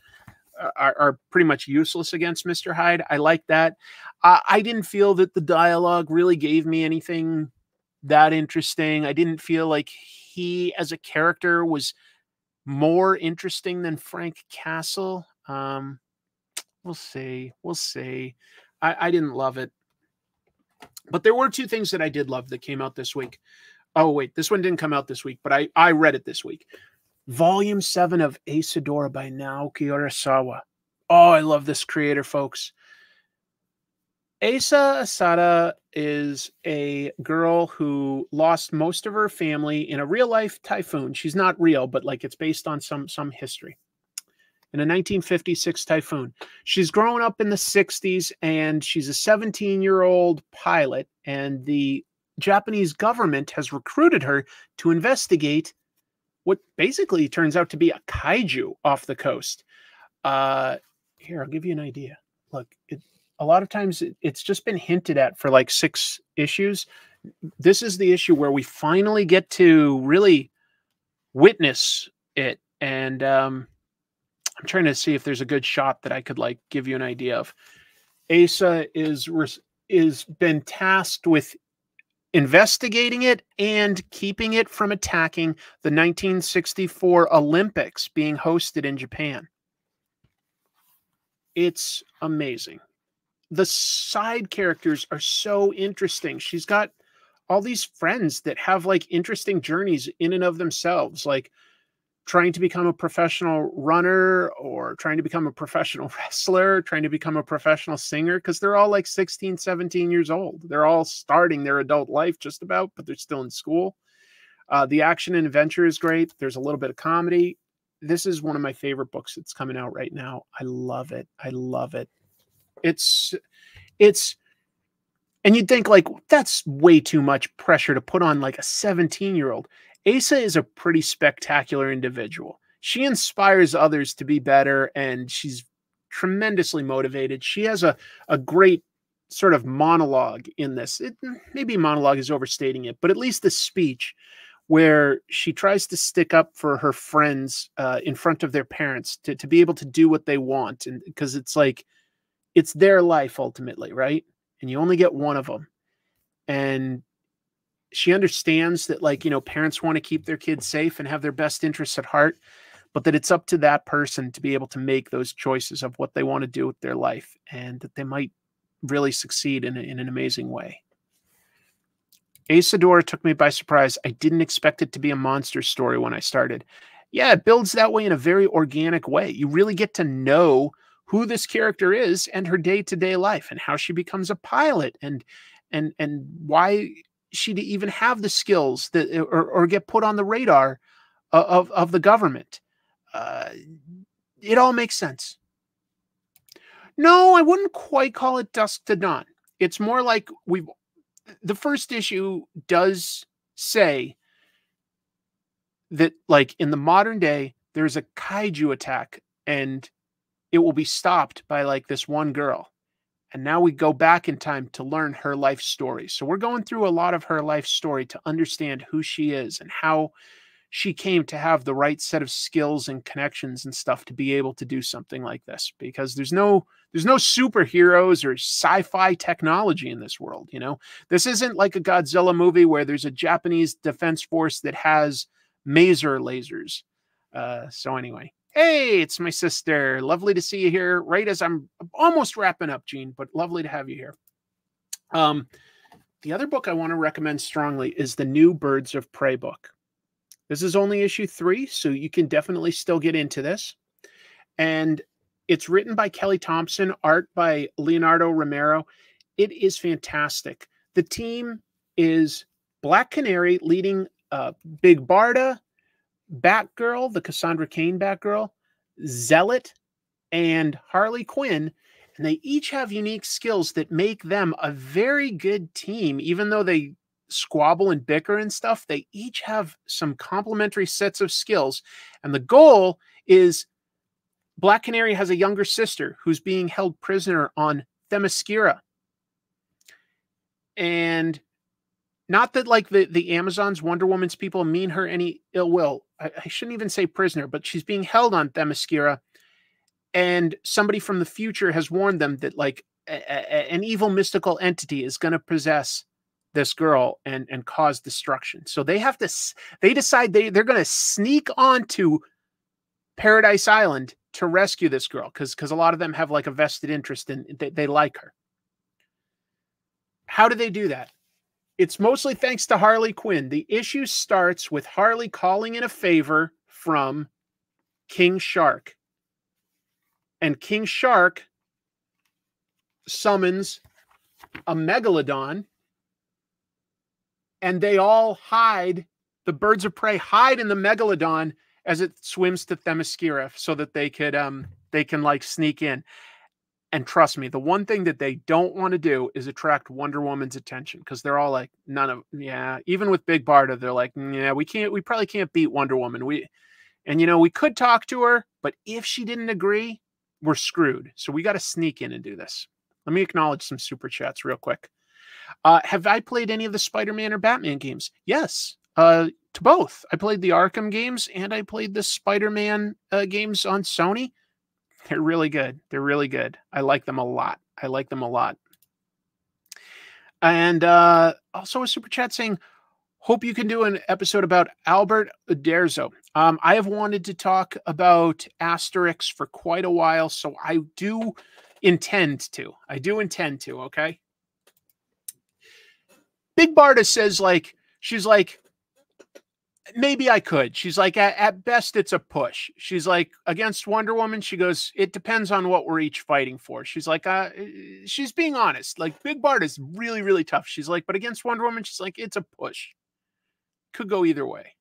are, are pretty much useless against Mr. Hyde. I like that. Uh, I didn't feel that the dialogue really gave me anything that interesting. I didn't feel like he as a character was more interesting than Frank Castle. Um, We'll see. We'll see. I, I didn't love it. But there were two things that I did love that came out this week. Oh, wait, this one didn't come out this week, but I, I read it this week. Volume 7 of Asadora by Naoki Urasawa. Oh, I love this creator, folks. Asa Asada is a girl who lost most of her family in a real life typhoon. She's not real, but like it's based on some some history. In a 1956 typhoon. She's grown up in the 60s and she's a 17 year old pilot. And the Japanese government has recruited her to investigate what basically turns out to be a kaiju off the coast. Uh, here, I'll give you an idea. Look, it, a lot of times it's just been hinted at for like six issues. This is the issue where we finally get to really witness it. And um, I'm trying to see if there's a good shot that I could like give you an idea of. Asa is is been tasked with investigating it and keeping it from attacking the 1964 Olympics being hosted in Japan. It's amazing the side characters are so interesting. She's got all these friends that have like interesting journeys in and of themselves, like trying to become a professional runner or trying to become a professional wrestler, trying to become a professional singer, because they're all like 16, 17 years old. They're all starting their adult life just about, but they're still in school. Uh, the action and adventure is great. There's a little bit of comedy. This is one of my favorite books that's coming out right now. I love it. I love it. It's it's and you'd think like that's way too much pressure to put on like a 17 year old. Asa is a pretty spectacular individual. She inspires others to be better and she's tremendously motivated. She has a, a great sort of monologue in this. It, maybe monologue is overstating it, but at least the speech where she tries to stick up for her friends uh, in front of their parents to, to be able to do what they want. And because it's like, it's their life ultimately, right? And you only get one of them. And she understands that, like, you know, parents want to keep their kids safe and have their best interests at heart, but that it's up to that person to be able to make those choices of what they want to do with their life and that they might really succeed in, a, in an amazing way. Asadora took me by surprise. I didn't expect it to be a monster story when I started. Yeah, it builds that way in a very organic way. You really get to know who this character is and her day-to-day life and how she becomes a pilot and and and why she to even have the skills that uh, or, or get put on the radar of of the government. Uh, it all makes sense. No i wouldn't quite call it dusk to dawn. It's more like we've the first issue does say that like in the modern day there's a kaiju attack and it will be stopped by like this one girl. And now we go back in time to learn her life story. So we're going through a lot of her life story to understand who she is and how she came to have the right set of skills and connections and stuff to be able to do something like this because there's no there's no superheroes or sci-fi technology in this world you know this isn't like a godzilla movie where there's a japanese defense force that has maser lasers uh, so anyway Hey, it's my sister. Lovely to see you here right as I'm almost wrapping up, Gene, but lovely to have you here. Um, the other book I want to recommend strongly is the new Birds of Prey book. This is only issue three, so you can definitely still get into this. And it's written by Kelly Thompson, art by Leonardo Romero. It is fantastic. The team is Black Canary leading uh, Big Barda, Batgirl, the Cassandra Cain Batgirl, Zealot, and Harley Quinn. And they each have unique skills that make them a very good team, even though they squabble and bicker and stuff. They each have some complementary sets of skills. And the goal is Black Canary has a younger sister who's being held prisoner on Themyscira. And not that like the, the Amazons, Wonder Woman's people mean her any ill will. I, I shouldn't even say prisoner, but she's being held on Themyscira. And somebody from the future has warned them that like a, a, an evil mystical entity is going to possess this girl and and cause destruction. So they have to they decide they they're going to sneak onto Paradise Island to rescue this girl because because a lot of them have like a vested interest in they, they like her. How do they do that? It's mostly thanks to Harley Quinn. The issue starts with Harley calling in a favor from King Shark. And King Shark summons a megalodon and they all hide the birds of prey hide in the megalodon as it swims to Themyscira so that they could um they can like sneak in. And trust me, the one thing that they don't want to do is attract Wonder Woman's attention because they're all like, none of yeah, even with Big Barda, they're like, yeah, we can't, we probably can't beat Wonder Woman. We and you know, we could talk to her, but if she didn't agree, we're screwed. So we got to sneak in and do this. Let me acknowledge some super chats real quick. Uh, have I played any of the Spider-Man or Batman games? Yes, uh, to both. I played the Arkham games and I played the Spider-Man uh, games on Sony. They're really good. They're really good. I like them a lot. I like them a lot. And uh, also a super chat saying, hope you can do an episode about Albert Uderzo. Um, I have wanted to talk about Asterix for quite a while, so I do intend to. I do intend to, okay? Big Barda says, like, she's like, maybe I could. She's like, at, at, best, it's a push. She's like, against Wonder Woman, she goes, it depends on what we're each fighting for. She's like, uh, she's being honest. Like, Big Barda is really, really tough. She's like, but against Wonder Woman, she's like, it's a push. Could go either way.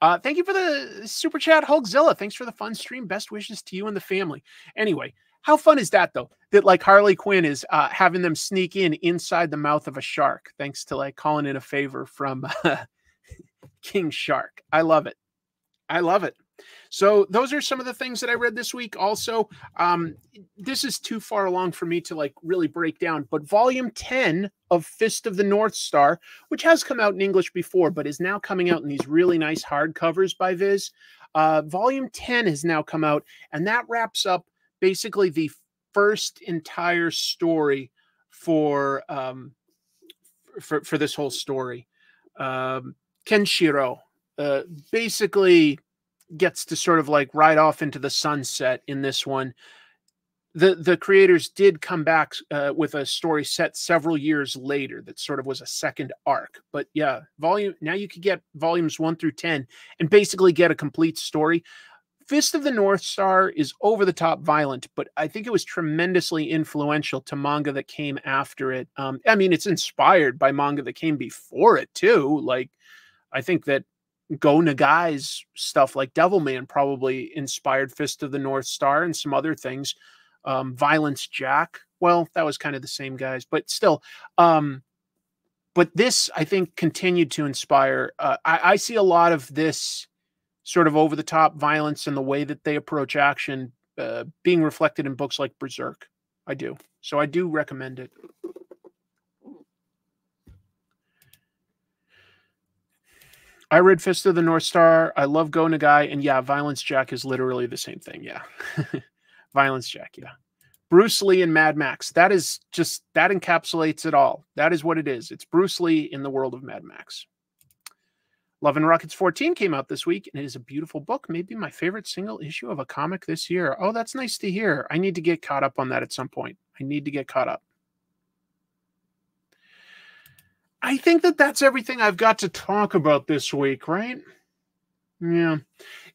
Uh, thank you for the super chat, Hulkzilla. Thanks for the fun stream. Best wishes to you and the family. Anyway, how fun is that though? That like Harley Quinn is uh, having them sneak in inside the mouth of a shark, thanks to like calling in a favor from King Shark. I love it. I love it. So those are some of the things that I read this week. Also, um, this is too far along for me to like really break down. But volume ten of Fist of the North Star, which has come out in English before, but is now coming out in these really nice hardcovers by Viz. Uh, volume ten has now come out, and that wraps up basically the first entire story for um, for for this whole story. Um, Kenshiro uh, basically gets to sort of like ride off into the sunset in this one. The the creators did come back uh, with a story set several years later that sort of was a second arc. But yeah, volume now you could get volumes one through ten and basically get a complete story. Fist of the North Star is over the top violent, but I think it was tremendously influential to manga that came after it. Um, I mean, it's inspired by manga that came before it too. Like I think that Go Nagai's stuff like Devilman probably inspired Fist of the North Star and some other things. Um, Violence Jack, well, that was kind of the same guys, but still. Um, but this, I think, continued to inspire. Uh, I, I see a lot of this sort of over the top violence and the way that they approach action uh, being reflected in books like Berserk. I do. So I do recommend it. I read Fist of the North Star. I love Go Nagai. And yeah, Violence Jack is literally the same thing. Yeah. Violence Jack. Yeah. Bruce Lee and Mad Max. That is just, that encapsulates it all. That is what it is. It's Bruce Lee in the world of Mad Max. Love and Rockets 14 came out this week, and it is a beautiful book. Maybe my favorite single issue of a comic this year. Oh, that's nice to hear. I need to get caught up on that at some point. I need to get caught up. I think that that's everything I've got to talk about this week, right? Yeah.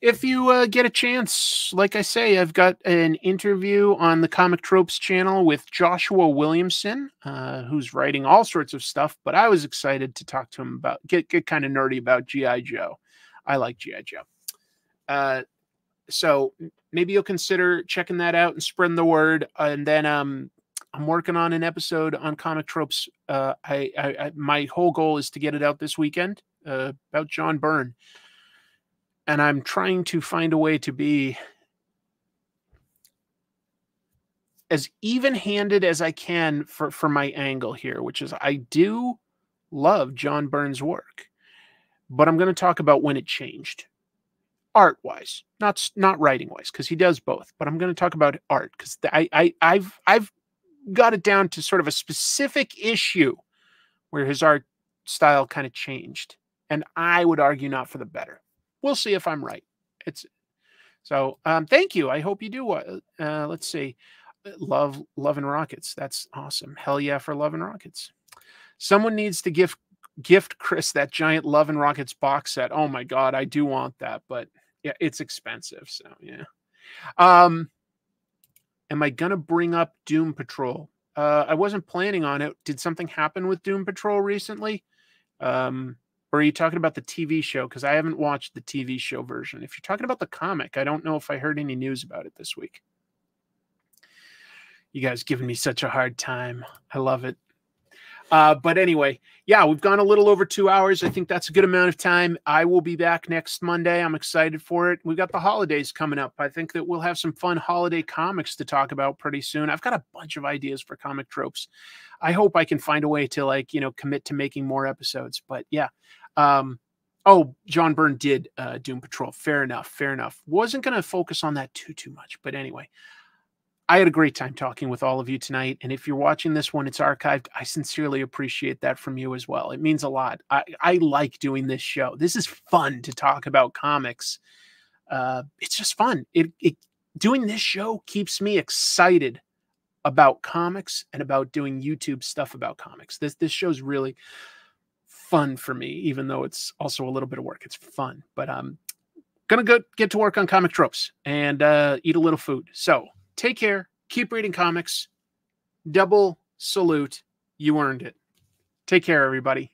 If you uh, get a chance, like I say, I've got an interview on the Comic Tropes channel with Joshua Williamson, uh, who's writing all sorts of stuff. But I was excited to talk to him about get get kind of nerdy about GI Joe. I like GI Joe. Uh, so maybe you'll consider checking that out and spreading the word. And then um, I'm working on an episode on comic tropes. Uh, I, I, I, my whole goal is to get it out this weekend uh, about John Byrne, and I'm trying to find a way to be as even-handed as I can for for my angle here, which is I do love John Byrne's work, but I'm going to talk about when it changed art wise not not writing wise because he does both but i'm going to talk about art because I, I i've i've got it down to sort of a specific issue where his art style kind of changed. And I would argue not for the better. We'll see if I'm right. It's So um, thank you. I hope you do. Uh, uh, let's see. Love, love and rockets. That's awesome. Hell yeah for love and rockets. Someone needs to gift gift Chris that giant love and rockets box set. Oh my god, I do want that, but yeah, it's expensive. So yeah. Um, am I gonna bring up Doom Patrol? Uh, I wasn't planning on it. Did something happen with Doom Patrol recently? Um, or are you talking about the TV show? Because I haven't watched the TV show version. If you're talking about the comic, I don't know if I heard any news about it this week. You guys giving me such a hard time. I love it. Uh, but anyway, yeah, we've gone a little over two hours. I think that's a good amount of time. I will be back next Monday. I'm excited for it. We've got the holidays coming up. I think that we'll have some fun holiday comics to talk about pretty soon. I've got a bunch of ideas for comic tropes. I hope I can find a way to like, you know, commit to making more episodes. But yeah. Um, oh, John Byrne did uh, Doom Patrol. Fair enough. Fair enough. Wasn't going to focus on that too, too much. But anyway, I had a great time talking with all of you tonight. And if you're watching this one, it's archived, I sincerely appreciate that from you as well. It means a lot. I, I like doing this show. This is fun to talk about comics. Uh, it's just fun. It, it doing this show keeps me excited about comics and about doing YouTube stuff about comics. This this show's really fun for me, even though it's also a little bit of work. It's fun, but I'm um, gonna go get to work on comic tropes and uh, eat a little food. So Take care. Keep reading comics. Double salute. You earned it. Take care, everybody.